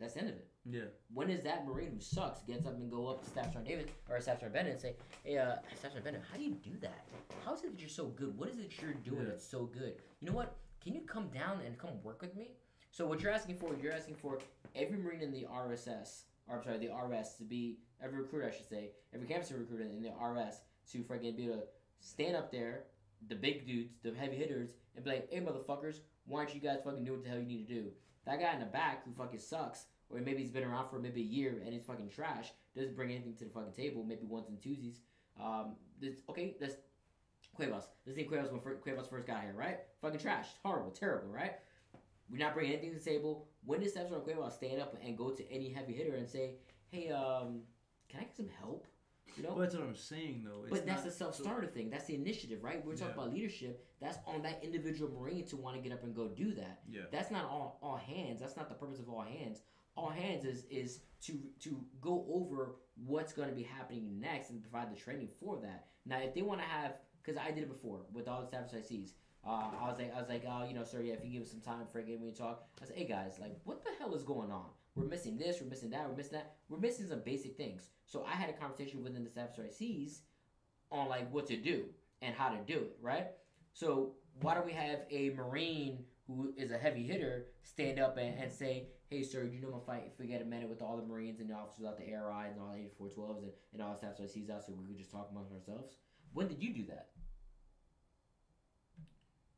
That's the end of it. Yeah. When is that Marine who sucks gets up and go up to Staff Sergeant David or Staff Sergeant Bennett and say, "Hey, uh, Staff Sergeant Bennett, how do you do that? How is it that you're so good? What is it you're doing Yeah. that's so good? You know what? Can you come down and come work with me?" So what you're asking for, you're asking for every Marine in the RSS, or I'm sorry, the RS to be every recruiter, I should say, every campus recruiter in the RS to freaking be able to stand up there, the big dudes, the heavy hitters, and be like, "Hey, motherfuckers, why aren't you guys fucking doing what the hell you need to do?" That guy in the back who fucking sucks, or maybe he's been around for maybe a year and he's fucking trash, doesn't bring anything to the fucking table, maybe ones and twosies. Um, this, okay, that's Cuevas. This thing Cuevas when fir- Cuevas first got here, right? Fucking trash, horrible, terrible, right? We're not bringing anything to the table. When does on Cuevas stand up and go to any heavy hitter and say, "Hey, um, can I get some help?" Know, Well, that's what I'm saying though. It's but that's the self-starter thing. That's the initiative, right? We're talking Yeah. about leadership. That's on that individual Marine to want to get up and go do that. Yeah. That's not all all hands. That's not the purpose of all hands. All hands is is to to go over what's going to be happening next and provide the training for that. Now, if they want to have, because I did it before with all the staff I sees. Uh, I was like, I was like, oh, you know, sir, yeah, if you give us some time for me to talk, I said, hey guys, like, what the hell is going on? We're missing this, we're missing that, we're missing that, we're missing some basic things. So I had a conversation within the staff I sees on like what to do and how to do it, right? So why don't we have a Marine who is a heavy hitter stand up and, and say, hey, sir, you know my fight if we get a minute with all the Marines and the officers out the ARI and all the 8412s and, and all the staff sees out so we could just talk amongst ourselves? When did you do that?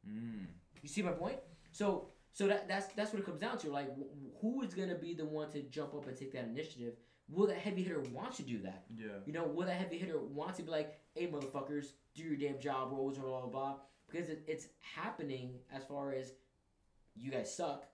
Mm. You see my point? So so that that's that's what it comes down to. Like, wh- who is gonna be the one to jump up and take that initiative? Will that heavy hitter want to do that? Yeah. You know, will that heavy hitter want to be like, "Hey, motherfuckers, do your damn job, blah blah blah blah,", blah because it, it's happening as far as you guys suck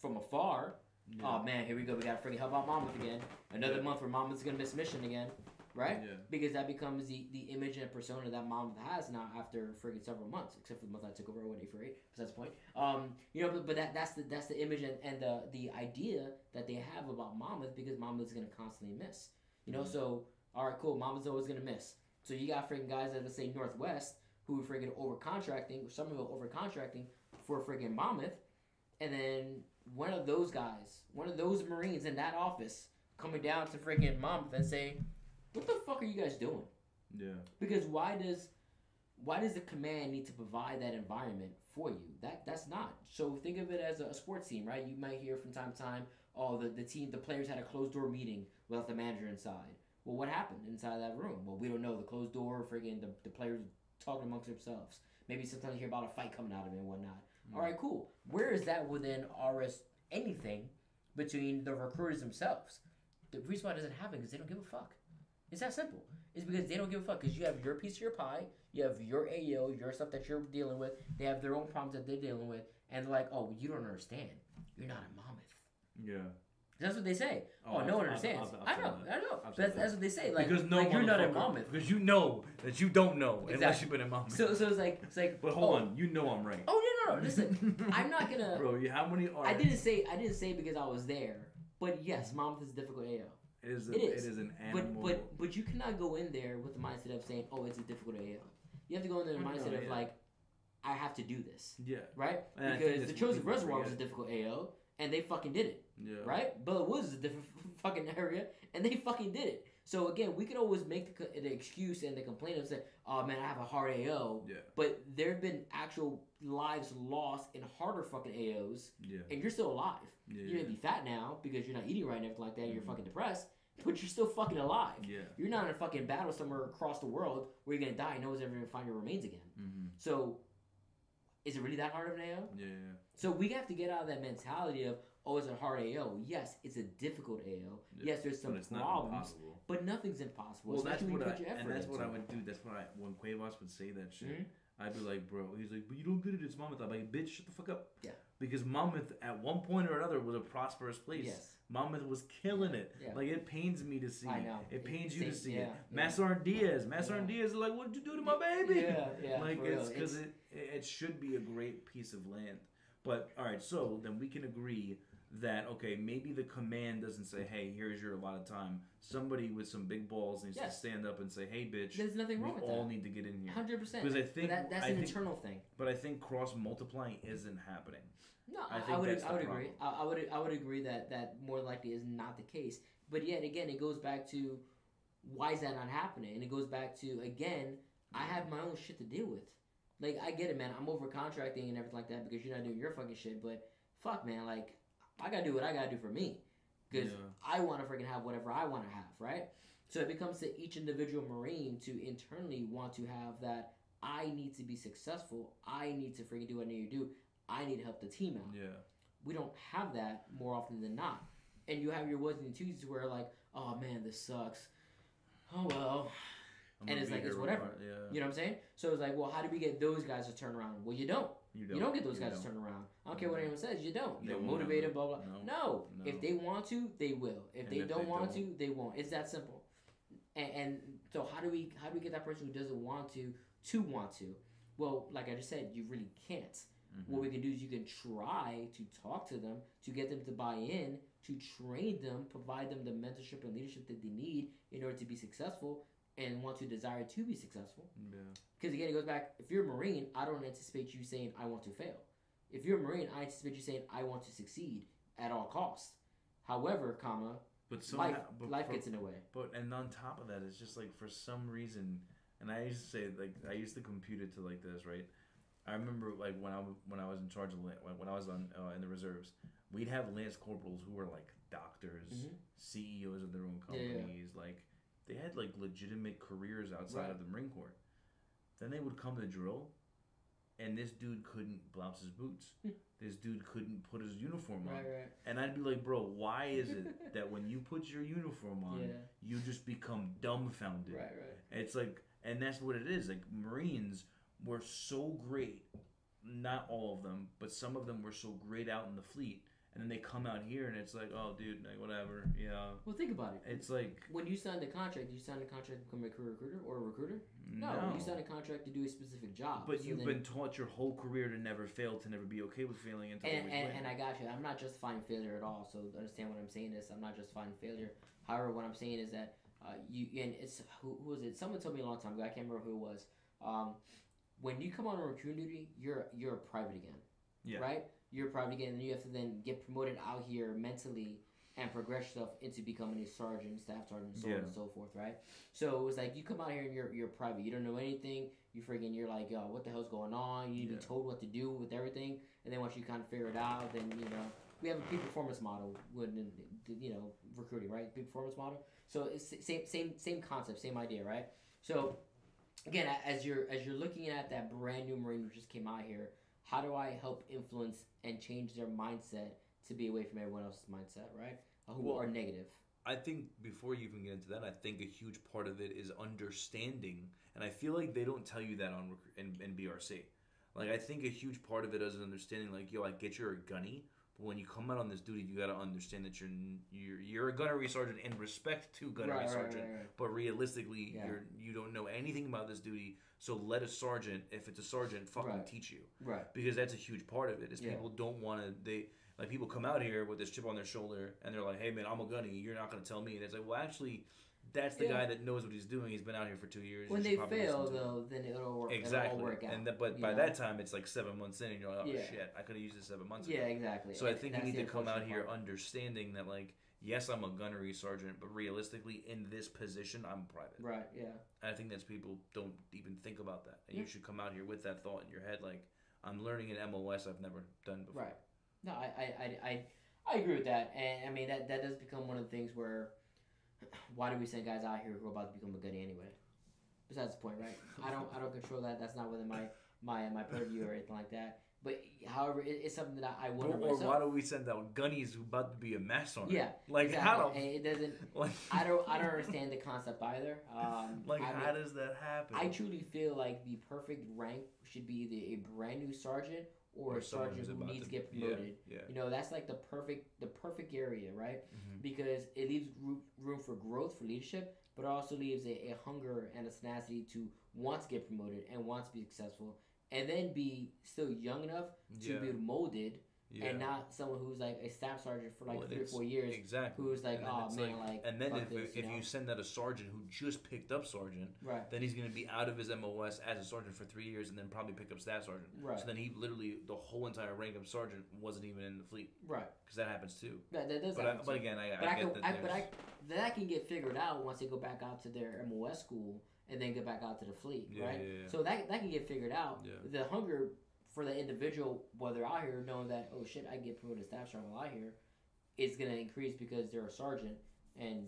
from afar. Yeah. Oh man, here we go. We gotta freaking help out Monmouth again. Another month where Monmouth's gonna miss mission again. Right? Yeah. Because that becomes the, the image and persona that Monmouth has now after friggin' several months, except for the month I took over day for eight. That's the point. Um, you know, but, but that that's the that's the image and, and the the idea that they have about Monmouth because Monmouth's gonna constantly miss. You know, Mhm. so all right, cool. Monmouth's always gonna miss. So you got friggin' guys at let's say Northwest who are friggin' over contracting, or some of them over contracting for friggin' Monmouth, and then one of those guys, one of those Marines in that office coming down to friggin' Monmouth and saying, "What the fuck are you guys doing?" Yeah. Because why does why does the command need to provide that environment for you? That that's not. So think of it as a sports team, right? You might hear from time to time, oh, the, the team, the players had a closed door meeting without the manager inside. Well, what happened inside that room? Well, we don't know. The closed door, friggin' the, the players talking amongst themselves. Maybe sometimes you hear about a fight coming out of it and whatnot. Mm. All right, cool. Where is that within RS anything between the recruiters themselves? The reason why it doesn't happen is they don't give a fuck. It's that simple. It's because they don't give a fuck because you have your piece of your pie, you have your AO, your stuff that you're dealing with. They have their own problems that they're dealing with, and they're like, "Oh, you don't understand. You're not a Monmouth." Yeah. That's what they say. Oh, I've- no one I've- understands. I've- I've I said know, that. I know. I've that's, that's what they say. Like, because no like you're not a Monmouth. Because you know that you don't know unless Exactly. you've been in Monmouth. So, so it's like, it's like. But hold oh, on, you know I'm right. Oh no, no, no. Listen, <laughs> I'm not gonna. Bro, you, how many are? I didn't say I didn't say because I was there, but yes, Monmouth is a difficult AO. It is. A, It is. It is an But animal. but but but you cannot go in there with the mindset of saying, "Oh, it's a difficult AO." You have to go in there with the mindset of yeah. like, "I have to do this," yeah. right? And because the Chosin Reservoir was a difficult AO, and they fucking did it, Yeah. right? Belleau Woods is a different <laughs> fucking area, and they fucking did it. So again, we could always make the, the excuse and the complaint of say, "Oh man, I have a hard AO," Yeah. but there have been actual lives lost in harder fucking AOs, Yeah. and you're still alive. Yeah. You may be fat now because you're not eating right and everything like that. You're Mhm. fucking depressed, but you're still fucking alive. Yeah. You're not in a fucking battle somewhere across the world where you're gonna die and no one's ever gonna find your remains again. Mm-hmm. So, is it really that hard of an AO? Yeah. So we have to get out of that mentality of oh, it's a hard AO. Yes, it's a difficult AO. Yeah, Yes, there's some But it's not problems, impossible. but nothing's impossible. Well, that's what I you put your effort and that's what I would do. That's what I when Cuevas would say that shit. Mhm. I'd be like, bro. He's like, but you don't get it. It's Monmouth. I'm like, bitch, shut the fuck up. Yeah. Because Monmouth at one point or another was a prosperous place. Yes. Monmouth was killing it. Yeah. Like it pains me to see. I know. It It pains you to see yeah, it. yeah. Masar Diaz. Masar Yeah. Diaz is like, what'd you do to my baby? Yeah, yeah. <laughs> like it's because it it should be a great piece of land. But all right, so then we can agree that okay, maybe the command doesn't say, "Hey, here's your allotted time." Somebody with some big balls needs Yes. to stand up and say, "Hey, bitch, There's nothing we wrong with all that. need to get in here." Hundred percent. Because I think that, that's I an think, internal thing. but I think cross multiplying isn't happening. No, I I, think I would I would agree. I, I would I would agree that that more likely is not the case. But yet again, it goes back to why is that not happening? And it goes back to again, I have my own shit to deal with. Like I get it, man. I'm over contracting and everything like that because you're not doing your fucking shit. But fuck, man, like I gotta do what I gotta do for me because Yeah. I want to freaking have whatever I want to have, right? So it becomes to each individual Marine to internally want to have that. I need to be successful. I need to freaking do what I need to do. I need to help the team out Yeah, we don't have that more often than not. And you have your Wednesdays and Tuesdays where like, oh man, this sucks. Oh well, I'm And it's like, it's whatever. Yeah, you know what I'm saying? So it's like, well, how do we get those guys to turn around? Well, you don't. You You don't get those guys don't. to turn around. I don't care what anyone says. You don't. You They don't won't motivate them. Blah blah. No. No. No. If they want to, they will. If And they if don't they want don't- to, they won't. It's that simple. And, and so how do we how do we get that person who doesn't want to to want to? Well, like I just said, you really can't. Mhm. What we can do is you can try to talk to them, to get them to buy in, to train them, provide them the mentorship and leadership that they need in order to be successful and want to desire to be successful. Yeah. Because again, it goes back. If you're a Marine, I don't anticipate you saying I want to fail. If you're a Marine, I anticipate you saying I want to succeed at all costs. However, comma But somehow, life but life for- gets in the way. But and on top of that, it's just like for some reason, and I used to say like I used to compute it to like this, right? I remember like when I when I was in charge of when when I was on uh, in the reserves, we'd have lance corporals who were like doctors, Mhm. CEOs of their own Yeah, yeah. companies, like they had like legitimate careers outside Right. of the Marine Corps. Then they would come to drill, and this dude couldn't blouse his boots. Hmm. this dude couldn't put his uniform on. Right, right. And I'd be like, bro, why is it <laughs> that when you put your uniform on, Yeah. you just become dumbfounded? Right, right. It's like, and that's what it is. Like Marines were so great, not all of them, but some of them were so great out in the fleet, and then they come out here and it's like, oh, dude, like whatever, yeah. Well, think about it. It's like When you signed a contract, you signed a contract to become a career recruiter or a recruiter. No, no. you signed a contract to do a specific job. But So you've then- been taught your whole career to never fail, to never be okay with failing, and to and, and I got you. I'm not justifying failure at all. So understand what I'm saying is I'm not justifying failure. However, what I'm saying is that uh, you and it's who, who was it? Someone told me a long time ago. I can't remember who it was. Um, when you come on a recruiting duty, you're you're a private again. Yeah. Right. You're probably private again, you have to then get promoted out here mentally and progress yourself into becoming a sergeant, staff sergeant, so on and so forth. Right. So it was like you come out here and you're you're private. You don't know anything. You freaking you're like, yo, what the hell's going on? You need to be told what to do with everything. And then once you kind of figure it out, then you know we have a peak performance model when you know recruiting, right? Peak performance model. So it's same same same concept, same idea, right? So again, as you're as you're looking at that brand new Marine who just came out here, how do I help influence and change their mindset to be away from everyone else's mindset, right? Who Well, are negative. I think before you even get into that, I think a huge part of it is understanding, and I feel like they don't tell you that on in, in BRC. Like I think a huge part of it is understanding, like yo, I get you're a gunny, when you come out on this duty, you got to understand that you're you're you're a gunnery sergeant in respect to gunnery Right, sergeant, right, right. but realistically, Yeah. you're you don't know anything about this duty. So let a sergeant, if it's a sergeant, fucking teach you Right. because that's a huge part of it. Is Yeah. people don't want to they like people come out here with this chip on their shoulder and they're like, "Hey man, I'm a gunny. You're not to tell me." And it's like, well, actually, that's the Yeah. guy that knows what he's doing. He's been out here for two years. When they fail, listen to him. though, then it'll work. exactly, It'll all work out. and that, but by know? that time, it's like seven months in, and you're like, "Oh Yeah. shit, I could have used this seven months yeah, exactly. So I think you need to come out here part. understanding that, like, yes, I'm a gunnery sergeant, but realistically, in this position, I'm private. Right. Yeah. I think that's people don't even think about that, and Yeah. you should come out here with that thought in your head, like, I'm learning an MOS I've never done before. Right. No, I, I, I, I, I agree with that, and I mean that that does become one of the things where, why do we send guys out here who are about to become a gunny anyway? Besides the point, right? I don't, I don't control that. That's not within my my my purview or anything like that. But however, it, it's something that I, wonder or why do we send out gunnies who about to be a mass sergeant? Yeah, like exactly. how And it doesn't. <laughs> like, I don't, I don't understand the concept either. Um, <laughs> like I how mean, does that happen? I truly feel like the perfect rank should be either a brand new sergeant or, Or a sergeant who needs to get promoted. yeah. You know, that's like the perfect the perfect area, right? Mhm. Because it leaves roo- room for growth for leadership, but it also leaves a, a hunger and a tenacity to want to get promoted and want to be successful, and then be still young enough to Yeah. be molded, yeah. and not someone who's like a staff sergeant for like Well, three or four years, exactly. who's like, And then oh man, like, and then if, this, if know? you send out a sergeant who just picked up sergeant, right, then he's going to be out of his MOS as a sergeant for three years, and then probably pick up staff sergeant. right, So then he literally the whole entire rank of sergeant wasn't even in the fleet right. because that happens too. That, that does But I, but again, I, But I, I can, get that. I, but I, that can get figured out once they go back out to their MOS school and then get back out to the fleet, Yeah, right? yeah, yeah. So that that can get figured out. The hunger for the individual, while they're out here, knowing that oh shit, I can get promoted to staff sergeant while out here, is gonna increase because they're a sergeant and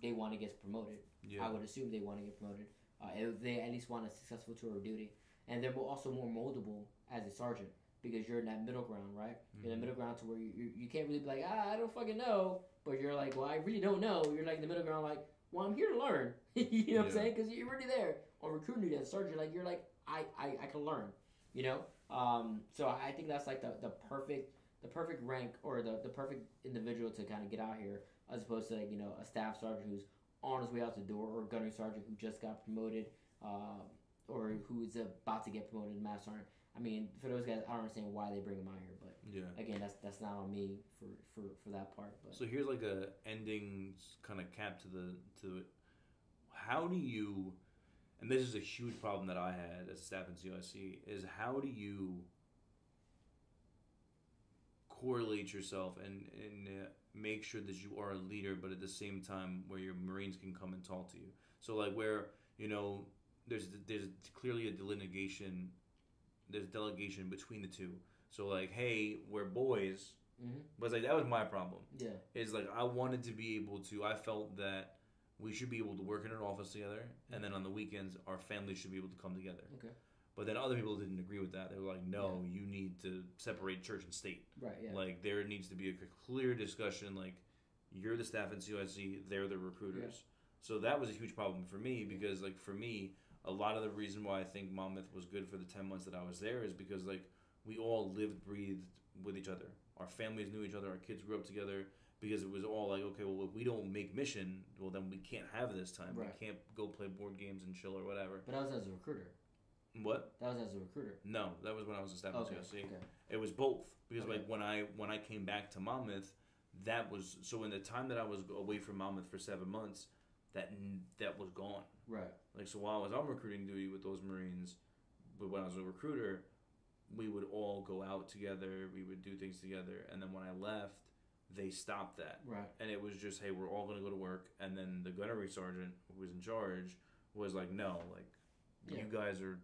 they want to get promoted. yeah. I would assume they want to get promoted. Uh, if they at least want a successful tour of duty, and they're also more moldable as a sergeant because you're in that middle ground, right? You're in the middle ground to where you, you, you can't really be like, ah, I don't fucking know, but you're like, well, I really don't know. You're like in the middle ground, like, well, I'm here to learn. <laughs> you know what I'm saying? Because you're already there on recruiting duty as a sergeant. Like you're like, I, I, I can learn. You know. Um, so I think that's like the, the perfect the perfect rank or the, the perfect individual to kind of get out here as opposed to like you know a staff sergeant who's on his way out the door or a gunnery sergeant who just got promoted uh, or who's about to get promoted to master sergeant. I mean, for those guys, I don't understand why they bring them out here, but yeah. again, that's that's not on me for for, for that part. But So here's like a ending kind of cap to the to it. How do you, and this is a huge problem that I had as a staff NCOIC, is how do you correlate yourself and and uh, make sure that you are a leader, but at the same time where your Marines can come and talk to you. So like where you know there's there's clearly a delineation, there's delegation between the two. So like, hey, we're boys. Mhm. But like that was my problem yeah, is like I wanted to be able to. I felt that we should be able to work in an office together, and then mm-hmm. on the weekends our families should be able to come together. Okay. But then other people didn't agree with that. They were like, "No, you need to separate church and state. right, yeah, Like there needs to be a clear discussion. Like you're the staff NCOIC, they're the recruiters. So that was a huge problem for me because like for me, a lot of the reason why I think Monmouth was good for the ten months that I was there is because like we all lived, breathed with each other. Our families knew each other. Our kids grew up together because it was all like, okay, well, if we don't make mission, well, then we can't have this time. Right. We can't go play board games and chill or whatever. But I was as a recruiter. What? That was as a recruiter. No, that was when I was a staff Okay. See, Okay. it was both because Okay. like when I when I came back to Monmouth, that was so in the time that I was away from Monmouth for seven months, that that was gone. Right. Like so while I was on recruiting duty with those Marines, but when I was a recruiter, we would all go out together. We would do things together, and then when I left, they stopped that, Right. and it was just hey, we're all gonna go to work. And then the gunnery sergeant who was in charge was like, no, like Yeah. you guys are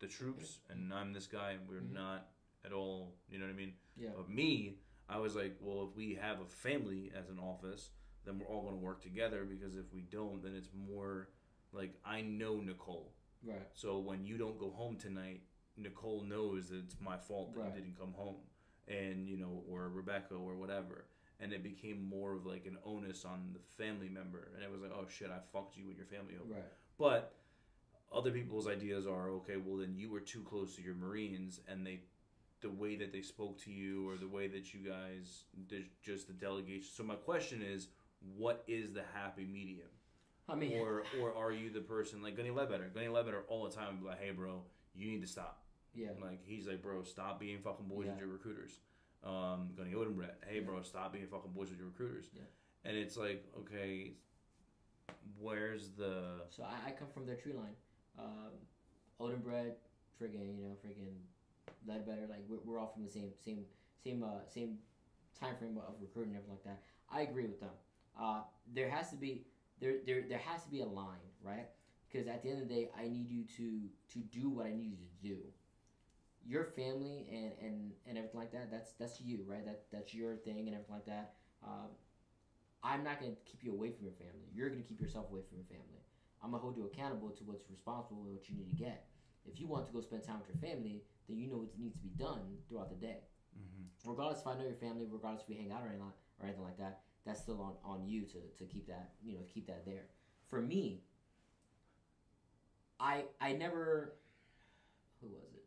the troops, and I'm this guy, and we're Mhm. not at all. You know what I mean? Yeah. But me, I was like, well, if we have a family as an office, then we're all going to work together because if we don't, then it's more like I know Nicole. Right. So when you don't go home tonight, Nicole knows that it's my fault that Right. you didn't come home. And, you know, or Rebecca or whatever. And it became more of like an onus on the family member. And it was like, oh shit, I fucked you and your family over. Right. But other people's ideas are okay. Well, then you were too close to your Marines, and they, the way that they spoke to you, or the way that you guys, did just the delegation. So my question is, what is the happy medium, I mean, or <laughs> or are you the person like Gunny Ledbetter? Gunny Ledbetter all the time be like, hey, bro, you need to stop. yeah. Like he's like, bro, stop being fucking boys with your recruiters. Um, Gunny Odenbrett, hey, bro, stop being fucking boys with your recruiters. Yeah. And it's like, okay, where's the So I, I come from their tree line. Um, Odenbread, friggin', you know, friggin' Ledbetter, like we're, we're all from the same same same uh, same time frame of recruiting and everything like that. I agree with them. Uh, there has to be there there there has to be a line, right? Because at the end of the day, I need you to to do what I need you to do. Your family and, and, and everything like that, that's that's you, right? That that's your thing and everything like that. Um, I'm not gonna keep you away from your family. You're gonna keep yourself away from your family. I'm gonna hold you accountable to what's responsible and what you need to get. If you want to go spend time with your family, then you know what needs to be done throughout the day. Regardless if I know your family, regardless if we hang out or anything, or anything like that, that's still on, on you to, to keep that you know keep that there. For me, I I never who was it?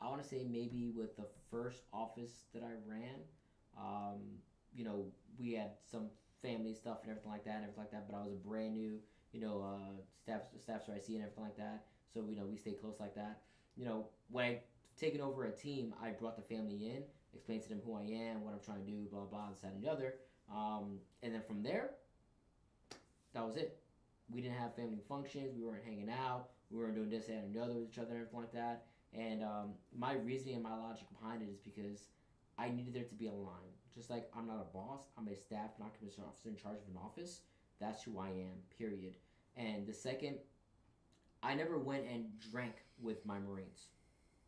I want to say maybe with the first office that I ran, um, you know, we had some family stuff and everything like that and everything like that. But I was a brand new, you know, uh, staff staff IC and everything like that. So you know, we stay close like that. You know, when I taken over a team, I brought the family in, explained to them who I am, what I'm trying to do, blah blah, this that and the other. Um, and then from there, that was it. We didn't have family functions. We weren't hanging out. We weren't doing this, that, and the other with each other and everything like that. And um, my reasoning and my logic behind it is because I needed there to be a line. Just like I'm not a boss, I'm a staff non-commissioned officer in charge of an office. That's who I am. Period. And the second, I never went and drank with my Marines.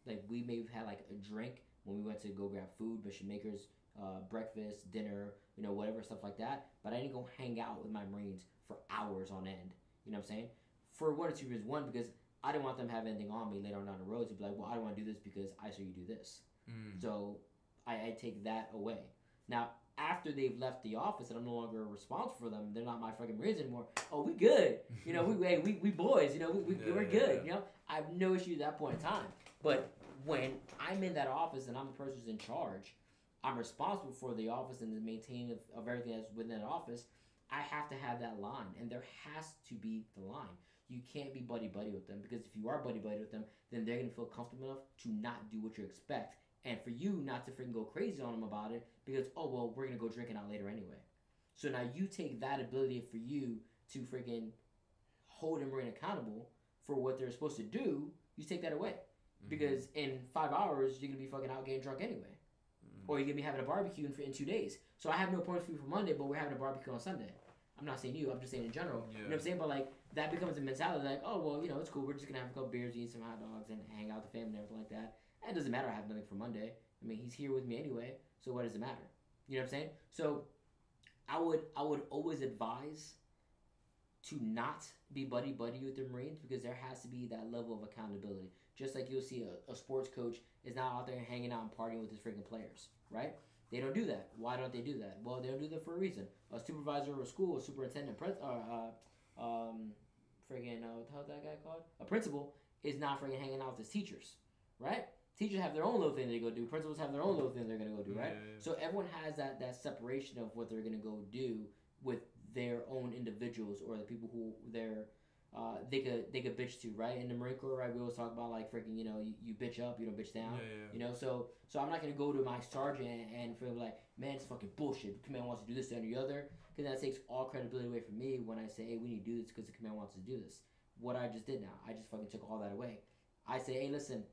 Like we may have had like a drink when we went to go grab food, Bishop Makers, uh, breakfast, dinner, you know, whatever stuff like that. But I didn't go hang out with my Marines for hours on end. You know what I'm saying? For one or two reasons. One, because I didn't want them to have anything on me later on down the road to be like, well, I don't want to do this because I saw you do this. Mm. So I, I take that away. Now, after they've left the office and I'm no longer responsible for them, they're not my fucking Marines anymore. Oh, we good. You know, we hey, we, we boys. You know, we, we Yeah, we're good. yeah. You know, I have no issue at that point in time. But when I'm in that office and I'm the person who's in charge, I'm responsible for the office and the maintaining of, of everything that's within that office. I have to have that line, and there has to be the line. You can't be buddy buddy with them because if you are buddy buddy with them, then they're gonna feel comfortable enough to not do what you expect, and for you not to freaking go crazy on them about it because oh well we're gonna go drinking out later anyway. So now you take that ability for you to freaking hold and bring accountable for what they're supposed to do. You take that away mm-hmm. because in five hours you're gonna be fucking out getting drunk anyway, mm-hmm. or you're gonna be having a barbecue in, in two days. So I have no points for you for Monday, but we're having a barbecue on Sunday. I'm not saying you. I'm just saying in general. You know what I'm saying? But like that becomes a mentality like, oh well, you know, it's cool. We're just gonna have a couple beers, eat some hot dogs, and hang out with the family and everything like that. And it doesn't matter. I have nothing for Monday. I mean, he's here with me anyway. So what does it matter? You know what I'm saying? So I would I would always advise to not be buddy buddy with the Marines because there has to be that level of accountability. Just like you'll see a, a sports coach is not out there hanging out and partying with his freaking players, right? They don't do that. Why don't they do that? Well, they don't do that for a reason. A supervisor of a school, a superintendent, pres- uh, uh, um, friggin' uh, how's that guy called? A principal is not friggin' hanging out with his teachers, right? Teachers have their own little thing they go do. Principals have their own little thing they're gonna go do, right? Yeah, yeah. So everyone has that that separation of what they're gonna go do with their own individuals or the people who they're uh, they could they could bitch to, right? In the Marine Corps, right, we always talk about like freaking, you know, you, you bitch up, you don't bitch down. Yeah, yeah. You know, so so I'm not gonna go to my sergeant and feel like, man, it's fucking bullshit. The command wants to do this, that, and the other, because that takes all credibility away from me when I say, hey, we need to do this because the command wants to do this. What I just did now, I just fucking took all that away. I say, hey, listen.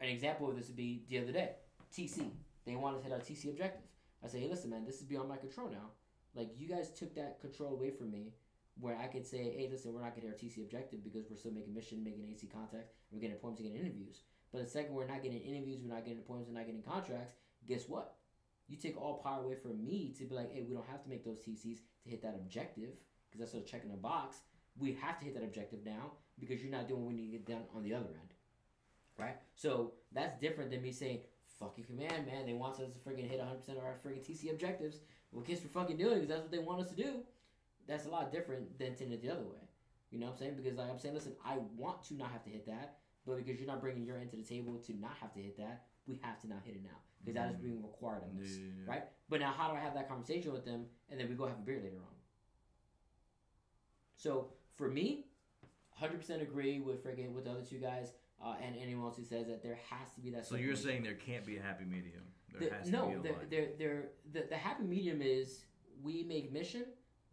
An example of this would be the other day, TC. They wanted to hit our TC objective. I say, hey, listen, man, this is beyond my control now. Like you guys took that control away from me, where I could say, hey, listen, we're not gonna hit our TC objective because we're still making mission, making AC contact, we're getting appointments, getting interviews. But the second we're not getting interviews, we're not getting appointments, we're not getting contracts. Guess what? You take all power away from me to be like, hey, we don't have to make those TCs to hit that objective because that's sort of checking a box. We have to hit that objective now because you're not doing what we need to get done on the other end, right? So that's different than me saying, "Fuck your command, man. They want us to freaking hit 100 percent of our freaking TC objectives. Well, guess we're fucking doing because that's what they want us to do." That's a lot different than taking it the other way. You know what I'm saying? Because like I'm saying, listen, I want to not have to hit that, but because you're not bringing your end to the table to not have to hit that, we have to not hit it now because that is Mhm. being required of Yeah, us, yeah, yeah. right? But now, how do I have that conversation with them, and then we go have a beer later on? So for me, 100% agree with friggin' with the other two guys, uh, and anyone else who says that there has to be that. So you're saying there can't be a happy medium. There The- has no, to be a there, line. there, there, the, the happy medium is we make mission,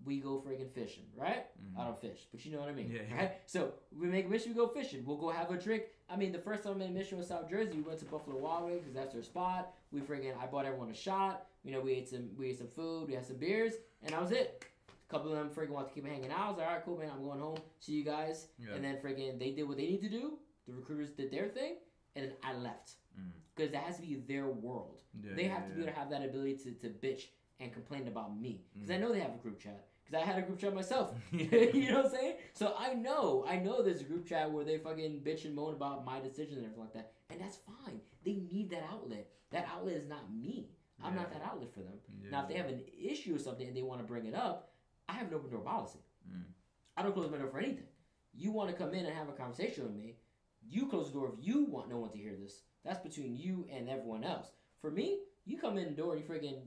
we go friggin' fishing, right? Mhm. I don't fish, but you know what I mean, Yeah, yeah. right? So we make a mission, we go fishing. We'll go have a drink. I mean, the first time I made a mission was South Jersey. We went to Buffalo Wild Wings because that's their spot. We friggin' I bought everyone a shot. You know, we ate some, we ate some food, we had some beers, and that was it. A couple of them friggin' wanted to keep hanging out. I was like, all right, cool, man. I'm going home. See you guys. Yeah. And then friggin' they did what they need to do. The recruiters did their thing, and then I left because that has to be their world they have to be able to have that ability to, to bitch and complain about me because I Mm. know they have a group chat because I had a group chat myself. <laughs> <laughs> you know what I'm saying? So I know, I know there's a group chat where they fucking bitch and moan about my decisions and everything like that, and that's fine. They need that outlet. That outlet is not me. I'm not that outlet for them. Yeah. Now, if they have an issue or something and they want to bring it up, I have an open door policy. Mm. I don't close my door for anything. You want to come in and have a conversation with me, you close the door if you want no one to hear this. That's between you and everyone else. For me, you come in the door and you friggin'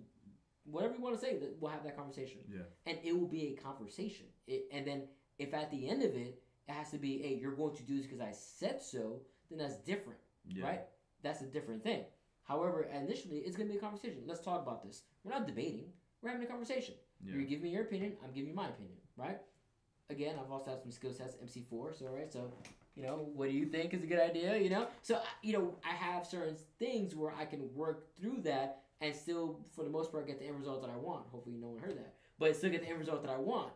whatever you want to say, that we'll have that conversation. Yeah. And it will be a conversation. It, and then if at the end of it, it has to be, hey, you're going to do this because I said so, then that's different Yeah. right? That's a different thing. However, initially, it's going to be a conversation. Let's talk about this. We're not debating. We're having a conversation. Yeah. You're giving me your opinion. I'm giving you my opinion, right? Again, I've also had some skill sets, MC4, so right. So, you know, what do you think is a good idea? You know, so I- you know, I have certain things where I can work through that and still, for the most part, get the end result that I want. Hopefully, no one heard that, but still get the end result that I want.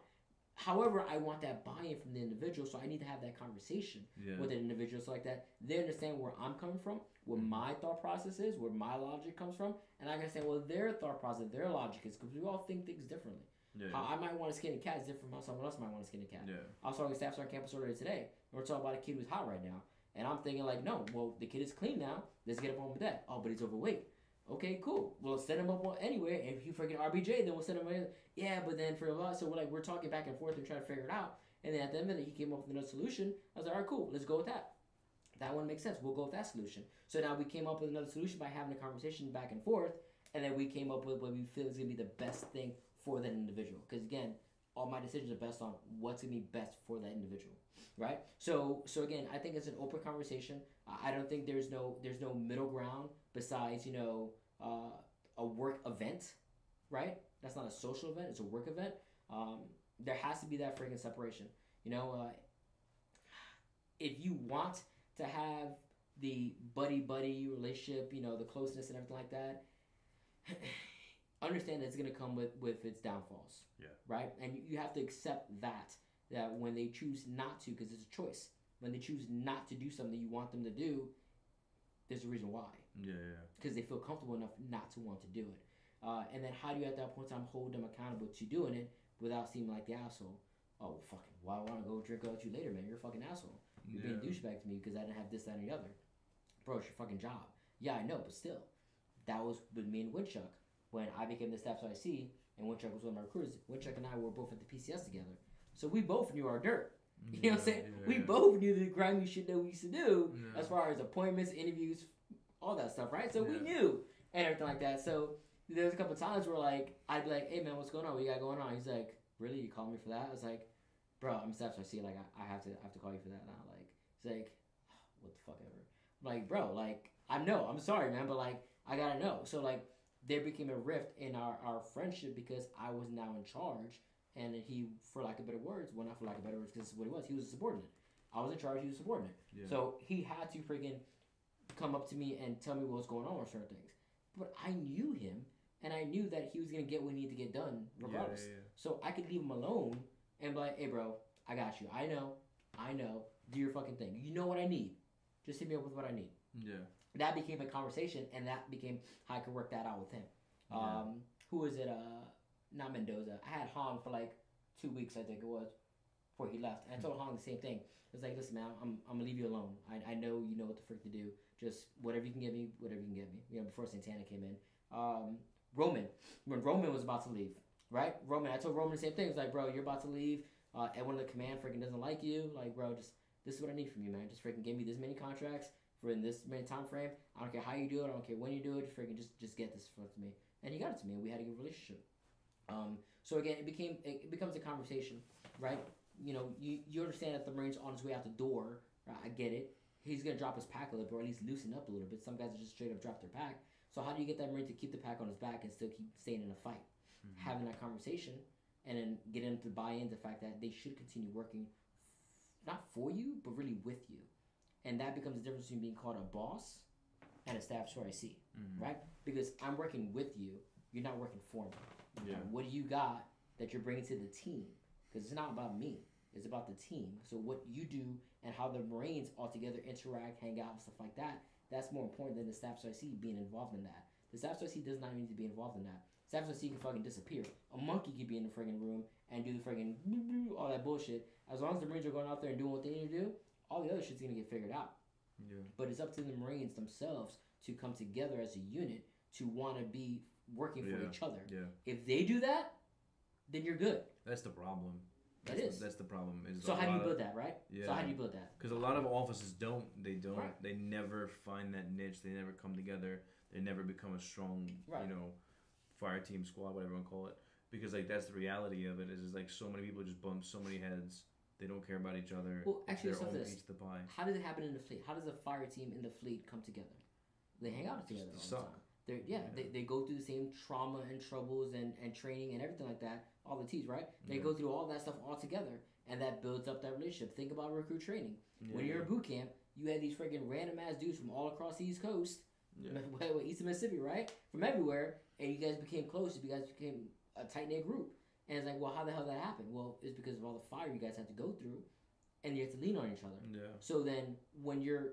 However, I want that buy-in from the individual, so I need to have that conversation Yeah. with an individual so like that. They understand where I'm coming from, where Mm-hmm. my thought process is, where my logic comes from, and I can understand well their thought process, their logic is, because we all think things differently. Yeah. How I might want to skin a cat is different from how someone else might want to skin a cat. yeah. I was talking to staff sergeant campus earlier today, and we're talking about a kid who's hot right now, and I'm thinking like, no, well, the kid is clean now. Let's get him on with that. Oh, but he's overweight. Okay, cool. We'll set him up on anyway, if you freaking RBJ, then we'll send him. Yeah, but then for a lot, so we're like we're talking back and forth and trying to figure it out. And then at the end of it, he came up with another solution. I was like, all right, cool. Let's go with that. That one makes sense. We'll go with that solution. So now we came up with another solution by having a conversation back and forth, and then we came up with what we feel is gonna be the best thing for that individual. Because again, all my decisions are based on what's gonna be best for that individual, right? So, so again, I think it's an open conversation. I don't think there's no there's no middle ground besides you know uh, a work event, right? That's not a social event; it's a work event. Um, there has to be that freaking separation. You know, uh, if you want to have the buddy buddy relationship, you know, the closeness and everything like that, <sighs> understand that it's gonna come with with its downfalls. Yeah. Right, and you, you have to accept that that when they choose not to, because it's a choice. When they choose not to do something you want them to do, there's a reason why Yeah. Yeah. because they feel comfortable enough not to want to do it. Uh, and then how do you at that point in time hold them accountable to doing it without seeming like the asshole? Oh, well, fucking, why well, I want to go drink out with you later, man? You're a fucking asshole. You're being a douchebag to me because I didn't have this, that, and the other. Bro, it's your fucking job. Yeah, I know, but still. That was with me and Winchuck. When I became the staff IC and Winchuck was one of my recruiters, Winchuck and I were both at the PCS together. So we both knew our dirt. You know what I'm saying? Yeah, we yeah. both knew the grimy shit that we used to do Yeah. as far as appointments, interviews, all that stuff, right? So we knew and everything like that. So there was a couple times where like I'd be like, "Hey man, what's going on? What you got going on?" He's like, "Really? You called me for that?" I was like, "Bro, I'm Steph. So I see like I, I have to I have to call you for that now." Like he's like, ah, "What the fuck ever?" I'm like, bro, like I know, I'm sorry, man, but like I gotta know. So like there became a rift in our our friendship because I was now in charge, and he, for lack of better words, well not for lack of better words, because this is what he was, he was a subordinate. I was in charge, he was subordinate. Yeah. So he had to freaking come up to me and tell me what was going on with certain things. But I knew him, and I knew that he was gonna get what he needed to get done regardless. Yeah, yeah, So I could leave him alone and be like, "Hey, bro, I got you. I know, I know. Do your fucking thing. You know what I need. Just hit me up with what I need." yeah. yeah. That became a conversation, and that became how I could work that out with him. Yeah. Um, who was it? Uh, not Mendoza. I had Han for like two weeks, I think it was, before he left. And I told Han the same thing. It's like, listen, man, I'm, I'm gonna leave you alone. I, I know you know what the frick to do. Just whatever you can get me, whatever you can get me. You know, before Santana came in. Um, Roman, when Roman was about to leave, right? Roman, I told Roman the same thing. It's like, bro, you're about to leave. Uh, everyone in the command freaking doesn't like you. Like, bro, just this is what I need from you, man. Just freaking give me this many contracts for in this many time frame. I don't care how you do it. I don't care when you do it. Just freaking just just get this for me. And he got it to me, and we had a good relationship. Um, so again, it became it becomes a conversation, right? You know, you you understand that the Marines on his way out the door. Right? I get it. He's gonna drop his pack a little bit, or at least loosen up a little bit. Some guys are just straight up drop their pack. So how do you get that Marine to keep the pack on his back and still keep staying in a fight? Mm-hmm. Having that conversation, and then get him to buy into the fact that they should continue working, not for you, but really with you, and that becomes the difference between being called a boss and a staff SOR IC Mhm. right? Because I'm working with you, you're not working for me. Yeah. What do you got that you're bringing to the team? Because it's not about me, it's about the team. So what you do and how the Marines all together interact, hang out, and stuff like that, that's more important than the staff IC being involved in that. The staff IC does not need to be involved in that. Staff IC can fucking disappear. A monkey could be in the friggin' room and do the friggin' all that bullshit. As long as the Marines are going out there and doing what they need to do, all the other shit's gonna get figured out. Yeah. But it's up to the Marines themselves to come together as a unit to want to be working for Yeah. each other. Yeah. If they do that, then you're good. That's the problem. It That's is. The, that's the problem. Is So how do you lot of- build that, right? Yeah. So how do you build that? Because a lot of offices don't. They don't. Right. They never find that niche. They never come together. They never become a strong, Right. you know, fire team squad, whatever you want to call it. Because like that's the reality of it. Is, is like so many people just bump so many heads. They don't care about each other. Well, actually, own this. the pie. How does it happen in the fleet? How does a fire team in the fleet come together? They hang out together all the suck. time. They're, yeah, Yeah. They, they go through the same trauma and troubles and, and training and everything like that. All the T's, right? They Yeah. go through all that stuff all together, and that builds up that relationship. Think about recruit training. when you're in boot camp, you had these freaking random ass dudes from all across the East Coast yeah. <laughs> East of Mississippi, right? From everywhere, and you guys became close. You guys became a tight knit group, and it's like, well, how the hell did that happen? Well, it's because of all the fire you guys had to go through, and you have to lean on each other. yeah. So then, when you're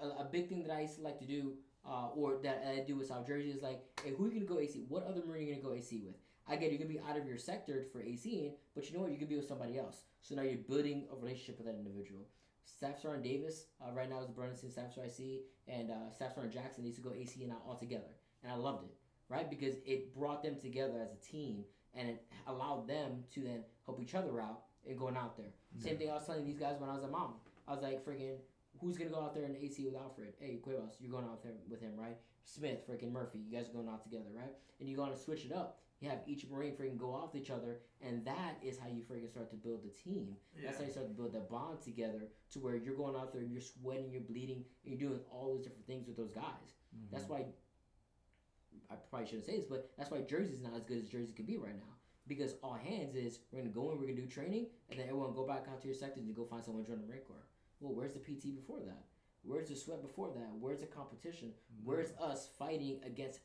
a, a big thing that I used to like to do, uh, or that I do with South Jersey is like, hey, who are you gonna go AC? What other Marine are you gonna go AC with? I get you're gonna be out of your sector for ACing, but you know what? You can be with somebody else. So now you're building a relationship with that individual. Staff Sergeant Davis uh, right now is the Burlington Staff Sergeant IC, and uh, Staff Sergeant Jackson needs to go AC and out all together, and I loved it, right? Because it brought them together as a team, and it allowed them to then help each other out and going out there. Same thing I was telling these guys when I was a mom. I was like, freaking, who's gonna go out there and AC with Alfred? Hey, Cuevas, you're going out there with him, right? Smith, freaking Murphy, you guys are going out together, right? And you're gonna switch it up. You have each Marine freaking go off each other, and that is how you freaking start to build the team. That's how you start to build that bond together to where you're going out there and you're sweating, you're bleeding, and you're doing all those different things with those guys. That's Mm-hmm. why I probably shouldn't say this, but that's why Jersey's not as good as Jersey can be right now. Because all hands is we're gonna go in, we're gonna do training, and then everyone go back out to your sectors and go find someone to join the Marine Corps. Well, where's the PT before that? Where's the sweat before that? Where's the competition? Where's us fighting against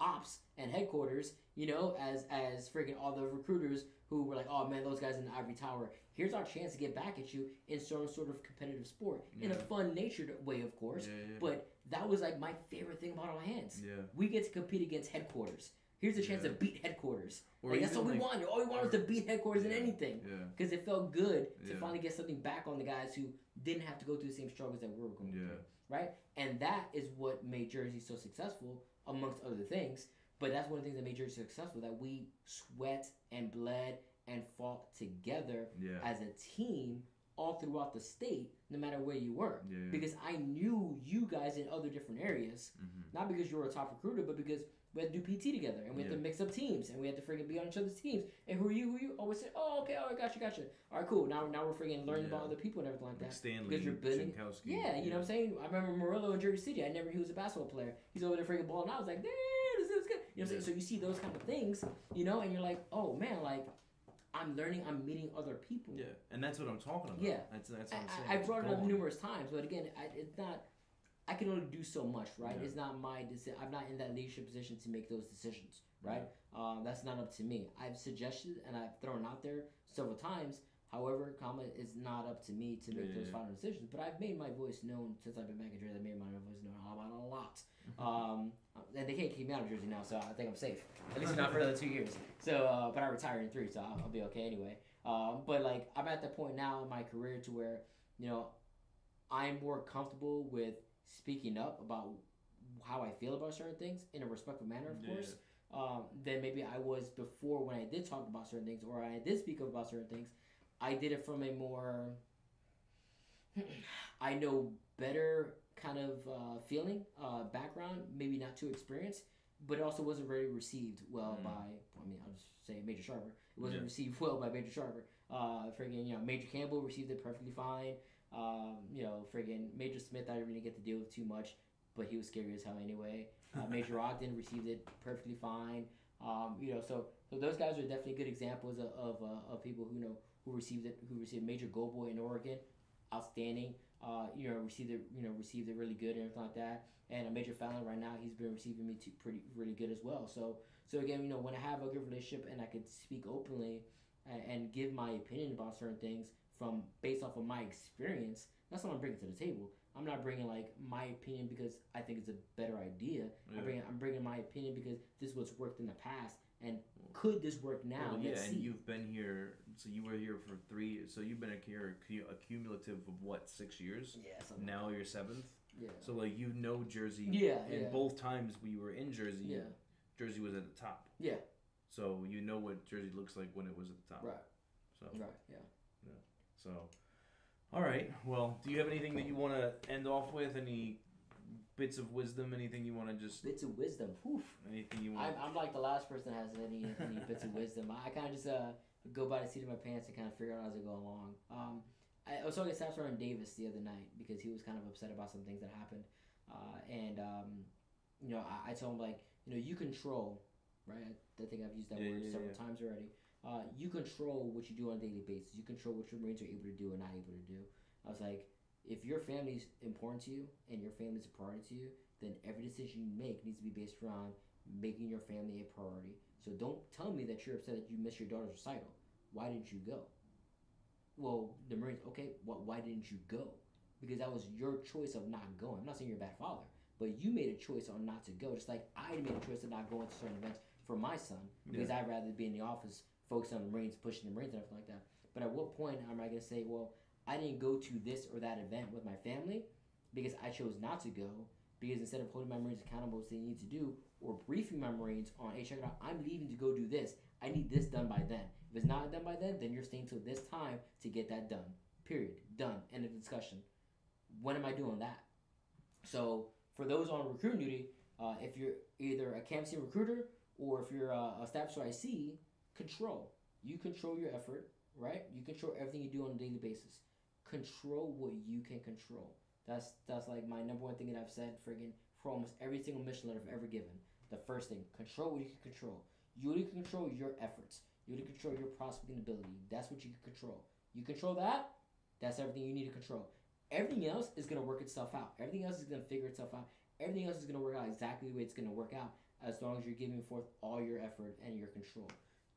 ops and headquarters? You know, as as freaking all the recruiters who were like, oh man, those guys in the ivory tower. Here's our chance to get back at you in some sort of competitive sport in a fun natured way, of course. Yeah, yeah. But that was like my favorite thing about all hands. Yeah. We get to compete against headquarters. Here's a chance Yeah. to beat headquarters. Or Like, that's what we like- wanted. All we wanted was to beat headquarters in Yeah. anything. Yeah. Because it felt good to Yeah. finally get something back on the guys who didn't have to go through the same struggles that we were going Yeah. through. Right? And that is what made Jersey so successful, amongst other things. But that's one of the things that made Jersey successful that we sweat and bled and fought together Yeah. as a team all throughout the state, no matter where you were. Yeah. Because I knew you guys in other different areas, Mhm. not because you were a top recruiter, but because we had to do PT together and we had to mix up teams and we had to freaking be on each other's teams. And who are you? Who are you? Always say, oh, okay, oh, gotcha, gotcha. All right, cool. Now, now we're freaking learning Yeah. about other people and everything like Like that. Stanley, Because you're building- Jankowski. Yeah, you know what I'm saying? I remember Murillo in Jersey City. I never knew he was a basketball player. He's over there freaking balling. and I was like, damn, this is good. You know what I'm saying? So you see those kind of things, you know, and you're like, oh man, like I'm learning, I'm meeting other people. Yeah, and that's what I'm talking about. Yeah. that's that's what I'm saying. I, I It's brought it up gone. numerous times, but again, I, it's not. I can only do so much, right? Yeah. It's not my decision. I'm not in that leadership position to make those decisions, right? Um, that's not up to me. I've suggested and I've thrown out there several times. However, comma is not up to me to make Yeah, those yeah. final decisions. But I've made my voice known since I've been back in Jersey. I've made my voice known about a lot. <laughs> Um, and they can't keep me out of Jersey now, so I think I'm safe. At least not for <laughs> another two years. So, uh, but I retire in three, so I'll, I'll be okay anyway. Um, but like I'm at the point now in my career to where you know I'm more comfortable with speaking up about how I feel about certain things in a respectful manner, of Yeah. course. Um, than maybe I was before when I did talk about certain things or I did speak up about certain things. I did it from a more <clears throat> I know better kind of uh, feeling, uh, background, maybe not too experienced, but it also wasn't very received well Mm. by, I mean, I'll just say Major Sharper. It wasn't Yeah. received well by Major Sharper. Uh, friggin', you know, Major Campbell received it perfectly fine. Um, you know, friggin' Major Smith, I didn't really get to deal with too much, but he was scary as hell anyway. Uh, <laughs> Major Ogden received it perfectly fine. Um, you know, so so those guys are definitely good examples of of, uh, of people who know who received it, who received Major Goldboy in Oregon, outstanding. Uh, you know, received it, you know, received it really good and everything like that. And a Major Fallon right now, he's been receiving me too, pretty really good as well. So so again, you know, when I have a good relationship and I could speak openly and, and give my opinion about certain things from based off of my experience, that's what I'm bringing to the table. I'm not bringing like my opinion because I think it's a better idea. Yeah. I'm bringing I'm bringing my opinion because this is what's worked in the past and could this work now? Well, yeah, Let's and see. you've been here. So you were here for three. So you've been here a cumulative of what six years? yeah, something Now you're seventh. yeah. So like you know Jersey. Yeah, And yeah. both times we were in Jersey, Yeah. Jersey was at the top. Yeah. So you know what Jersey looks like when it was at the top. Right. So Right. Yeah. So. All right. Well, do you have anything that you want to end off with? Any bits of wisdom? Anything you want to just? Bits of wisdom. Whew. Anything you I'm, want? I'm like the last person that has any any bits of wisdom. I kind of just uh go by the seat of my pants and kind of figure out as I go along. Um, I, was talking to Staff Sergeant Davis the other night because he was kind of upset about some things that happened, uh, and um, you know I, I told him like you know you control, right? I, I think I've used that Yeah, word yeah, several yeah. times already. Uh, you control what you do on a daily basis. You control what your Marines are able to do and not able to do. I was like, if your family's important to you and your family's a priority to you, then every decision you make needs to be based around making your family a priority. So don't tell me that you're upset that you missed your daughter's recital. Why didn't you go? Well, the Marines, okay, wh- why didn't you go? Because that was your choice of not going. I'm not saying you're a bad father, but you made a choice on not to go. Just like I made a choice of not going to certain events for my son because I'd rather be in the office focusing on the Marines, pushing the Marines and everything like that. But at what point am I going to say, well, I didn't go to this or that event with my family because I chose not to go because instead of holding my Marines accountable what they need to do or briefing my Marines on, hey, check it out, I'm leaving to go do this. I need this done by then. If it's not done by then, then you're staying till this time to get that done. Period. Done. End of discussion. When am I doing that? So for those on recruiting duty, uh, if you're either a camp team recruiter or if you're a, a staff IC, control. You control your effort, right? You control everything you do on a daily basis. Control what you can control. That's that's like my number one thing that I've said friggin' for almost every single mission that I've ever given. The first thing, control what you can control. You can control your efforts. You only control your prospecting ability. That's what you can control. You control that, that's everything you need to control. Everything else is gonna work itself out. Everything else is gonna figure itself out. Everything else is gonna work out exactly the way it's gonna work out as long as you're giving forth all your effort and your control.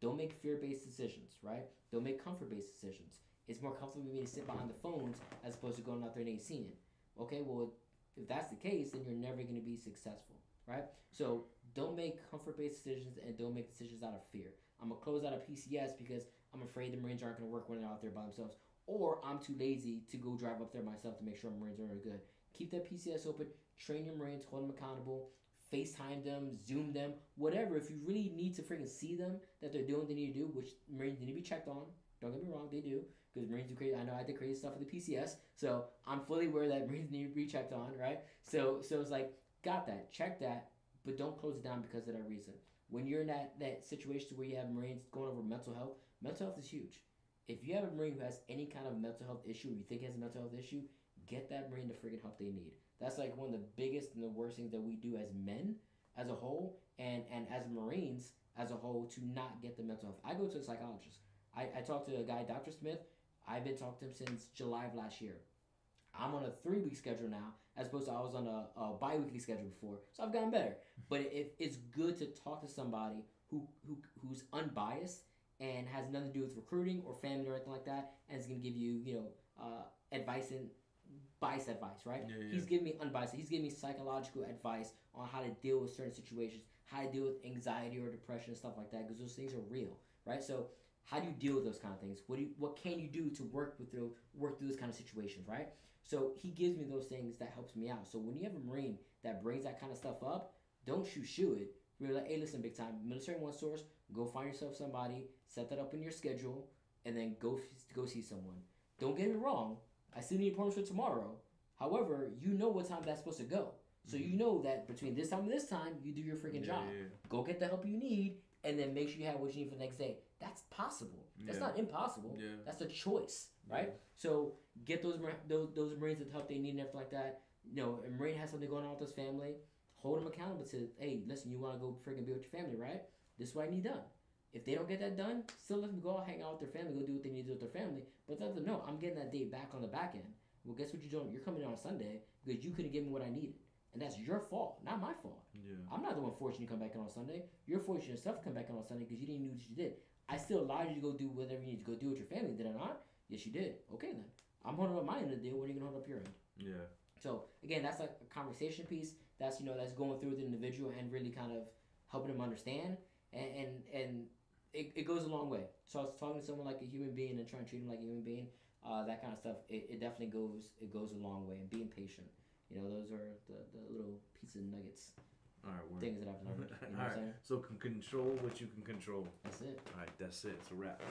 Don't make fear-based decisions, right? Don't make comfort-based decisions. It's more comfortable for me to sit behind the phones as opposed to going out there and seeing it. Okay, well, if that's the case, then you're never going to be successful, right? So don't make comfort-based decisions and don't make decisions out of fear. I'm gonna close out a PCS because I'm afraid the Marines aren't gonna work when they're out there by themselves, or I'm too lazy to go drive up there myself to make sure Marines are good. Keep that PCS open. Train your Marines. Hold them accountable. FaceTime them, Zoom them, whatever. If you really need to freaking see them that they're doing what they need to do, which Marines need to be checked on Don't get me wrong, they do because Marines do crazy. I know I did crazy stuff with the PCS, so I'm fully aware that <laughs> Marines need to be checked on, right? So so it's like got that, check that, but don't close it down because of that reason. When you're in that that situation where you have Marines going over mental health, mental health is huge. If you have a Marine who has any kind of mental health issue, or you think has a mental health issue, get that Marine the freaking help they need. That's like one of the biggest and the worst things that we do as men, as a whole, and and as Marines as a whole to not get the mental health. I go to a psychologist. I, I talked to a guy, Dr. Smith. I've been talking to him since July of last year. I'm on a three week schedule now, as opposed to I was on a, a bi weekly schedule before. So I've gotten better. But it, it's good to talk to somebody who, who who's unbiased and has nothing to do with recruiting or family or anything like that, and is going to give you, you know, uh, advice and biased advice, right? Yeah, yeah. He's giving me unbiased. He's giving me psychological advice on how to deal with certain situations, how to deal with anxiety or depression and stuff like that, because those things are real, right? So how do you deal with those kind of things? What do you, what can you do to work with through work through those kind of situations, right? So he gives me those things that helps me out. So when you have a Marine that brings that kind of stuff up, don't shoot shoot it. We're like, hey, listen, big time, military one source, go find yourself somebody, set that up in your schedule, and then go go see someone. Don't get me wrong, I still need appointments for tomorrow. However, you know what time that's supposed to go. So you know that between this time and this time, you do your freaking Mm-hmm. Yeah, job. yeah, Go get the help you need, and then make sure you have what you need for the next day. That's possible. That's Yeah. not impossible. That's a choice, right? So get those those those Marines the help they need and everything like that. You know, a Marine has something going on with his family. Hold them accountable to, hey, listen, you want to go freaking be with your family, right? This is what I need done. If they don't get that done, still let them go out, hang out with their family, go do what they need to do with their family. But let them know, I'm getting that date back on the back end. Well, guess what you're doing? You're coming in on Sunday because you couldn't give me what I needed. And that's your fault, not my fault. Yeah. I'm not the one fortunate to come back in on Sunday. You're fortunate yourself to come back in on Sunday because you didn't know what you did. I still allowed you to go do whatever you need to go do with your family, did I not? Yes, you did. Okay, then. I'm holding up my end of the deal. When are you going to hold up your end? Yeah. So, again, that's like a conversation piece. That's, you know, that's going through with the individual and really kind of helping them understand. And, and, and it, it goes a long way. So, talking to someone like a human being and trying to treat them like a human being, uh, that kind of stuff, it, it definitely goes, it goes a long way. And being patient. You know, those are the, the little pieces of nuggets All right. Word. things that I've learned. <laughs> You know All what I'm saying? So can control what you can control. That's it. All right. That's it. It's a wrap.